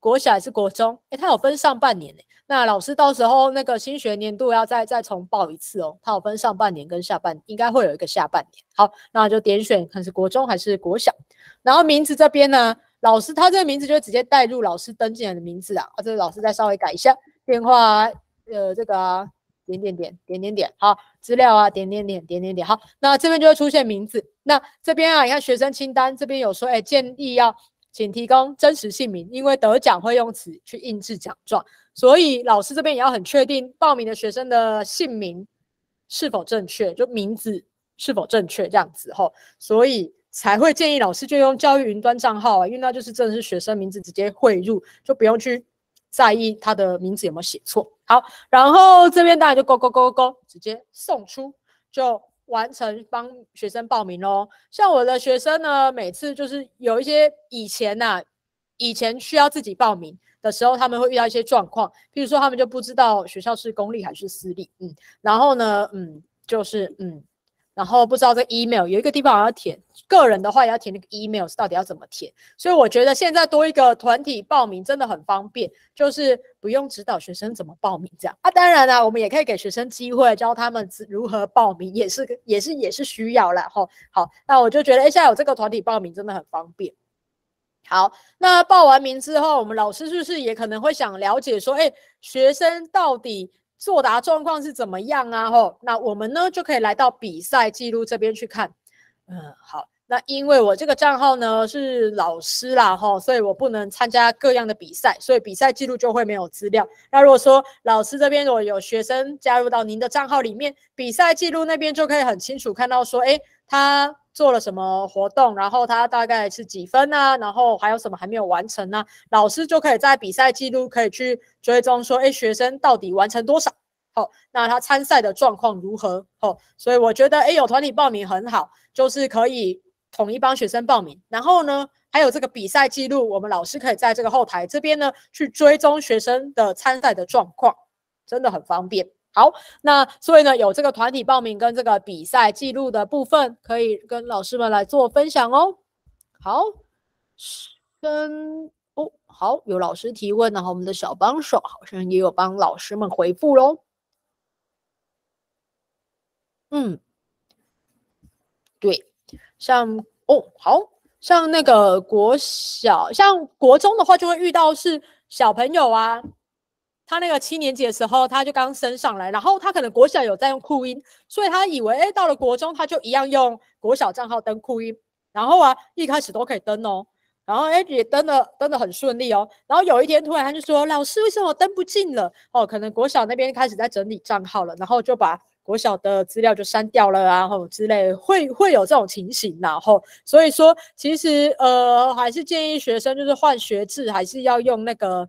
国小还是国中？诶，他有分上半年诶。那老师到时候那个新学年度要再再重报一次哦。他有分上半年跟下半，应该会有一个下半年。好，那就点选看是国中还是国小。然后名字这边呢，老师他这个名字就直接带入老师登记人的名字啊。啊，这个老师再稍微改一下电话，呃，这个点点点点点点，好，资料啊，点点点点点点，好，那这边就会出现名字。那这边啊，你看学生清单这边有说，哎，建议要。请提供真实姓名，因为得奖会用此去印制奖状，所以老师这边也要很确定报名的学生的姓名是否正确，就名字是否正确这样子吼，所以才会建议老师就用教育云端账号啊，因为那就是真的是学生名字直接汇入，就不用去在意他的名字有没有写错。好，然后这边当然就勾勾勾勾，直接送出就。完成帮学生报名喽。像我的学生呢，每次就是有一些以前呐，以前需要自己报名的时候，他们会遇到一些状况，譬如说他们就不知道学校是公立还是私立，嗯，然后呢，嗯，就是嗯。然后不知道这 email 有一个地方要填，个人的话也要填那个 email，到底要怎么填？所以我觉得现在多一个团体报名真的很方便，就是不用指导学生怎么报名这样啊。当然啦，我们也可以给学生机会教他们如何报名，也是也是也是需要啦。吼。好，那我就觉得哎，现在有这个团体报名真的很方便。好，那报完名之后，我们老师是不是也可能会想了解说，哎，学生到底？作答状况是怎么样啊？吼，那我们呢就可以来到比赛记录这边去看。嗯，好，那因为我这个账号呢是老师啦，吼，所以我不能参加各样的比赛，所以比赛记录就会没有资料。那如果说老师这边如果有学生加入到您的账号里面，比赛记录那边就可以很清楚看到说，哎，他。做了什么活动，然后他大概是几分呢？然后还有什么还没有完成呢？老师就可以在比赛记录可以去追踪，说，哎，学生到底完成多少？好，那他参赛的状况如何？哦，所以我觉得，哎，有团体报名很好，就是可以统一帮学生报名。然后呢，还有这个比赛记录，我们老师可以在这个后台这边呢去追踪学生的参赛的状况，真的很方便。好，那所以呢，有这个团体报名跟这个比赛记录的部分，可以跟老师们来做分享哦。好，跟哦，好，有老师提问，然后我们的小帮手好像也有帮老师们回复喽。嗯，对，像哦，好像那个国小，像国中的话，就会遇到是小朋友啊。他那个七年级的时候，他就刚升上来，然后他可能国小有在用酷音，所以他以为，哎，到了国中他就一样用国小账号登酷音，然后啊，一开始都可以登哦，然后哎也登的登的很顺利哦，然后有一天突然他就说，老师为什么登不进了？哦，可能国小那边开始在整理账号了，然后就把国小的资料就删掉了啊，然后之类，会会有这种情形，然后所以说其实呃还是建议学生就是换学制，还是要用那个。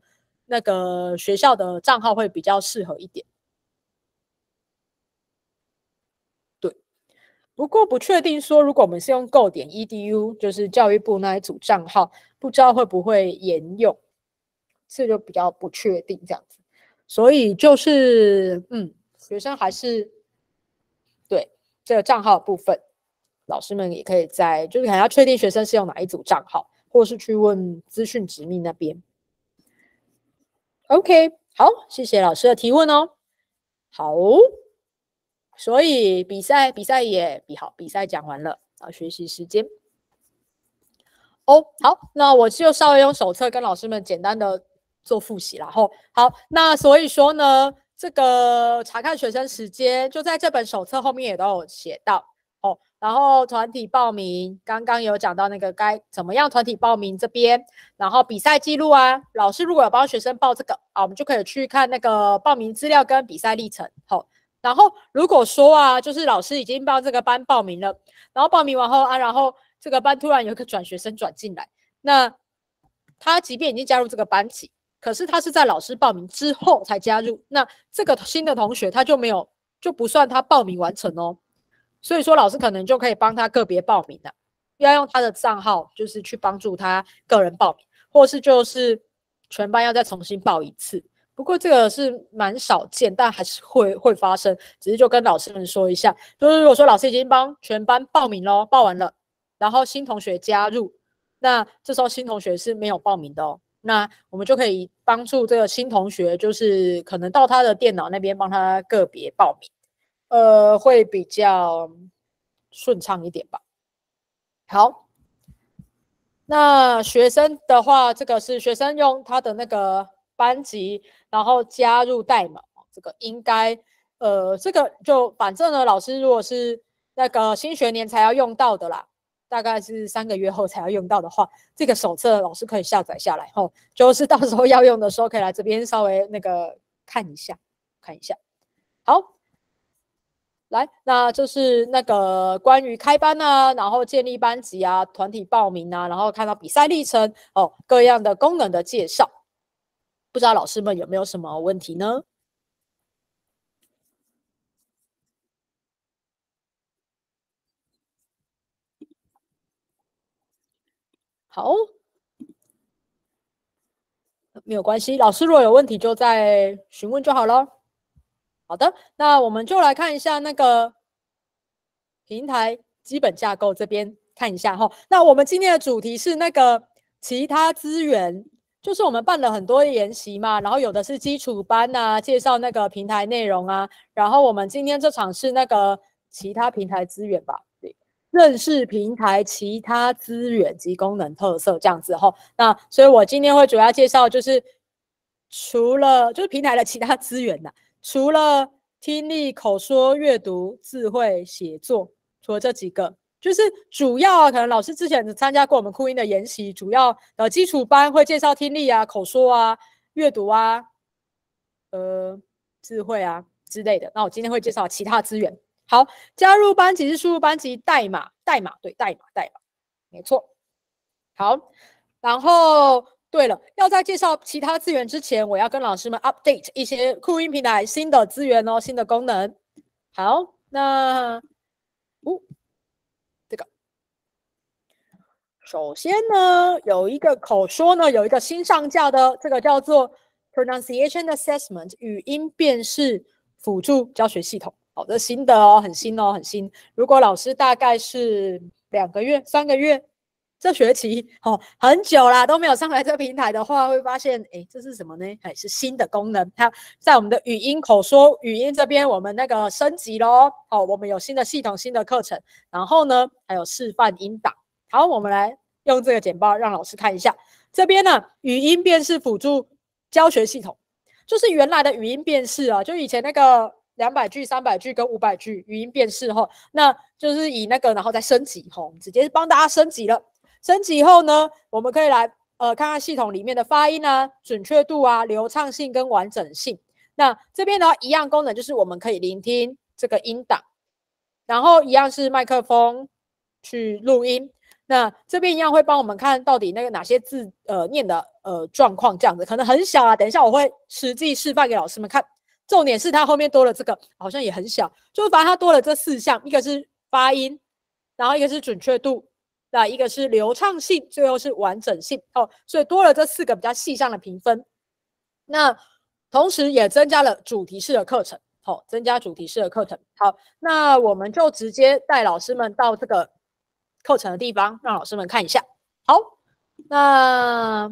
那个学校的账号会比较适合一点，对。不过不确定说，如果我们是用 Go 点 edu，就是教育部那一组账号，不知道会不会沿用，这就比较不确定这样子。所以就是，嗯，学生还是对这个账号部分，老师们也可以在，就是可能要确定学生是用哪一组账号，或是去问资讯执秘那边。OK，好，谢谢老师的提问哦。好，所以比赛比赛也比好，比赛讲完了啊，学习时间。哦，好，那我就稍微用手册跟老师们简单的做复习，然后好，那所以说呢，这个查看学生时间就在这本手册后面也都有写到。然后团体报名，刚刚有讲到那个该怎么样团体报名这边，然后比赛记录啊，老师如果有帮学生报这个啊，我们就可以去看那个报名资料跟比赛历程。好，然后如果说啊，就是老师已经帮这个班报名了，然后报名完后啊，然后这个班突然有个转学生转进来，那他即便已经加入这个班级，可是他是在老师报名之后才加入，那这个新的同学他就没有就不算他报名完成哦。所以说，老师可能就可以帮他个别报名了，要用他的账号，就是去帮助他个人报名，或是就是全班要再重新报一次。不过这个是蛮少见，但还是会会发生。只是就跟老师们说一下，就是如果说老师已经帮全班报名喽，报完了，然后新同学加入，那这时候新同学是没有报名的哦，那我们就可以帮助这个新同学，就是可能到他的电脑那边帮他个别报名。呃，会比较顺畅一点吧。好，那学生的话，这个是学生用他的那个班级，然后加入代码，这个应该，呃，这个就反正呢，老师如果是那个新学年才要用到的啦，大概是三个月后才要用到的话，这个手册老师可以下载下来，吼，就是到时候要用的时候可以来这边稍微那个看一下，看一下。好。来，那就是那个关于开班啊，然后建立班级啊，团体报名啊，然后看到比赛历程哦，各样的功能的介绍，不知道老师们有没有什么问题呢？好，没有关系，老师如果有问题就再询问就好了。好的，那我们就来看一下那个平台基本架构这边看一下哈。那我们今天的主题是那个其他资源，就是我们办了很多研习嘛，然后有的是基础班呐，介绍那个平台内容啊。然后我们今天这场是那个其他平台资源吧，对，认识平台其他资源及功能特色这样子哈。那所以我今天会主要介绍就是除了就是平台的其他资源呐。除了听力、口说、阅读、智慧、写作，除了这几个，就是主要。可能老师之前参加过我们酷音的研习，主要的基础班会介绍听力啊、口说啊、阅读啊、呃、智慧啊之类的。那我今天会介绍其他资源。好，加入班级是输入班级代码，代码对，代码代码，没错。好，然后。对了，要在介绍其他资源之前，我要跟老师们 update 一些酷音平台新的资源哦，新的功能。好，那，哦，这个首先呢，有一个口说呢，有一个新上架的，这个叫做 Pronunciation Assessment 语音辨识辅助教学系统。好的，新的哦，很新哦，很新。如果老师大概是两个月、三个月。这学期哦，很久啦都没有上来这平台的话，会发现哎，这是什么呢？哎，是新的功能。它在我们的语音口说语音这边，我们那个升级喽。哦，我们有新的系统、新的课程，然后呢，还有示范音档。好，我们来用这个简报让老师看一下。这边呢，语音辨识辅助教学系统，就是原来的语音辨识啊，就以前那个两百句、三百句跟五百句语音辨识哈，那就是以那个然后再升级吼，直接帮大家升级了。升级以后呢，我们可以来呃看看系统里面的发音啊、准确度啊、流畅性跟完整性。那这边的话，一样功能就是我们可以聆听这个音档，然后一样是麦克风去录音。那这边一样会帮我们看到底那个哪些字呃念的呃状况这样子，可能很小啊。等一下我会实际示范给老师们看。重点是它后面多了这个，好像也很小，就反正它多了这四项，一个是发音，然后一个是准确度。那一个是流畅性，最后是完整性哦，所以多了这四个比较细项的评分。那同时也增加了主题式的课程，好，增加主题式的课程。好，那我们就直接带老师们到这个课程的地方，让老师们看一下。好，那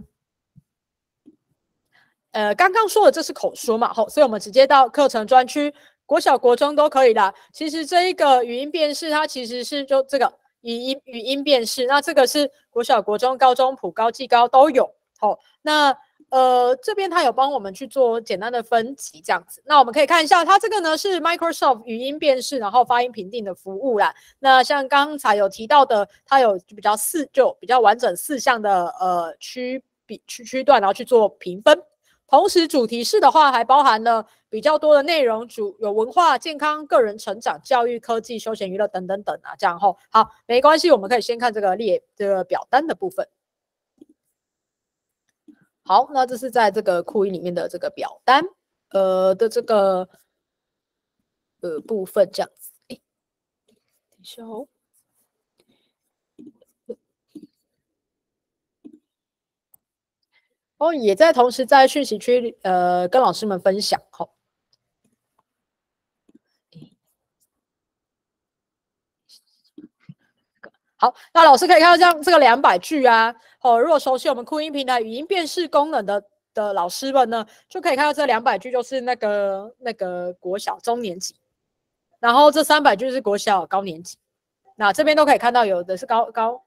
呃，刚刚说的这是口说嘛，好，所以我们直接到课程专区，国小、国中都可以的。其实这一个语音辨识，它其实是就这个。语音语音辨识，那这个是国小、国中、高中、普高、技高都有。好，那呃这边它有帮我们去做简单的分级，这样子。那我们可以看一下，它这个呢是 Microsoft 语音辨识，然后发音评定的服务啦。那像刚才有提到的，它有比较四就比较完整四项的呃区比区区段，然后去做评分。同时，主题式的话还包含了比较多的内容，主有文化、健康、个人成长、教育、科技、休闲娱乐等等等啊，这样吼好，没关系，我们可以先看这个列这个表单的部分。好，那这是在这个库音里面的这个表单，呃的这个呃部分这样子。哎，等一下哦。哦，也在同时在讯息区，呃，跟老师们分享。好，好，那老师可以看到这样这个两百句啊。哦，如果熟悉我们酷音平台语音辨识功能的的老师们呢，就可以看到这两百句就是那个那个国小中年级，然后这三百句是国小高年级。那这边都可以看到，有的是高高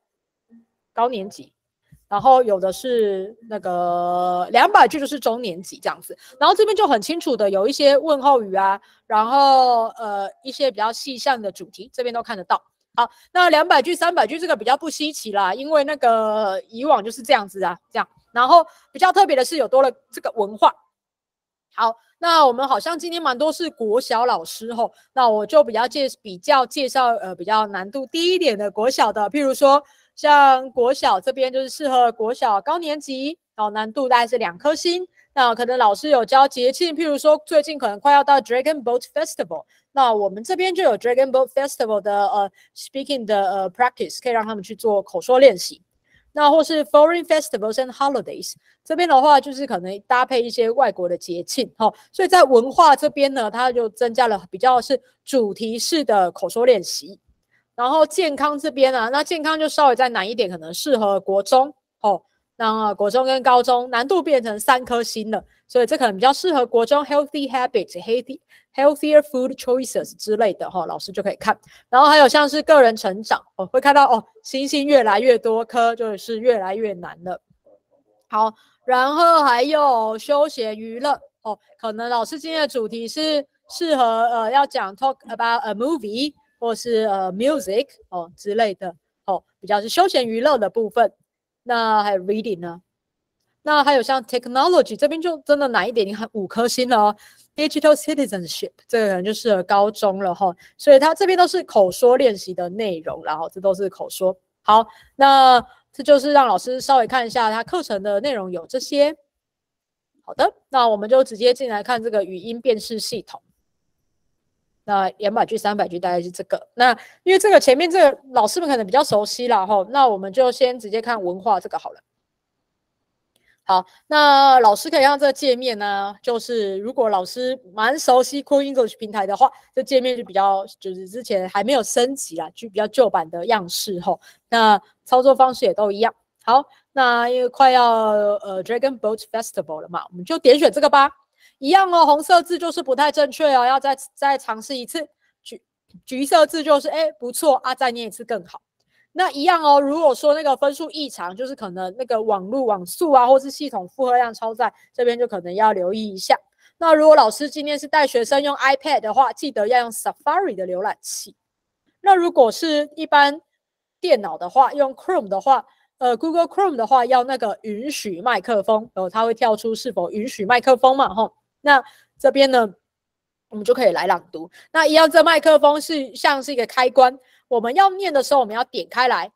高年级。然后有的是那个两百句就是中年级这样子，然后这边就很清楚的有一些问候语啊，然后呃一些比较细项的主题，这边都看得到。好，那两百句、三百句这个比较不稀奇啦，因为那个以往就是这样子啊，这样。然后比较特别的是有多了这个文化。好，那我们好像今天蛮多是国小老师吼，那我就比较介比较介绍呃比较难度低一点的国小的，譬如说。像国小这边就是适合国小高年级，然后难度大概是两颗星。那可能老师有教节庆，譬如说最近可能快要到 Dragon Boat Festival，那我们这边就有 Dragon Boat Festival 的呃 speaking 的呃 practice，可以让他们去做口说练习。那或是 Foreign Festivals and Holidays 这边的话，就是可能搭配一些外国的节庆，哈，所以在文化这边呢，它就增加了比较是主题式的口说练习。然后健康这边啊，那健康就稍微再难一点，可能适合国中哦。那国中跟高中难度变成三颗星了，所以这可能比较适合国中 healthy habits、healthy healthier food choices 之类的哈，老师就可以看。然后还有像是个人成长哦，会看到哦，星星越来越多颗，就是越来越难了。好，然后还有休闲娱乐哦，可能老师今天的主题是适合呃要讲 talk about a movie。或是呃 music 哦之类的哦，比较是休闲娱乐的部分。那还有 reading 呢？那还有像 technology 这边就真的难一点，你看五颗星了。digital citizenship 这个可能就适合高中了哈。所以它这边都是口说练习的内容，然后这都是口说。好，那这就是让老师稍微看一下它课程的内容有这些。好的，那我们就直接进来看这个语音辨识系统。那两百句、三百句大概是这个。那因为这个前面这个老师们可能比较熟悉了哈，那我们就先直接看文化这个好了。好，那老师可以让这个界面呢，就是如果老师蛮熟悉 Cool English 平台的话，这界面就比较就是之前还没有升级啦，就比较旧版的样式吼。那操作方式也都一样。好，那因为快要呃 Dragon Boat Festival 了嘛，我们就点选这个吧。一样哦，红色字就是不太正确哦，要再再尝试一次。橘橘色字就是哎不错啊，再念一次更好。那一样哦，如果说那个分数异常，就是可能那个网络网速啊，或是系统负荷量超载，这边就可能要留意一下。那如果老师今天是带学生用 iPad 的话，记得要用 Safari 的浏览器。那如果是一般电脑的话，用 Chrome 的话，呃，Google Chrome 的话要那个允许麦克风，然后它会跳出是否允许麦克风嘛，吼。那这边呢，我们就可以来朗读。那一样，这麦克风是像是一个开关。我们要念的时候，我们要点开来，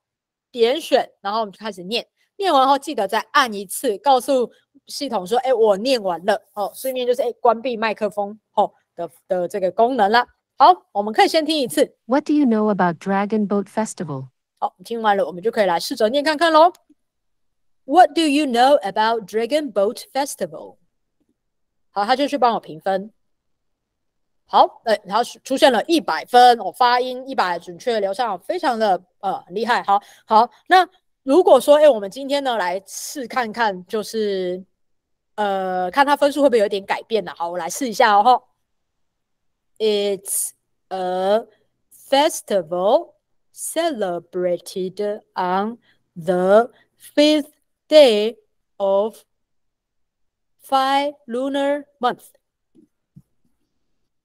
点选，然后我们就开始念。念完后，记得再按一次，告诉系统说：“哎，我念完了。”哦，顺便就是哎，关闭麦克风哦的的这个功能了。好，我们可以先听一次。
What do you know about Dragon Boat Festival？
好，听完了，我们就可以来试着念看看喽。What do you know about Dragon Boat Festival？好，他就去帮我评分。好，哎，然后出现了一百分哦，发音一百，准确流畅，非常的呃厉害。好，好，那如果说，哎，我们今天呢来试看看，就是呃，看他分数会不会有点改变呢？好，我来试一下哦。It's a festival celebrated on the fifth day of five lunar month.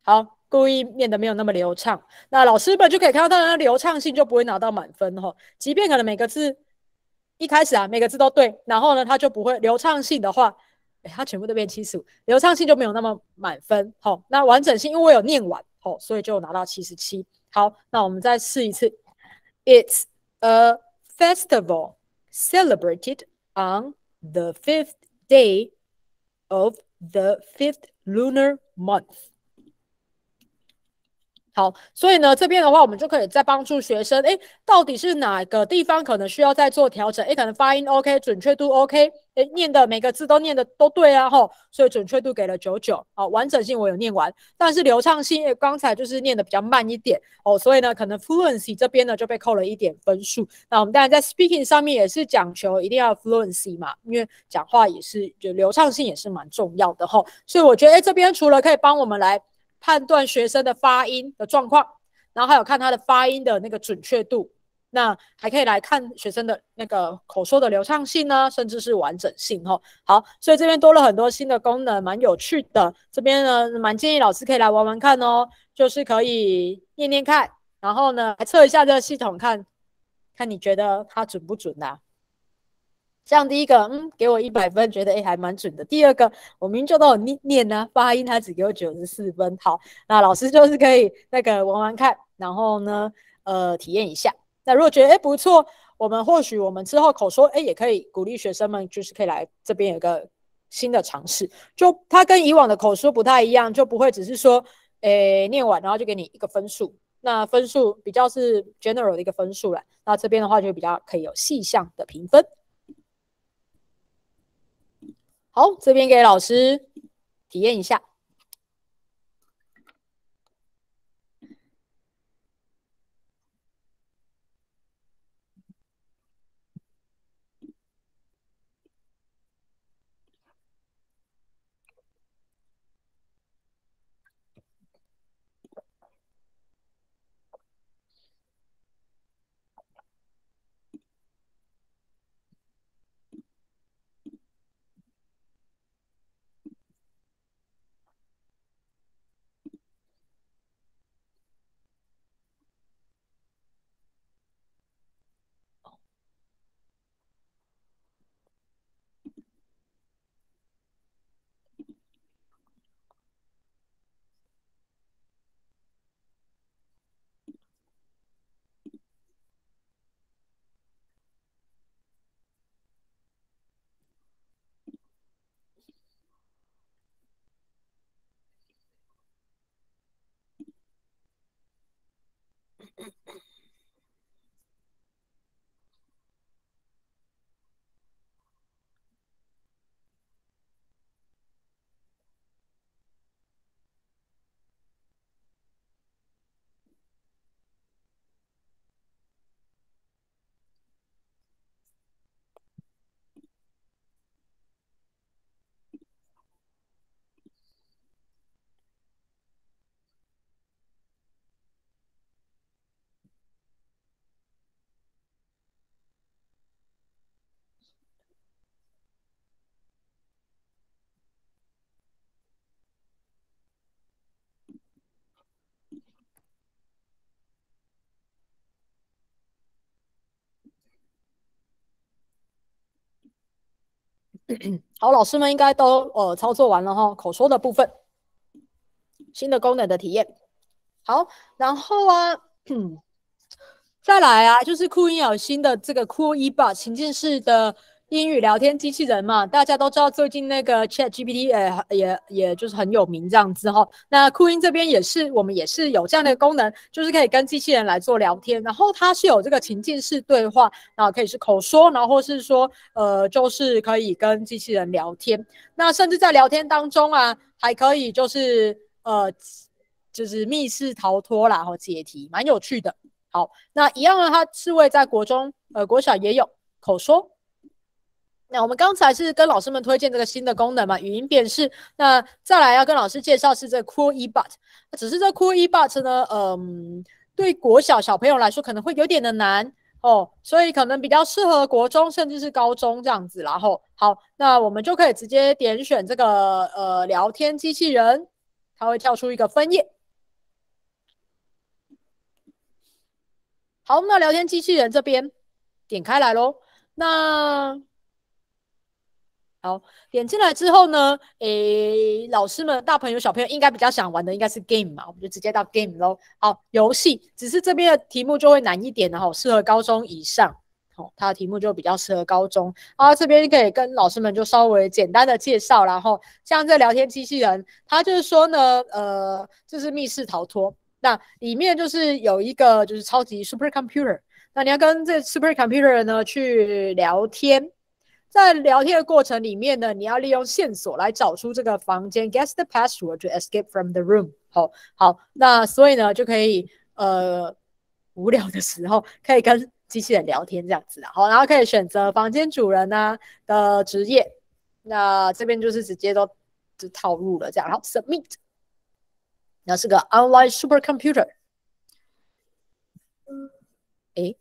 好，故意念的没有那么流畅，那老师们就可以看到他的流畅性就不会拿到满分哈。即便可能每个字一开始啊，每个字都对，然后呢，他就不会流畅性的话，哎，他全部都变七十五，流畅性就没有那么满分。好，那完整性因为我有念完，好，所以就拿到七十七。好，那我们再试一次。It's a festival celebrated on the fifth day of the fifth lunar month. 好，所以呢，这边的话，我们就可以再帮助学生，哎，到底是哪个地方可能需要再做调整？哎，可能发音 OK，准确度 OK，哎，念的每个字都念的都对啊，吼，所以准确度给了九九，好，完整性我有念完，但是流畅性，刚才就是念的比较慢一点，哦，所以呢，可能 fluency 这边呢就被扣了一点分数。那我们当然在 speaking 上面也是讲求一定要 fluency 嘛，因为讲话也是就流畅性也是蛮重要的，吼，所以我觉得，哎，这边除了可以帮我们来。判断学生的发音的状况，然后还有看他的发音的那个准确度，那还可以来看学生的那个口说的流畅性呢，甚至是完整性哈。好，所以这边多了很多新的功能，蛮有趣的。这边呢，蛮建议老师可以来玩玩看哦，就是可以念念看，然后呢，来测一下这个系统，看看你觉得它准不准呐？像第一个，嗯，给我一百分，觉得哎还蛮准的。第二个，我明明就都有念念呢，发音他只给我九十四分。好，那老师就是可以那个玩玩看，然后呢，呃，体验一下。那如果觉得哎不错，我们或许我们之后口说哎也可以鼓励学生们，就是可以来这边有个新的尝试。就它跟以往的口说不太一样，就不会只是说哎念完然后就给你一个分数，那分数比较是 general 的一个分数了。那这边的话就比较可以有细项的评分。好，这边给老师体验一下。好，老师们应该都呃操作完了哈，口说的部分，新的功能的体验。好，然后啊，再来啊，就是酷音有新的这个酷音吧情境式的。英语聊天机器人嘛，大家都知道最近那个 Chat GPT 也也也就是很有名这样子哈。那酷音这边也是，我们也是有这样的功能，就是可以跟机器人来做聊天，然后它是有这个情境式对话，然后可以是口说，然后或是说呃就是可以跟机器人聊天。那甚至在聊天当中啊，还可以就是呃就是密室逃脱啦，然后解题，蛮有趣的。好，那一样呢，它是位在国中呃国小也有口说。那我们刚才是跟老师们推荐这个新的功能嘛，语音辨识。那再来要跟老师介绍是这 Cool eBot，只是这 Cool eBot 呢，嗯，对国小小朋友来说可能会有点的难哦，所以可能比较适合国中甚至是高中这样子。然后好，那我们就可以直接点选这个呃聊天机器人，它会跳出一个分页。好，那聊天机器人这边点开来喽，那。好，点进来之后呢，诶，老师们、大朋友、小朋友应该比较想玩的应该是 game 嘛，我们就直接到 game 喽。好，游戏，只是这边的题目就会难一点的哈，适合高中以上。好，它的题目就比较适合高中。啊，这边可以跟老师们就稍微简单的介绍，然后像这聊天机器人，它就是说呢，呃，这是密室逃脱，那里面就是有一个就是超级 super computer，那你要跟这 super computer 呢去聊天。在聊天的过程里面呢，你要利用线索来找出这个房间，guess the password to escape from the room。好，好，那所以呢，就可以呃无聊的时候可以跟机器人聊天这样子的。好，然后可以选择房间主人呢的职业，那这边就是直接都就套入了这样。然后 submit，那是个 online supercomputer。诶。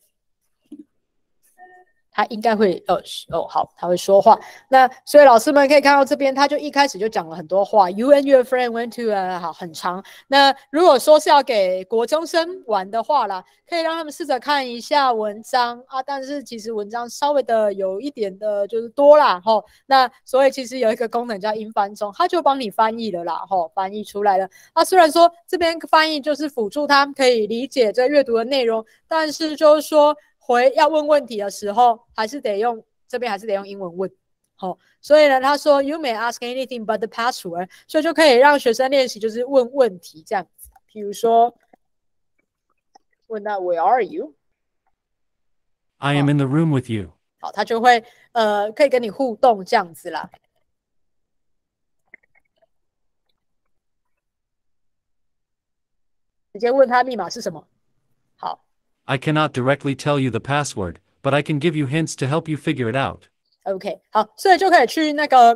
他应该会呃哦好，他会说话。那所以老师们可以看到这边，他就一开始就讲了很多话。You and your friend went to 啊，好很长。那如果说是要给国中生玩的话啦，可以让他们试着看一下文章啊。但是其实文章稍微的有一点的就是多啦吼。那所以其实有一个功能叫英翻中，它就帮你翻译了啦吼，翻译出来了。啊，虽然说这边翻译就是辅助他可以理解这阅读的内容，但是就是说。回要问问题的时候，还是得用这边，还是得用英文问。好，所以呢，他说 You may ask anything but the password，所以就可以让学生练习，就是问问题这样子。比如说，问到 Where are you？I
am in the room with you。
好，他就会呃，可以跟你互动这样子啦。直接问他密码是什么。
I cannot directly tell you the password, but I can give you hints to help you figure it out.
OK，好，所以就可以去那个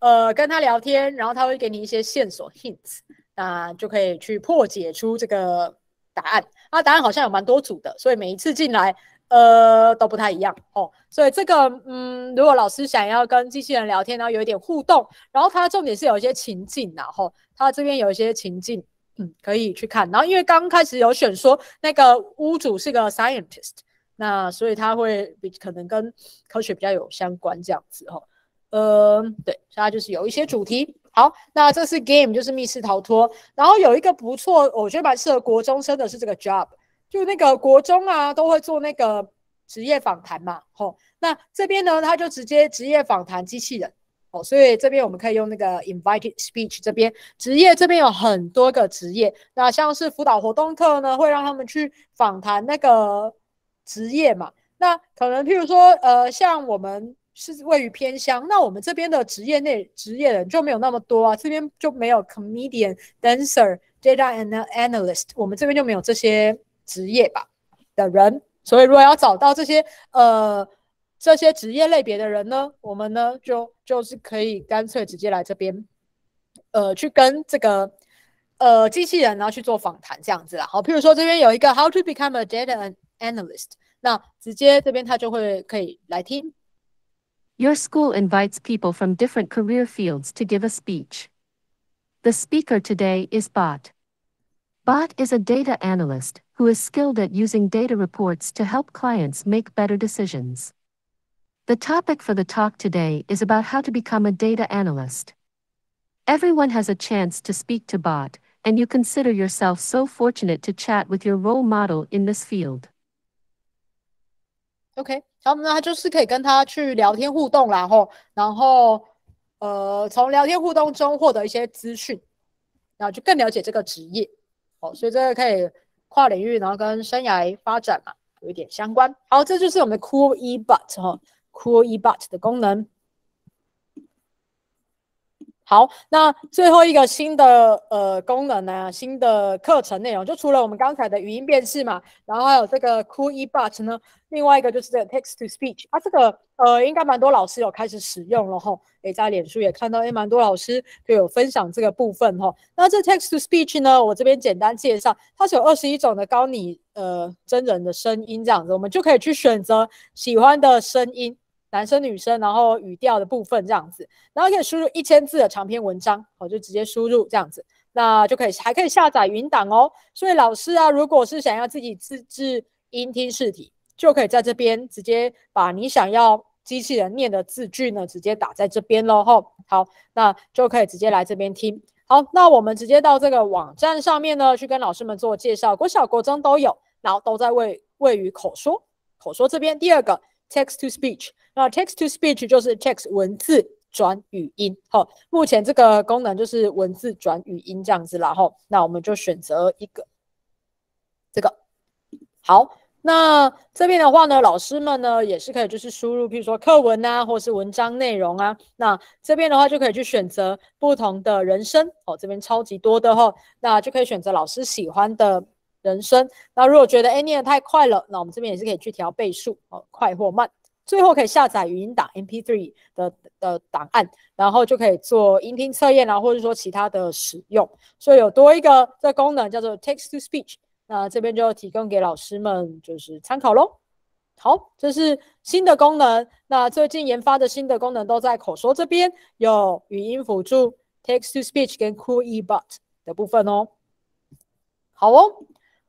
呃跟他聊天，然后他会给你一些线索 hints，那就可以去破解出这个答案。啊，答案好像有蛮多组的，所以每一次进来呃都不太一样哦。所以这个嗯，如果老师想要跟机器人聊天，然后有一点互动，然后它的重点是有一些情境，然后它这边有一些情境。嗯，可以去看。然后因为刚开始有选说那个屋主是个 scientist，那所以他会比可能跟科学比较有相关这样子哈。呃，对，所以它就是有一些主题。好，那这是 game，就是密室逃脱。然后有一个不错，我觉得蛮适合国中生的是这个 job，就那个国中啊都会做那个职业访谈嘛。吼，那这边呢，他就直接职业访谈机器人。哦，所以这边我们可以用那个 invited speech 这边职业这边有很多个职业，那像是辅导活动课呢，会让他们去访谈那个职业嘛。那可能譬如说，呃，像我们是位于偏乡，那我们这边的职业内职业人就没有那么多啊，这边就没有 comedian、dancer、data analyst，我们这边就没有这些职业吧的人。所以如果要找到这些呃。这些职业类别的人呢，我们呢就就是可以干脆直接来这边，呃，去跟这个呃机器人然后去做访谈这样子啦。好，譬如说这边有一个 How to become a data analyst，那直接这边他就会可以来听。
Your school invites people from different career fields to give a speech. The speaker today is Bot. Bot is a data analyst who is skilled at using data reports to help clients make better decisions. The topic for the talk today is about how to become a data analyst. Everyone has a chance to speak to Bot, and you consider yourself so fortunate to chat with your role model in this field.
OK，好，那他就是可以跟他去聊天互动，然后，然后，呃，从聊天互动中获得一些资讯，然后就更了解这个职业。哦，所以这个可以跨领域，然后跟生涯发展嘛有一点相关。好，这就是我们的 Cool eBot 哈 ，Cool eBot 的功能。好，那最后一个新的呃功能呢，新的课程内容就除了我们刚才的语音辨识嘛，然后还有这个 Cool eBot 呢，另外一个就是这个 Text to Speech 啊，这个呃应该蛮多老师有开始使用了哈，诶，在脸书也看到诶蛮多老师就有分享这个部分哈。那这 Text to Speech 呢，我这边简单介绍，它是有二十一种的高拟呃真人的声音这样子，我们就可以去选择喜欢的声音。男生女生，然后语调的部分这样子，然后可以输入一千字的长篇文章，我就直接输入这样子，那就可以还可以下载云档哦。所以老师啊，如果是想要自己自制音听试题，就可以在这边直接把你想要机器人念的字句呢，直接打在这边喽。吼，好，那就可以直接来这边听。好，那我们直接到这个网站上面呢，去跟老师们做介绍，国小国中都有，然后都在位位于口说口说这边。第二个。Text to speech，那 text to speech 就是 text 文字转语音，好，目前这个功能就是文字转语音这样子啦，吼，那我们就选择一个这个，好，那这边的话呢，老师们呢也是可以就是输入，比如说课文啊，或是文章内容啊，那这边的话就可以去选择不同的人声，哦，这边超级多的哈，那就可以选择老师喜欢的。人生，那如果觉得哎念的太快了，那我们这边也是可以去调倍数哦，快或慢。最后可以下载语音档 MP3 的的档案，然后就可以做音听测验啊，或者说其他的使用。所以有多一个这功能叫做 Text to Speech，那这边就提供给老师们就是参考喽。好，这是新的功能。那最近研发的新的功能都在口说这边有语音辅助 Text to Speech 跟 Cool eBot 的部分哦。好哦。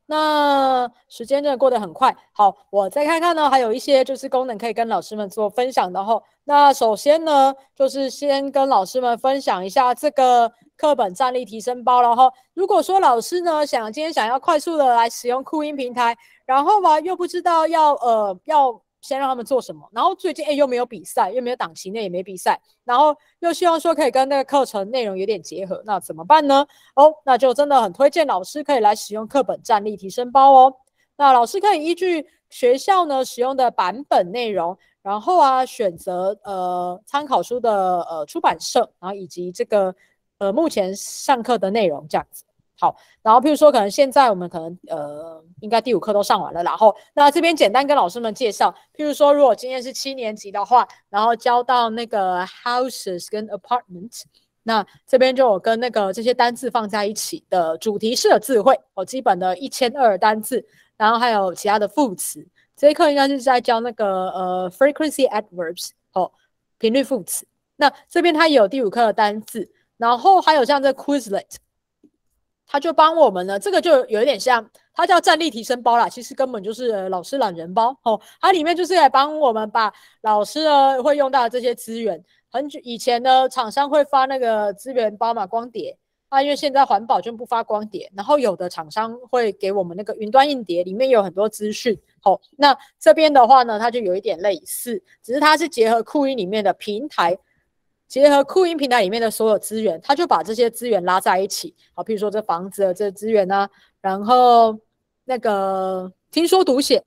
那时间真的过得很快，好，我再看看呢，还有一些就是功能可以跟老师们做分享的后。那首先呢，就是先跟老师们分享一下这个课本站立提升包然后。如果说老师呢想今天想要快速的来使用酷音平台，然后嘛又不知道要呃要。先让他们做什么，然后最近哎又没有比赛，又没有档期内也没比赛，然后又希望说可以跟那个课程内容有点结合，那怎么办呢？哦，那就真的很推荐老师可以来使用课本站立提升包哦。那老师可以依据学校呢使用的版本内容，然后啊选择呃参考书的呃出版社，然后以及这个呃目前上课的内容这样子。好，然后譬如说，可能现在我们可能呃，应该第五课都上完了，然后那这边简单跟老师们介绍，譬如说，如果今天是七年级的话，然后教到那个 houses 跟 apartment，那这边就有跟那个这些单字放在一起的主题式的词汇哦，基本的一千二单字，然后还有其他的副词，这一课应该是在教那个呃 frequency adverbs 哦，频率副词。那这边它也有第五课的单字，然后还有像这 Quizlet。他就帮我们呢，这个就有一点像，它叫战力提升包啦，其实根本就是老师懒人包哦。它里面就是来帮我们把老师呢会用到的这些资源，很久以前呢，厂商会发那个资源包嘛，光碟啊，因为现在环保就不发光碟，然后有的厂商会给我们那个云端硬碟，里面有很多资讯。好，那这边的话呢，它就有一点类似，只是它是结合酷音里面的平台。结合酷音平台里面的所有资源，他就把这些资源拉在一起。好，譬如说这房子的这资源呢，然后那个听说读写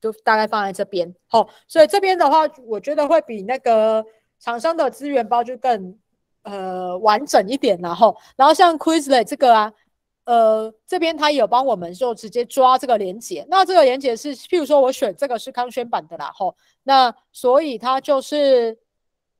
就大概放在这边。好，所以这边的话，我觉得会比那个厂商的资源包就更呃完整一点。然后，然后像 Quizlet 这个啊，呃，这边他有帮我们就直接抓这个连接。那这个连接是，譬如说我选这个是康轩版的啦。吼，那所以它就是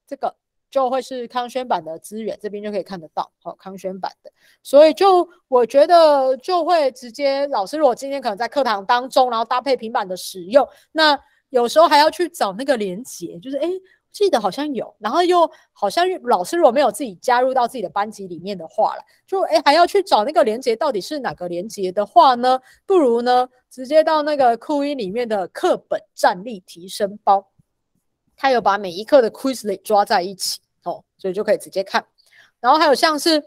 这个。就会是康轩版的资源，这边就可以看得到，好，康轩版的，所以就我觉得就会直接，老师如果今天可能在课堂当中，然后搭配平板的使用，那有时候还要去找那个连接，就是哎，记得好像有，然后又好像老师如果没有自己加入到自己的班级里面的话了，就哎还要去找那个连接到底是哪个连接的话呢，不如呢直接到那个酷音里面的课本站立提升包。他有把每一课的 Quizlet 抓在一起哦，所以就可以直接看。然后还有像是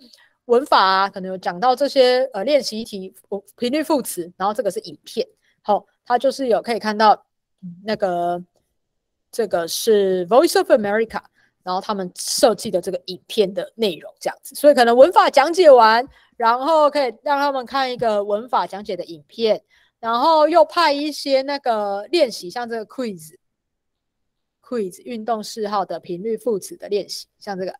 文法啊，可能有讲到这些呃练习题，频率副词，然后这个是影片，好，它就是有可以看到那个这个是 Voice of America，然后他们设计的这个影片的内容这样子，所以可能文法讲解完，然后可以让他们看一个文法讲解的影片，然后又派一些那个练习，像这个 quiz。Quiz 运动嗜好的频率副词的练习，像这个，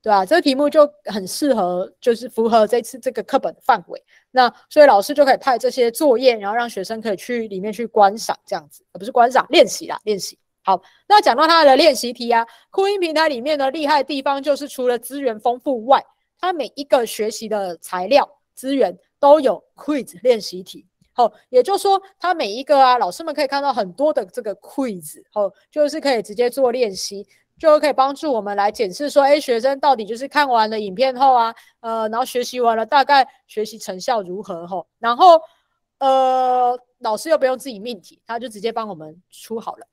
对吧？这个题目就很适合，就是符合这次这个课本的范围。那所以老师就可以派这些作业，然后让学生可以去里面去观赏，这样子，而不是观赏练习啦，练习。好，那讲到它的练习题啊，酷音平台里面的厉害地方就是除了资源丰富外，它每一个学习的材料资源都有 quiz 练习题。哦，也就是说，它每一个啊，老师们可以看到很多的这个 quiz，哦，就是可以直接做练习，就可以帮助我们来检视说，哎，学生到底就是看完了影片后啊，呃，然后学习完了，大概学习成效如何？吼，然后呃，老师又不用自己命题，他就直接帮我们出好了，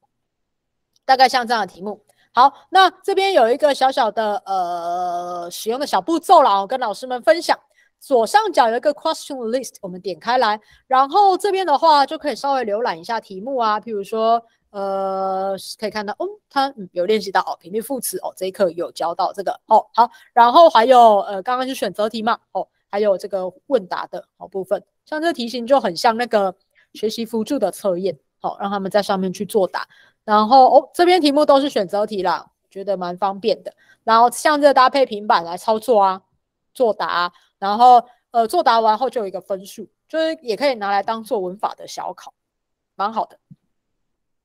大概像这样的题目。好，那这边有一个小小的呃使用的小步骤啦，我跟老师们分享。左上角有一个 question list，我们点开来，然后这边的话就可以稍微浏览一下题目啊，譬如说，呃，可以看到，嗯，它有练习到哦，频率副词哦，这一课有教到这个哦，好，然后还有呃，刚刚是选择题嘛，哦，还有这个问答的好部分，像这个题型就很像那个学习辅助的测验，好，让他们在上面去作答，然后哦，这边题目都是选择题啦，觉得蛮方便的，然后像这搭配平板来操作啊，作答。然后，呃，作答完后就有一个分数，就是也可以拿来当做文法的小考，蛮好的。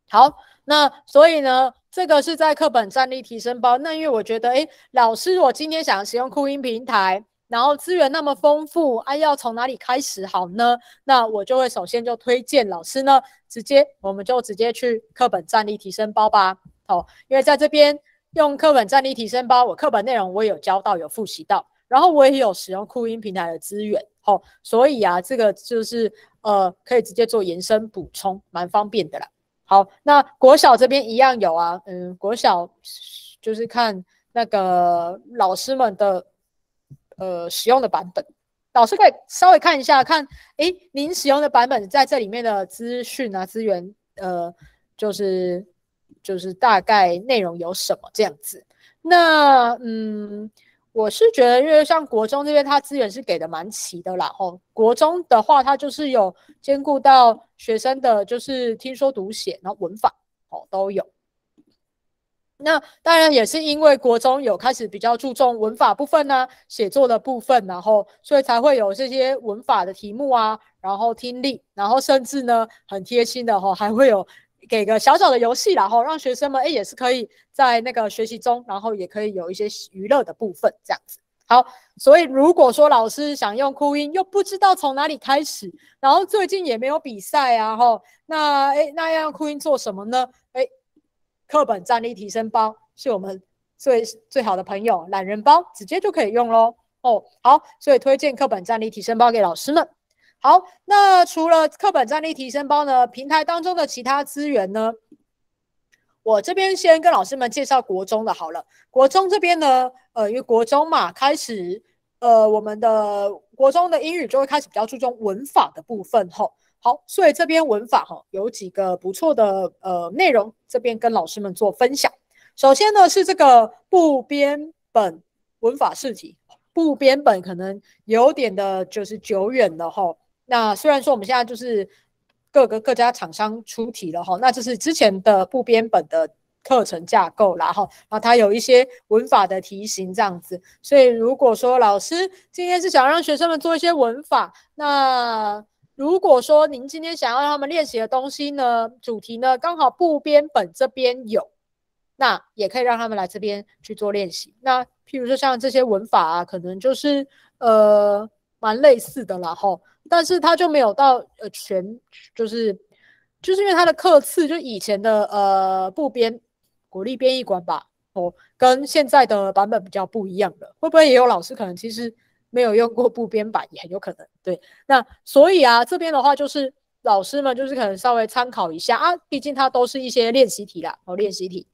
好，那所以呢，这个是在课本战力提升包。那因为我觉得，哎，老师，我今天想使用酷音平台，然后资源那么丰富，哎，要从哪里开始好呢？那我就会首先就推荐老师呢，直接我们就直接去课本战力提升包吧。好，因为在这边用课本战力提升包，我课本内容我有教到，有复习到。然后我也有使用酷音平台的资源，吼，所以啊，这个就是呃，可以直接做延伸补充，蛮方便的啦。好，那国小这边一样有啊，嗯，国小就是看那个老师们的呃使用的版本，老师可以稍微看一下，看，诶，您使用的版本在这里面的资讯啊资源，呃，就是就是大概内容有什么这样子。那嗯。我是觉得，因为像国中这边，它资源是给的蛮齐的啦。吼，国中的话，它就是有兼顾到学生的，就是听说读写，然后文法，哦，都有。那当然也是因为国中有开始比较注重文法部分呢，写作的部分，然后所以才会有这些文法的题目啊，然后听力，然后甚至呢，很贴心的哈，还会有。给个小小的游戏，然后让学生们哎也是可以在那个学习中，然后也可以有一些娱乐的部分，这样子。好，所以如果说老师想用酷音，又不知道从哪里开始，然后最近也没有比赛啊，吼，那哎那要用酷音做什么呢？哎，课本战力提升包是我们最最好的朋友，懒人包直接就可以用喽。哦，好，所以推荐课本战力提升包给老师们。好，那除了课本战力提升包呢？平台当中的其他资源呢？我这边先跟老师们介绍国中的好了。国中这边呢，呃，因为国中嘛，开始，呃，我们的国中的英语就会开始比较注重文法的部分吼。好，所以这边文法哈有几个不错的呃内容，这边跟老师们做分享。首先呢是这个部编本文法试题，部编本可能有点的就是久远了吼。那虽然说我们现在就是各个各家厂商出题了哈，那这是之前的部编本的课程架构啦哈，然后它有一些文法的题型这样子，所以如果说老师今天是想让学生们做一些文法，那如果说您今天想要让他们练习的东西呢，主题呢刚好部编本这边有，那也可以让他们来这边去做练习。那譬如说像这些文法啊，可能就是呃蛮类似的啦哈。但是他就没有到呃全，就是就是因为他的课次就以前的呃部编国立编译馆吧，哦，跟现在的版本比较不一样的，会不会也有老师可能其实没有用过部编版，也很有可能。对，那所以啊，这边的话就是老师们就是可能稍微参考一下啊，毕竟它都是一些练习题啦，哦，练习题。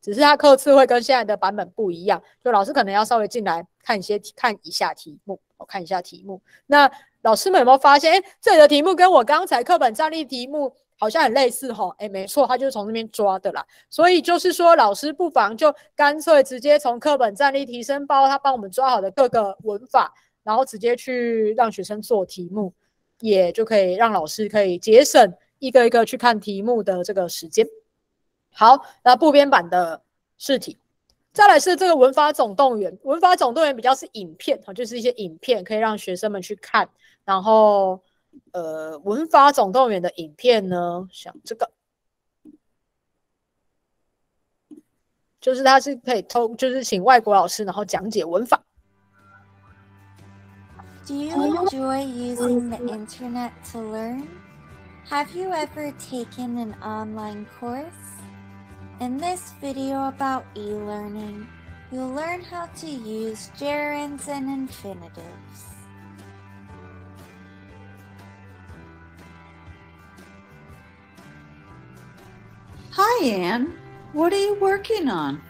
只是它课次会跟现在的版本不一样，就老师可能要稍微进来看一些看一下题目，我看一下题目。那老师们有没有发现，哎，这里的题目跟我刚才课本站立题目好像很类似哈？哎，没错，他就是从那边抓的啦。所以就是说，老师不妨就干脆直接从课本站立提升包，他帮我们抓好的各个文法，然后直接去让学生做题目，也就可以让老师可以节省一个一个去看题目的这个时间。好，那部编版的试题，再来是这个文法总动员。文法总动员比较是影片哈，就是一些影片可以让学生们去看。然后，呃，文法总动员的影片呢，像这个，就是它是可以偷，就是请外国老师然后讲解文法。
Do you enjoy using the internet to learn? Have you ever taken an online course? In this video about e-learning, you'll learn how to use gerunds and infinitives.
Hi, Anne. What are you working on?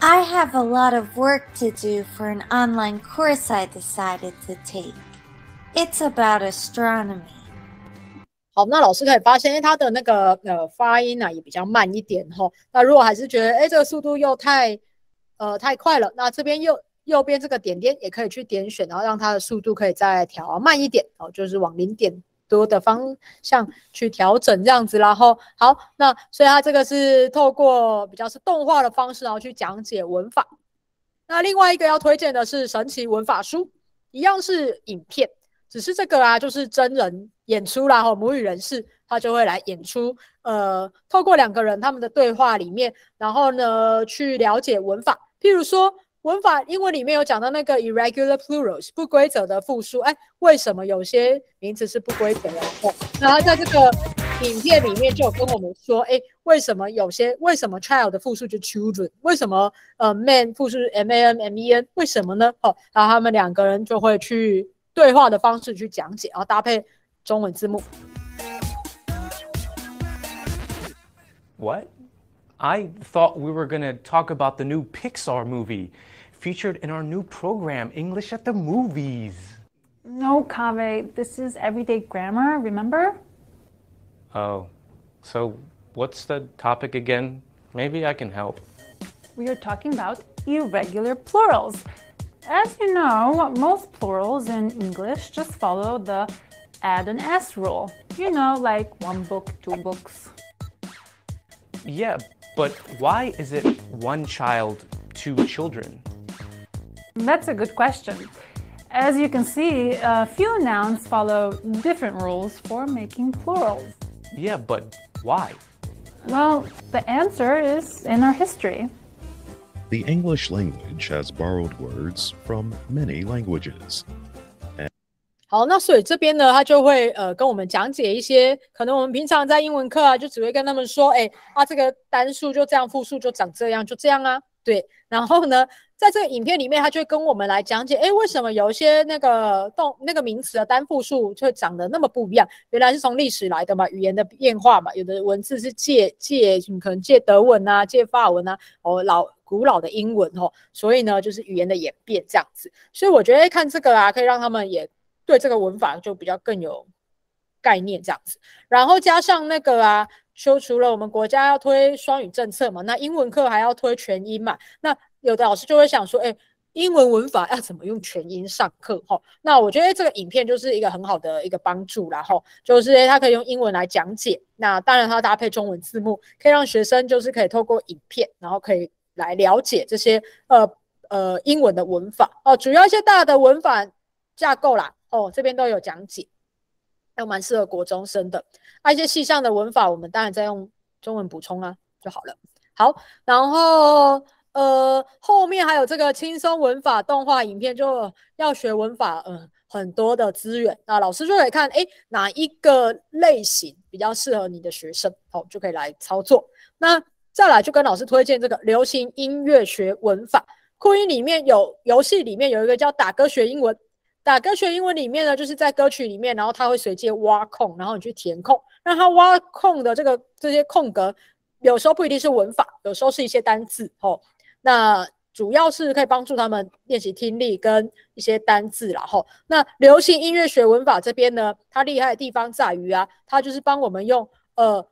I have a lot of work to do for an online course I decided to take. It's about astronomy.
好，那老师可以发现，哎，他的那个呃发音呢也比较慢一点哈。那如果还是觉得，哎，这个速度又太呃太快了，那这边右右边这个点点也可以去点选，然后让它的速度可以再调慢一点哦，就是往零点 多的方向去调整这样子。然后好，那所以它这个是透过比较是动画的方式，然后去讲解文法。那另外一个要推荐的是神奇文法书，一样是影片。只是这个啊，就是真人演出啦，哈，母语人士他就会来演出，呃，透过两个人他们的对话里面，然后呢去了解文法。譬如说，文法英文里面有讲到那个 irregular plurals 不规则的复数，哎，为什么有些名词是不规则的？哦然后在这个影片里面就有跟我们说，哎，为什么有些为什么 child 的复数就 children？为什么呃 man 复数 m a n m e n？为什么呢？哦，然后他们两个人就会去。对话的方式去讲解，然后搭配中文字幕。
What? I thought we were going to talk about the new Pixar movie featured in our new program, English at the Movies.
No, Kave, this is everyday grammar, remember?
Oh, so what's the topic again? Maybe I can help.
We are talking about irregular plurals. As you know, most plurals in English just follow the add an S rule. You know, like one book, two books.
Yeah, but why is it one child, two children?
That's a good question. As you can see, a few nouns follow different rules for making plurals.
Yeah, but why?
Well, the answer is in our history.
The English language has borrowed words from many languages.
好，那所以这边呢，他就会呃跟我们讲解一些可能我们平常在英文课啊，就只会跟他们说，哎啊，这个单数就这样，复数就长这样，就这样啊，对。然后呢， 在这个影片里面，他就会跟我们来讲解，哎，为什么有一些那个动那个名词的单复数就长得那么不一样？原来是从历史来的嘛，语言的变化嘛，有的文字是借借，可能借德文啊，借法文啊，哦老。古老的英文哦，所以呢，就是语言的演变这样子。所以我觉得看这个啊，可以让他们也对这个文法就比较更有概念这样子。然后加上那个啊，说除了我们国家要推双语政策嘛，那英文课还要推全英嘛。那有的老师就会想说，哎，英文文法要怎么用全英上课？哈，那我觉得这个影片就是一个很好的一个帮助然后就是他可以用英文来讲解。那当然，他搭配中文字幕，可以让学生就是可以透过影片，然后可以。来了解这些呃呃英文的文法哦，主要一些大的文法架构啦哦，这边都有讲解，还蛮适合国中生的。那一些细项的文法，我们当然再用中文补充啊就好了。好，然后呃后面还有这个轻松文法动画影片，就要学文法，嗯，很多的资源那老师就可以看，哎，哪一个类型比较适合你的学生，好就可以来操作。那再来就跟老师推荐这个流行音乐学文法酷音里面有游戏里面有一个叫打歌学英文，打歌学英文里面呢，就是在歌曲里面，然后它会随机挖空，然后你去填空，让它挖空的这个这些空格有时候不一定是文法，有时候是一些单字哦。那主要是可以帮助他们练习听力跟一些单字然后那流行音乐学文法这边呢，它厉害的地方在于啊，它就是帮我们用呃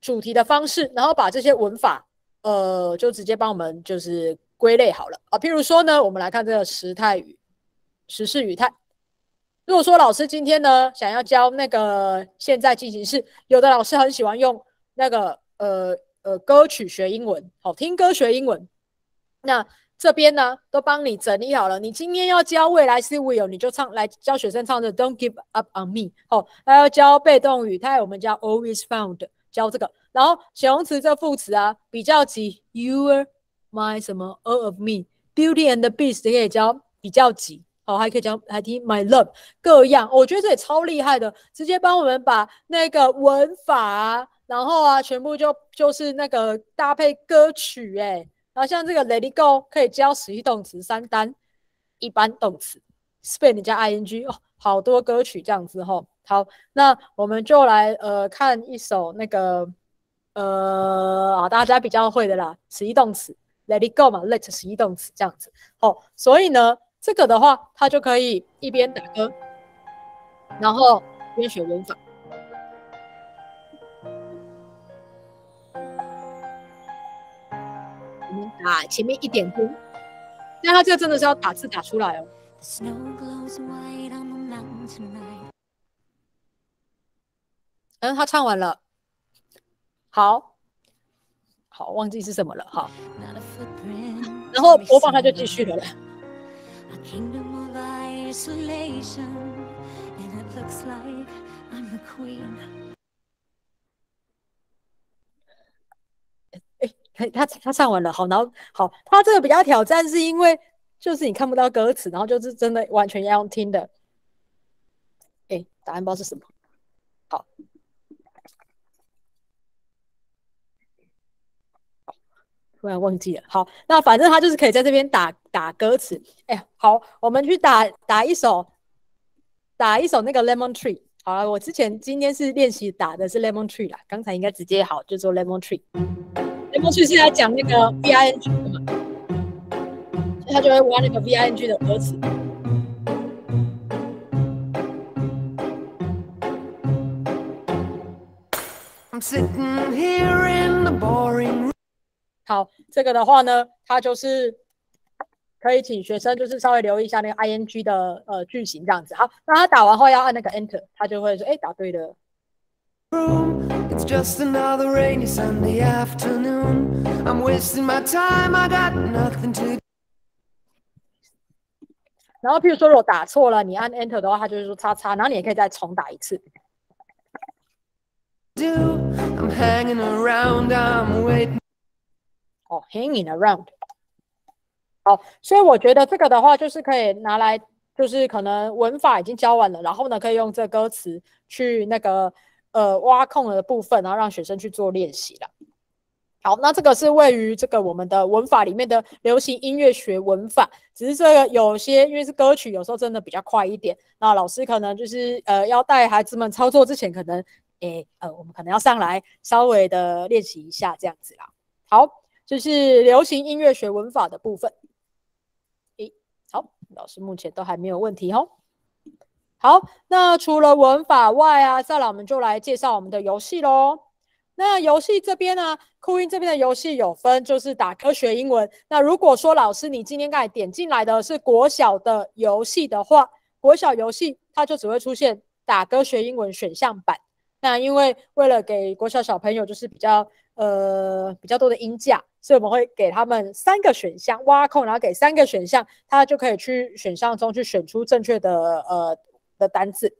主题的方式，然后把这些文法呃就直接帮我们就是归类好了啊。譬如说呢，我们来看这个时态语、时事语态。如果说老师今天呢想要教那个现在进行式，有的老师很喜欢用那个呃呃歌曲学英文，好听歌学英文。那这边呢，都帮你整理好了。你今天要教未来式 will，你就唱来教学生唱的 Don't give up on me。哦，还要教被动语态，我们教 always found，教这个。然后形容词这副词啊，比较级 your my 什么 all of me，Beauty and the Beast 可以教比较级。哦，还可以教还听 my love 各样。我觉得这也超厉害的，直接帮我们把那个文法，啊，然后啊，全部就就是那个搭配歌曲，哎。然后像这个 Let it go 可以教实义动词三单，一般动词 spend 加 ing 哦，好多歌曲这样子吼。好，那我们就来呃看一首那个呃啊大家比较会的啦，实义动词 Let it go 嘛，Let 实义动词这样子。好，所以呢这个的话，它就可以一边打歌，然后边学文法。啊，前面一点钟，那他这个真的是要打字打出来哦。嗯，他唱完了，好，好，忘记是什么了，哈，然后播放他就继续了。他他唱完了，好，然后好，他这个比较挑战，是因为就是你看不到歌词，然后就是真的完全要用听的。哎，答案不知道是什么，好，突然忘记了。好，那反正他就是可以在这边打打歌词。哎，好，我们去打打一首，打一首那个 Lemon Tree。好了，我之前今天是练习打的是 Lemon Tree 啦，刚才应该直接好就做 Lemon Tree。过去是在讲那个 V I N G 的嘛，所以他就会挖那个 V I N G 的歌词。好，这个的话呢，它就是可以请学生就是稍微留意一下那个 I N G 的呃句型这样子。好，那他打完后要按那个 Enter，他就会说，哎，答对了。It's just another rainy Sunday afternoon. I'm wasting my time, I got nothing to. 然后，譬如说，如果打错了，你按 Enter 的话，它就是说叉叉，然后你也可以再重打一次。I'm hanging around, I'm waiting. 哦，hanging around。好，所以我觉得这个的话，就是可以拿来，就是可能文法已经教完了，然后呢，可以用这歌词去那个。呃，挖空的部分，然后让学生去做练习了。好，那这个是位于这个我们的文法里面的流行音乐学文法，只是这个有些因为是歌曲，有时候真的比较快一点。那老师可能就是呃要带孩子们操作之前，可能诶呃我们可能要上来稍微的练习一下这样子啦。好，就是流行音乐学文法的部分。诶，好，老师目前都还没有问题哦。好，那除了文法外啊，再来我们就来介绍我们的游戏喽。那游戏这边呢，酷音这边的游戏有分，就是打歌学英文。那如果说老师你今天刚才点进来的是国小的游戏的话，国小游戏它就只会出现打歌学英文选项版。那因为为了给国小小朋友就是比较呃比较多的音价，所以我们会给他们三个选项，挖空然后给三个选项，他就可以去选项中去选出正确的呃。的单字，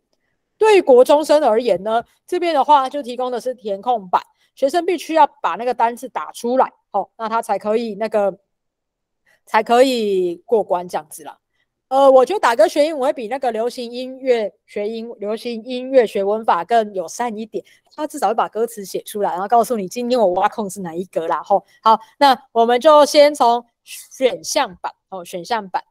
对于国中生而言呢，这边的话就提供的是填空版，学生必须要把那个单字打出来，哦，那他才可以那个才可以过关这样子啦。呃，我觉得打歌学英文会比那个流行音乐学英流行音乐学文法更友善一点，他至少会把歌词写出来，然后告诉你今天我挖空是哪一格啦。吼，好，那我们就先从选项版哦，选项版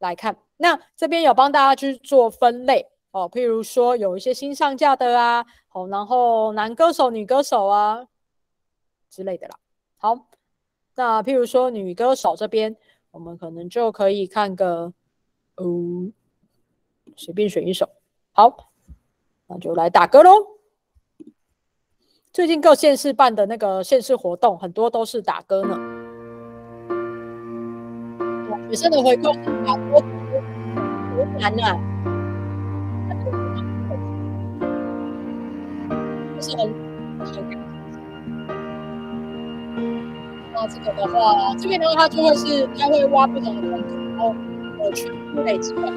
来看。那这边有帮大家去做分类哦，譬如说有一些新上架的啊，哦，然后男歌手、女歌手啊，之类的啦。好，那譬如说女歌手这边，我们可能就可以看个，哦，随便选一首。好，那就来打歌喽。最近各县市办的那个县市活动，很多都是打歌呢。学生的回馈是打歌多难啊，就是很很。那这个的话，这边的话，它就会是它会挖不同的空格，然后呃全部累积完。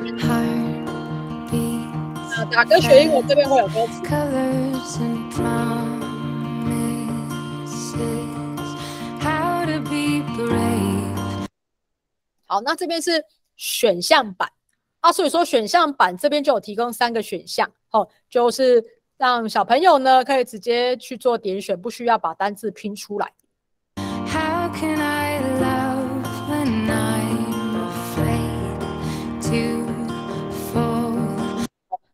那打歌学英文这边会有歌词。好，那这边是选项版啊，所以说选项版这边就有提供三个选项，哦，就是让小朋友呢可以直接去做点选，不需要把单字拼出来。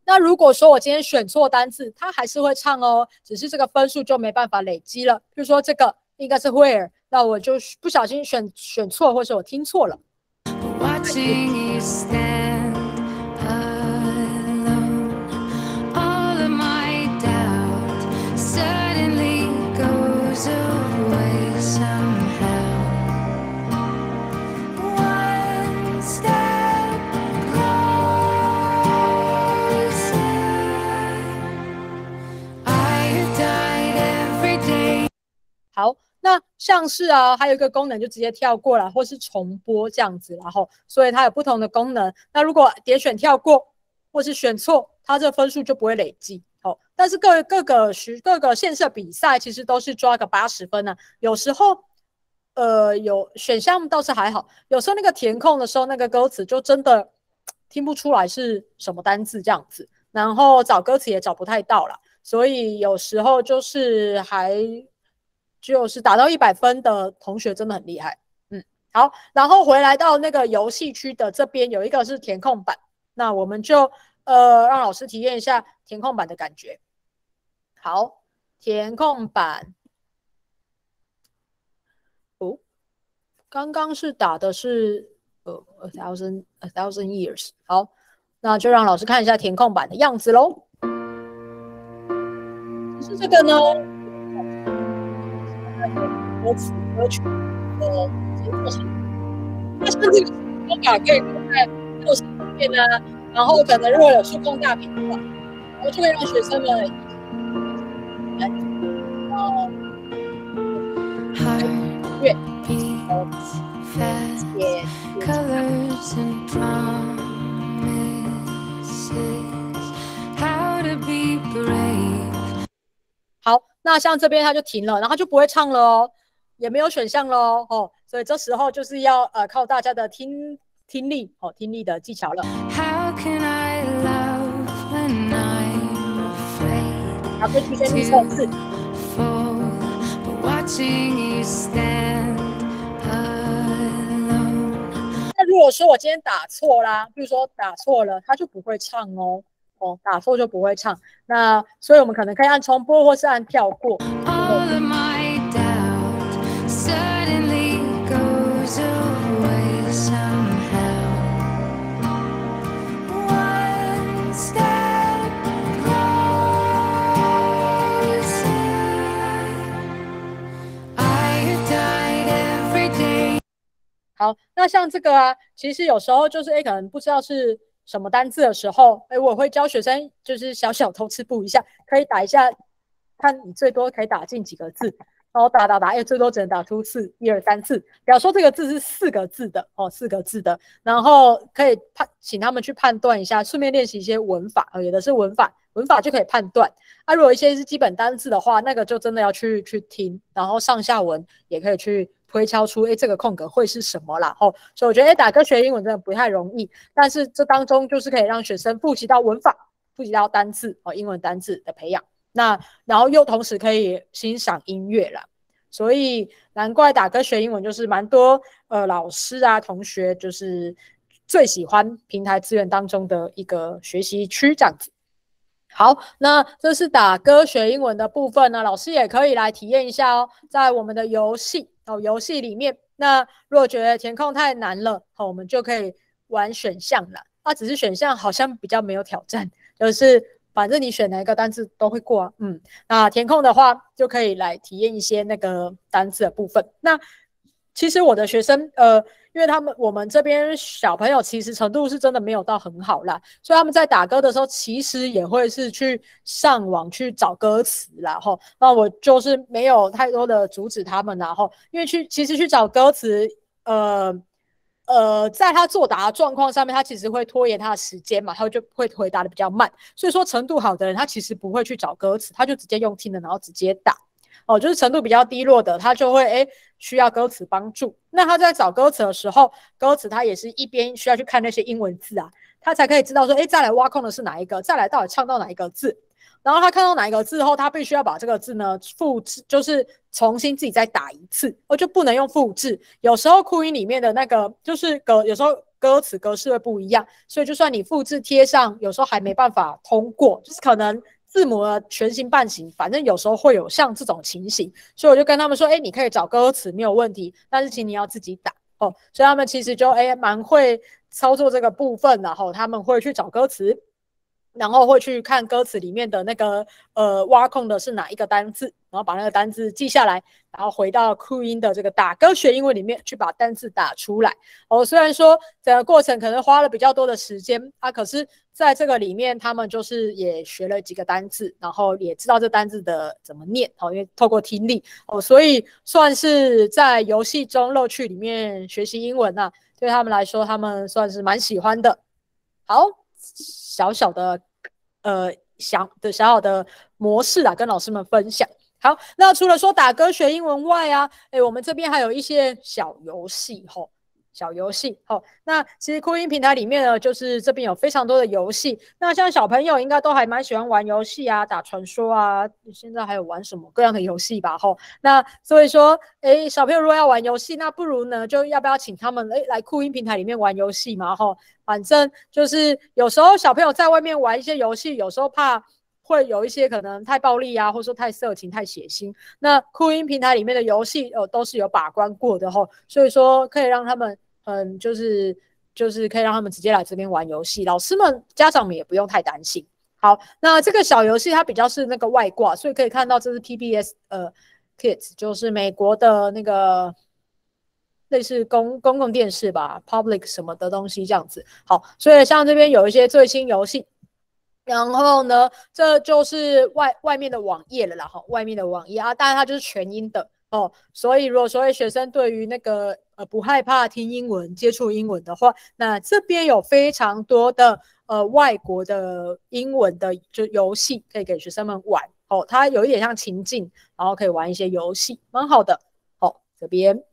那如果说我今天选错单字，它还是会唱哦，只是这个分数就没办法累积了。比如说这个应该是 where，那我就不小心选选错，或者我听错了。好，那像是啊，还有一个功能就直接跳过了，或是重播这样子，然后所以它有不同的功能。那如果点选跳过，或是选错，它这分数就不会累积。好，但是各各个学各个县市比赛其实都是抓个八十分呢。有时候，呃，有选项倒是还好，有时候那个填空的时候，那个歌词就真的听不出来是什么单字这样子，然后找歌词也找不太到了，所以有时候就是还。就是打到一百分的同学真的很厉害，嗯，好，然后回来到那个游戏区的这边有一个是填空板，那我们就呃让老师体验一下填空板的感觉。好，填空板，哦，刚刚是打的是呃 a thousand a thousand years，好，那就让老师看一下填空板的样子喽。是这个呢。歌词歌曲的节奏型，那像这个方法可以放在课程里面啊，然后可能如果有触控大屏的话，然后就会让学生们来，呃，乐，也好，那像这边它就停了，然后就不会唱了哦。也没有选项喽，哦，所以这时候就是要呃靠大家的听听力哦，听力的技巧了。好，可以提前预测字。那如果说我今天打错啦，比如说打错了，他就不会唱哦，哦，打错就不会唱。那所以我们可能可以按重播或是按跳过。好，那像这个啊，其实有时候就是哎，可能不知道是什么单字的时候，哎，我会教学生就是小小偷吃步一下，可以打一下，看你最多可以打进几个字，然后打打打，哎，最多只能打出四一二三四，比方说这个字是四个字的哦，四个字的，然后可以判请他们去判断一下，顺便练习一些文法，哦有的是文法，文法就可以判断。啊，如果一些是基本单字的话，那个就真的要去去听，然后上下文也可以去。推敲出哎，这个空格会是什么啦？哦，所以我觉得哎，打歌学英文真的不太容易，但是这当中就是可以让学生复习到文法，复习到单字哦，英文单字的培养。那然后又同时可以欣赏音乐了，所以难怪打歌学英文就是蛮多呃老师啊同学就是最喜欢平台资源当中的一个学习区这样子。好，那这是打歌学英文的部分呢，老师也可以来体验一下哦，在我们的游戏哦游戏里面，那如果觉得填空太难了，好，我们就可以玩选项了。啊，只是选项好像比较没有挑战，就是反正你选哪一个单字都会过啊。嗯，那填空的话就可以来体验一些那个单字的部分。那其实我的学生，呃。因为他们我们这边小朋友其实程度是真的没有到很好啦，所以他们在打歌的时候，其实也会是去上网去找歌词啦。吼，那我就是没有太多的阻止他们然后因为去其实去找歌词，呃呃，在他作答状况上面，他其实会拖延他的时间嘛，他就会回答的比较慢。所以说程度好的人，他其实不会去找歌词，他就直接用听的，然后直接打。哦，就是程度比较低落的，他就会诶需要歌词帮助。那他在找歌词的时候，歌词他也是一边需要去看那些英文字啊，他才可以知道说，诶，再来挖空的是哪一个，再来到底唱到哪一个字。然后他看到哪一个字后，他必须要把这个字呢复制，就是重新自己再打一次，而就不能用复制。有时候酷音里面的那个就是歌，有时候歌词格式会不一样，所以就算你复制贴上，有时候还没办法通过，就是可能。字母的全形半形，反正有时候会有像这种情形，所以我就跟他们说，哎，你可以找歌词没有问题，但是请你要自己打哦。所以他们其实就哎蛮会操作这个部分，然后他们会去找歌词。然后会去看歌词里面的那个呃挖空的是哪一个单字，然后把那个单字记下来，然后回到酷音的这个打歌学英文里面去把单字打出来。哦，虽然说整个过程可能花了比较多的时间啊，可是在这个里面他们就是也学了几个单字，然后也知道这单字的怎么念。哦，因为透过听力哦，所以算是在游戏中乐趣里面学习英文呐，对他们来说他们算是蛮喜欢的。好。小小的，呃，小的小小的模式啊，跟老师们分享。好，那除了说打歌学英文外啊，哎，我们这边还有一些小游戏吼。小游戏，好，那其实酷音平台里面呢，就是这边有非常多的游戏。那像小朋友应该都还蛮喜欢玩游戏啊，打传说啊，现在还有玩什么各样的游戏吧，吼。那所以说，哎，小朋友如果要玩游戏，那不如呢，就要不要请他们哎来酷音平台里面玩游戏嘛，吼。反正就是有时候小朋友在外面玩一些游戏，有时候怕会有一些可能太暴力啊，或者说太色情、太血腥。那酷音平台里面的游戏，呃，都是有把关过的，吼。所以说可以让他们。嗯，就是就是可以让他们直接来这边玩游戏，老师们、家长们也不用太担心。好，那这个小游戏它比较是那个外挂，所以可以看到这是 PBS 呃 Kids，就是美国的那个类似公公共电视吧，Public 什么的东西这样子。好，所以像这边有一些最新游戏，然后呢，这就是外外面的网页了啦，哈，外面的网页啊，当然它就是全英的哦，所以如果说学生对于那个呃。不害怕听英文、接触英文的话，那这边有非常多的呃外国的英文的就游戏可以给学生们玩哦。它有一点像情境，然后可以玩一些游戏，蛮好的。好，这边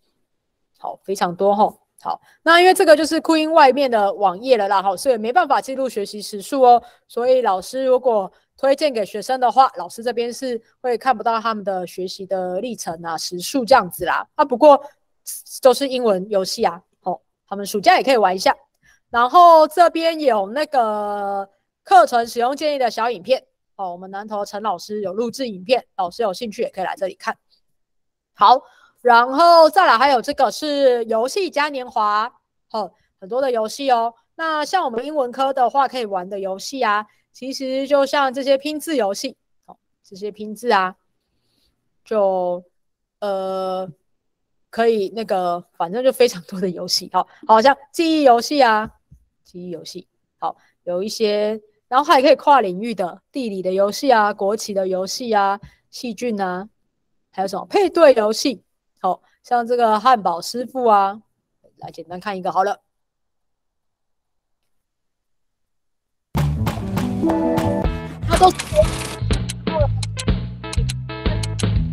好非常多哈。好，那因为这个就是酷音外面的网页了啦，好，所以没办法记录学习时数哦。所以老师如果推荐给学生的话，老师这边是会看不到他们的学习的历程啊、时数这样子啦。啊，不过。都是英文游戏啊，哦，他们暑假也可以玩一下。然后这边有那个课程使用建议的小影片哦，我们南投陈老师有录制影片，老师有兴趣也可以来这里看。好，然后再来还有这个是游戏嘉年华，哦，很多的游戏哦。那像我们英文科的话，可以玩的游戏啊，其实就像这些拼字游戏，哦，这些拼字啊，就呃。可以那个，反正就非常多的游戏，好，好像记忆游戏啊，记忆游戏，好，有一些，然后还可以跨领域的地理的游戏啊，国旗的游戏啊，细菌啊，还有什么配对游戏，好像这个汉堡师傅啊，来简单看一个好了，他都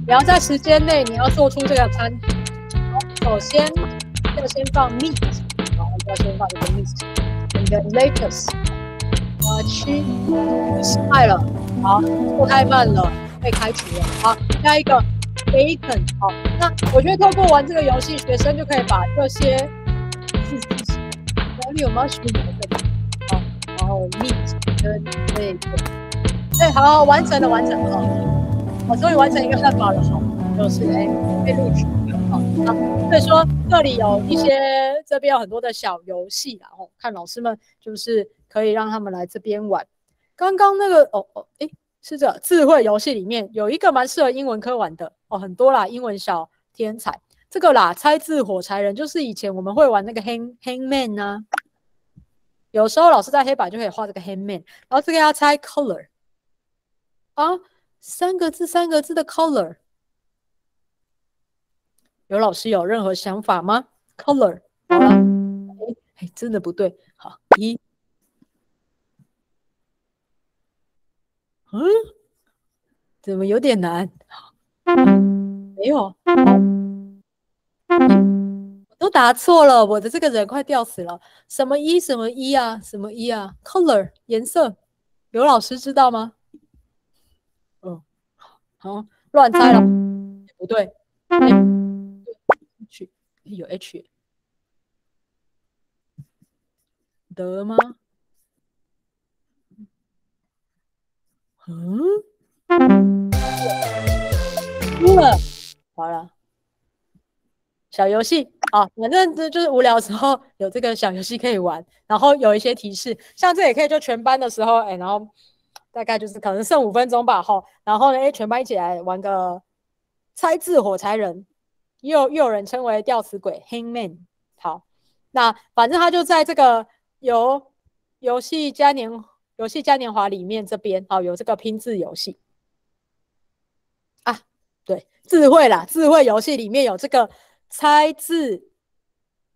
你要在时间内你要做出这个餐。首先要先放 meat，然后要先放一个 meat，and then lettuce，啊，七，失败了，好，做太慢了，被开除了。好，下一个 bacon，好，那我觉得透过玩这个游戏，学生就可以把这些字记起来。哪里有 mushroom 在这里？好，然后 meat 跟 bacon，对，好好完成了，完成了哦，我终于完成一个汉堡了，好，就是哎被录取了，好，那所以说这里有一些这边有很多的小游戏然后看老师们就是可以让他们来这边玩。刚刚那个哦哦，诶，是这智慧游戏里面有一个蛮适合英文科玩的很多啦，英文小天才这个啦，猜字火柴人就是以前我们会玩那个 hang hangman 呢、有时候老师在黑板就可以画这个 hangman，然后这个要猜 color 啊，三个字三个字的 color，有老师有任何想法吗？color 好 了，哎哎，真的不对，好一。嗯，怎么有点难？没有，都答错了，我的这个人快吊死了。什么一什么一啊？什么一啊？Color 颜色，有老师知道吗？嗯，好，乱猜了，不对，H 有 H 得吗？嗯，输了，好了，小游戏啊，反正这就是无聊的时候有这个小游戏可以玩，然后有一些提示，像这也可以就全班的时候，哎，然后大概就是可能剩五分钟吧，吼，然后呢，哎，全班一起来玩个猜字火柴人，又又有人称为吊死鬼 Hangman，好，那反正他就在这个游游戏嘉年。游戏嘉年华里面这边好有这个拼字游戏，对，智慧啦，智慧游戏里面有这个猜字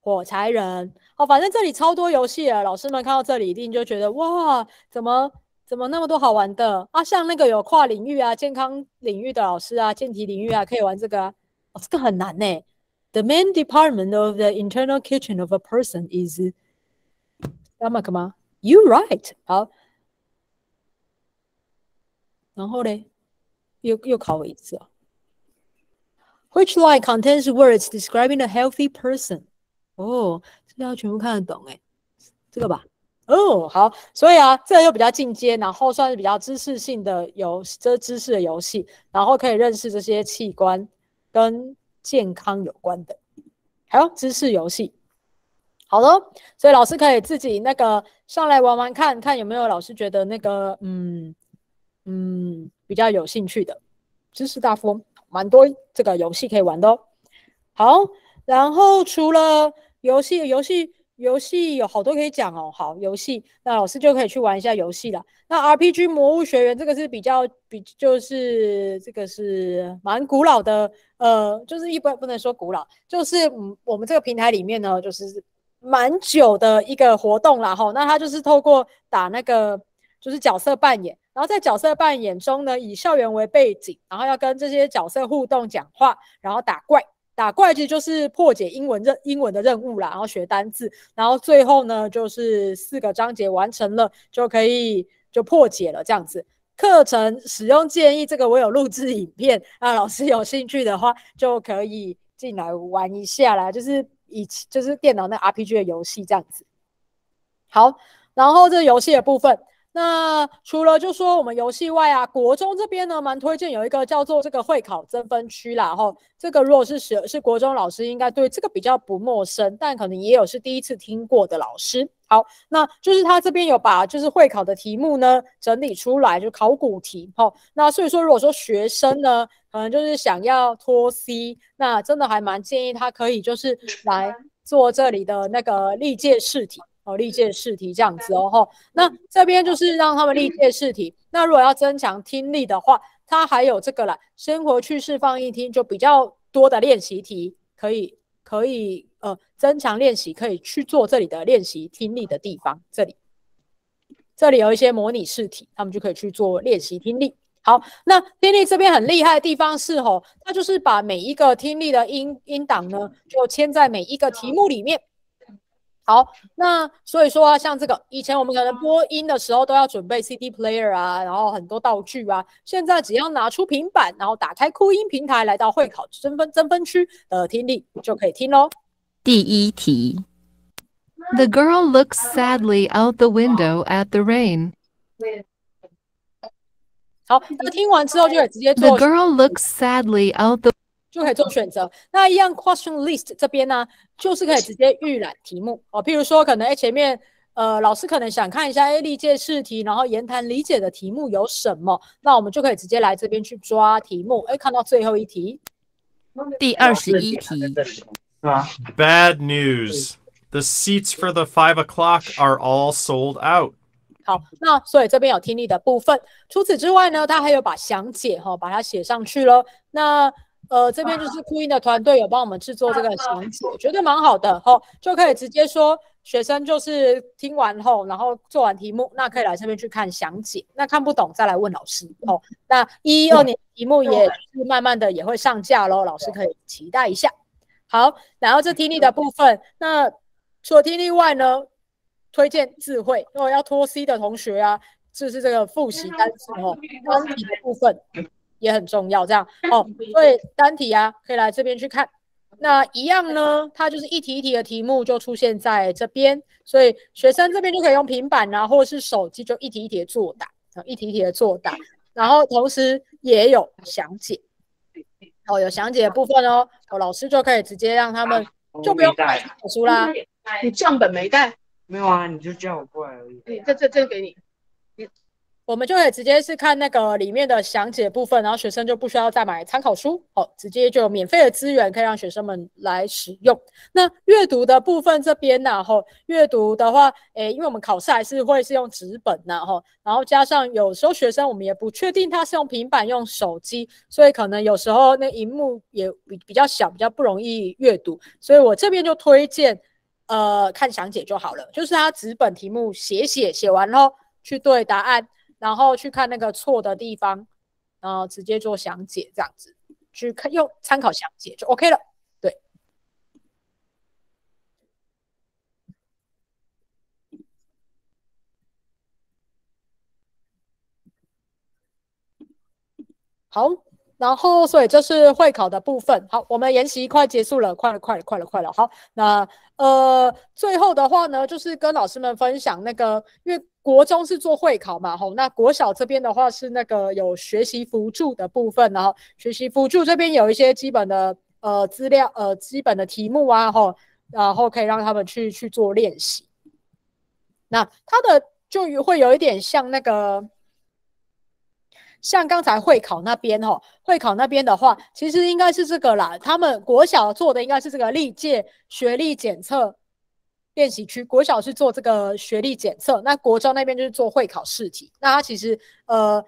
火柴人，好，反正这里超多游戏了，老师们看到这里一定就觉得哇，怎么怎么那么多好玩的啊？像那个有跨领域啊、健康领域的老师啊、健体领域啊，可以玩这个啊，哦，这个很难呢。The main department of the internal kitchen of a person is stomach 吗？You right，好。然后嘞，又又考我一次啊。Which line contains words describing a healthy person？哦，这个要全部看得懂哎，这个吧。哦，好，所以啊，这个又比较进阶，然后算是比较知识性的游，这知识的游戏，然后可以认识这些器官跟健康有关的，还有知识游戏。好了，所以老师可以自己那个上来玩玩看看有没有老师觉得那个嗯。嗯，比较有兴趣的知识大富翁，蛮多这个游戏可以玩的哦。好，然后除了游戏，游戏游戏有好多可以讲哦。好，游戏那老师就可以去玩一下游戏了。那 RPG 魔物学园这个是比较比，就是这个是蛮古老的，呃，就是一般不能说古老，就是嗯，我们这个平台里面呢，就是蛮久的一个活动啦。哈。那它就是透过打那个就是角色扮演。然后在角色扮演中呢，以校园为背景，然后要跟这些角色互动、讲话，然后打怪。打怪其实就是破解英文任英文的任务啦，然后学单字，然后最后呢就是四个章节完成了就可以就破解了这样子。课程使用建议，这个我有录制影片啊，老师有兴趣的话就可以进来玩一下啦，就是以就是电脑那 RPG 的游戏这样子。好，然后这游戏的部分。那除了就说我们游戏外啊，国中这边呢，蛮推荐有一个叫做这个会考增分区啦。吼，这个如果是是是国中老师，应该对这个比较不陌生，但可能也有是第一次听过的老师。好，那就是他这边有把就是会考的题目呢整理出来，就考古题。吼，那所以说如果说学生呢，可能就是想要脱 C，那真的还蛮建议他可以就是来做这里的那个历届试题。哦，历届试题这样子哦，吼，那这边就是让他们历届试题。那如果要增强听力的话，它还有这个啦，生活趣事放一听，就比较多的练习题，可以可以呃增强练习，可以去做这里的练习听力的地方。这里这里有一些模拟试题，他们就可以去做练习听力。好，那听力这边很厉害的地方是吼，它就是把每一个听力的音音档呢，就签在每一个题目里面。好，那所以说啊，像这个以前我们可能播音的时候都要准备 CD player 啊，然后很多道具啊。现在只要拿出平板，然后打开酷音平台，来到会考增分增分区的听力就可以听喽。
第一题：The girl looks sadly out the window at the rain.
好，那听完之后就可以直接
The
做
girl looks sadly out the
就可以做选择。那一样 question list 这边呢，就是可以直接预览题目哦。譬如说，可能哎前面呃老师可能想看一下哎历届试题，然后言谈理解的题目有什么，那我们就可以直接来这边去抓题目。哎，看到最后一题，
第二十一题。
Bad news. The seats for the five o'clock are all sold out.
好，那所以这边有听力的部分。除此之外呢，他还有把详解哈、把它写上去了。那呃，这边就是 酷音的团队有帮我们制作这个详解，我觉得蛮好的哈、就可以直接说学生就是听完后，然后做完题目，那可以来这边去看详解。那看不懂再来问老师哦。那一一二年题目也是慢慢的也会上架喽，老师可以期待一下。好，然后这听力的部分，那除了听力外呢，推荐智慧，如果要拖 C 的同学啊，就是这个复习单词哦，单题的部分也很重要，这样哦，所以单题啊，可以来这边去看。那一样呢，它就是一题一题的题目就出现在这边，所以学生这边就可以用平板啊，或者是手机就一题一题的作答，啊，一题一题的作答，然后同时也有详解，哦，有详解的部分哦，哦，老师就可以直接让他们就不用买参考书啦，
你账本没带？
没有啊，你就叫我过来而已。
你这这这给你。
我们就可以直接是看那个里面的详解部分，然后学生就不需要再买参考书，哦，直接就有免费的资源可以让学生们来使用。那阅读的部分这边呢，吼，阅读的话，诶，因为我们考试还是会是用纸本呐，吼，然后加上有时候学生我们也不确定他是用平板用手机，所以可能有时候那荧幕也比比较小，比较不容易阅读，所以我这边就推荐，呃，看详解就好了，就是他纸本题目写写写完后去对答案。然后去看那个错的地方，然后直接做详解，这样子去看用参考详解就 OK 了。对，好，然后所以这是会考的部分。好，我们研习快结束了，快了，快了，快了，快了。好，那呃，最后的话呢，就是跟老师们分享那个，因为国中是做会考嘛，吼，那国小这边的话是那个有学习辅助的部分，然后学习辅助这边有一些基本的呃资料，呃基本的题目啊，吼，然后可以让他们去去做练习。那它的就会有一点像那个。像刚才会考那边哦，会考那边的话，其实应该是这个啦。他们国小做的应该是这个历届学历检测练习区，国小是做这个学历检测，那国中那边就是做会考试题。那它其实呃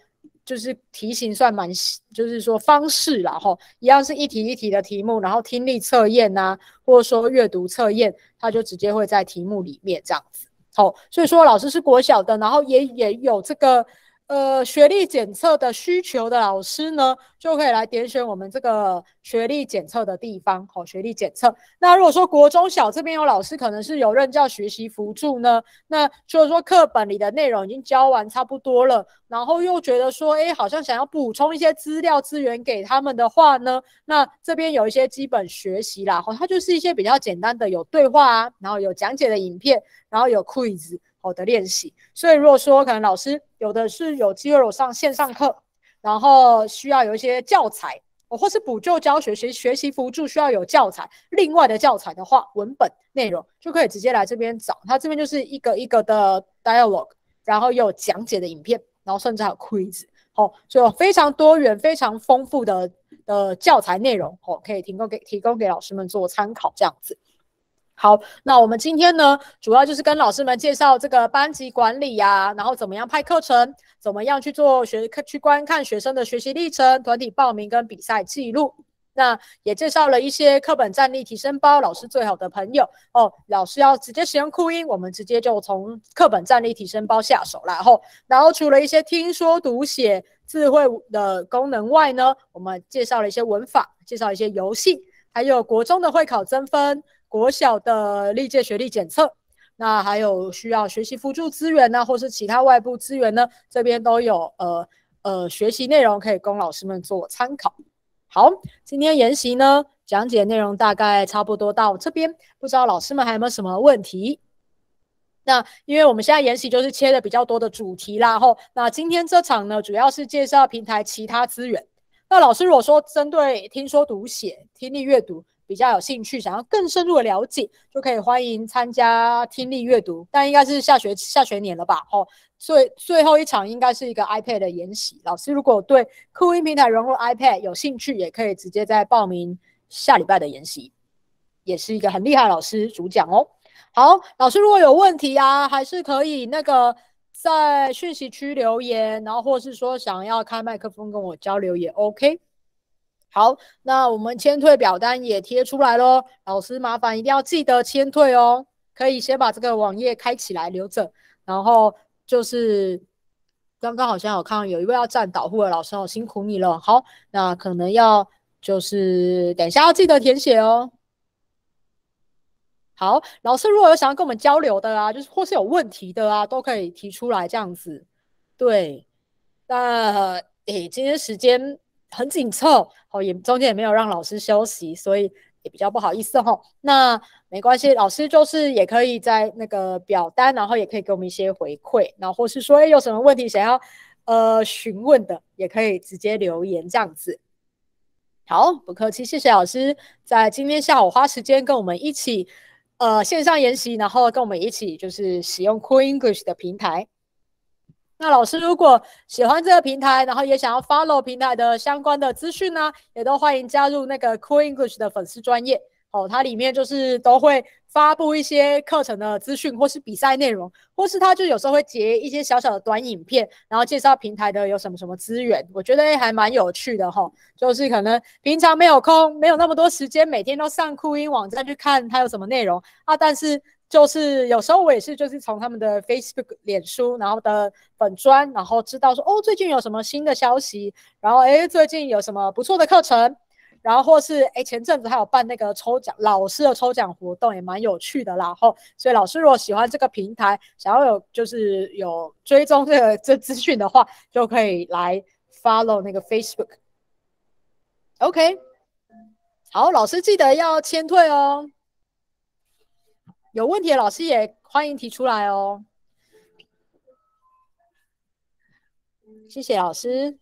就是题型算蛮，就是说方式啦吼，一样是一题一题的题目，然后听力测验呐，或者说阅读测验，它就直接会在题目里面这样子。好，所以说老师是国小的，然后也也有这个。呃，学历检测的需求的老师呢，就可以来点选我们这个学历检测的地方。好，学历检测。那如果说国中小这边有老师可能是有任教学习辅助呢，那就是说课本里的内容已经教完差不多了，然后又觉得说，哎，好像想要补充一些资料资源给他们的话呢，那这边有一些基本学习啦，好，它就是一些比较简单的，有对话啊，然后有讲解的影片，然后有 quiz。好的练习，所以如果说可能老师有的是有机会有上线上课，然后需要有一些教材，或是补救教学学学习辅助需要有教材，另外的教材的话，文本内容就可以直接来这边找，它这边就是一个一个的 dialogue，然后有讲解的影片，然后甚至还有 quiz，好，所以有非常多元、非常丰富的的教材内容，哦，可以提供给提供给老师们做参考，这样子。好，那我们今天呢，主要就是跟老师们介绍这个班级管理呀、然后怎么样派课程，怎么样去做学去观看学生的学习历程、团体报名跟比赛记录。那也介绍了一些课本战力提升包，老师最好的朋友哦。老师要直接使用酷音，我们直接就从课本战力提升包下手啦。然后，然后除了一些听说读写智慧的功能外呢，我们介绍了一些文法，介绍一些游戏，还有国中的会考增分。国小的历届学历检测，那还有需要学习辅助资源呢，或是其他外部资源呢，这边都有呃呃学习内容可以供老师们做参考。好，今天研习呢讲解内容大概差不多到这边，不知道老师们还有没有什么问题？那因为我们现在研习就是切的比较多的主题啦，后那今天这场呢，主要是介绍平台其他资源。那老师如果说针对听说读写、听力阅读比较有兴趣，想要更深入的了解，就可以欢迎参加听力阅读，但应该是下学下学年了吧？哦，最最后一场应该是一个 iPad 的研习。老师如果对酷音平台融入 iPad 有兴趣，也可以直接在报名下礼拜的研习，也是一个很厉害老师主讲哦。好，老师如果有问题啊，还是可以那个在讯息区留言，然后或是说想要开麦克风跟我交流也 OK。好，那我们签退表单也贴出来喽，老师麻烦一定要记得签退哦。可以先把这个网页开起来留着，然后就是刚刚好像有看到有一位要站导护的老师哦，辛苦你了。好，那可能要就是等一下要记得填写哦。好，老师如果有想要跟我们交流的啊，就是或是有问题的啊，都可以提出来这样子。对，那诶，今天时间很紧凑，哦，也中间也没有让老师休息，所以也比较不好意思哈。那没关系，老师就是也可以在那个表单，然后也可以给我们一些回馈，然后或是说有什么问题想要呃询问的，也可以直接留言这样子。好，不客气，谢谢老师在今天下午花时间跟我们一起。呃，线上研习，然后跟我们一起就是使用 Cool English 的平台。那老师如果喜欢这个平台，然后也想要 follow 平台的相关的资讯呢，也都欢迎加入那个 Cool English 的粉丝专业。哦，它里面就是都会发布一些课程的资讯，或是比赛内容，或是它就有时候会截一些小小的短影片，然后介绍平台的有什么什么资源，我觉得还蛮有趣的哈。就是可能平常没有空，没有那么多时间，每天都上酷音网站去看它有什么内容啊。但是就是有时候我也是就是从他们的 Facebook、脸书，然后的粉砖，然后知道说哦最近有什么新的消息，然后诶最近有什么不错的课程。然后或是哎，前阵子还有办那个抽奖老师的抽奖活动，也蛮有趣的。然后，所以老师如果喜欢这个平台，想要有就是有追踪这个这资讯的话，就可以来 follow 那个 Facebook。OK，好，老师记得要签退哦。有问题的老师也欢迎提出来哦。谢谢老师。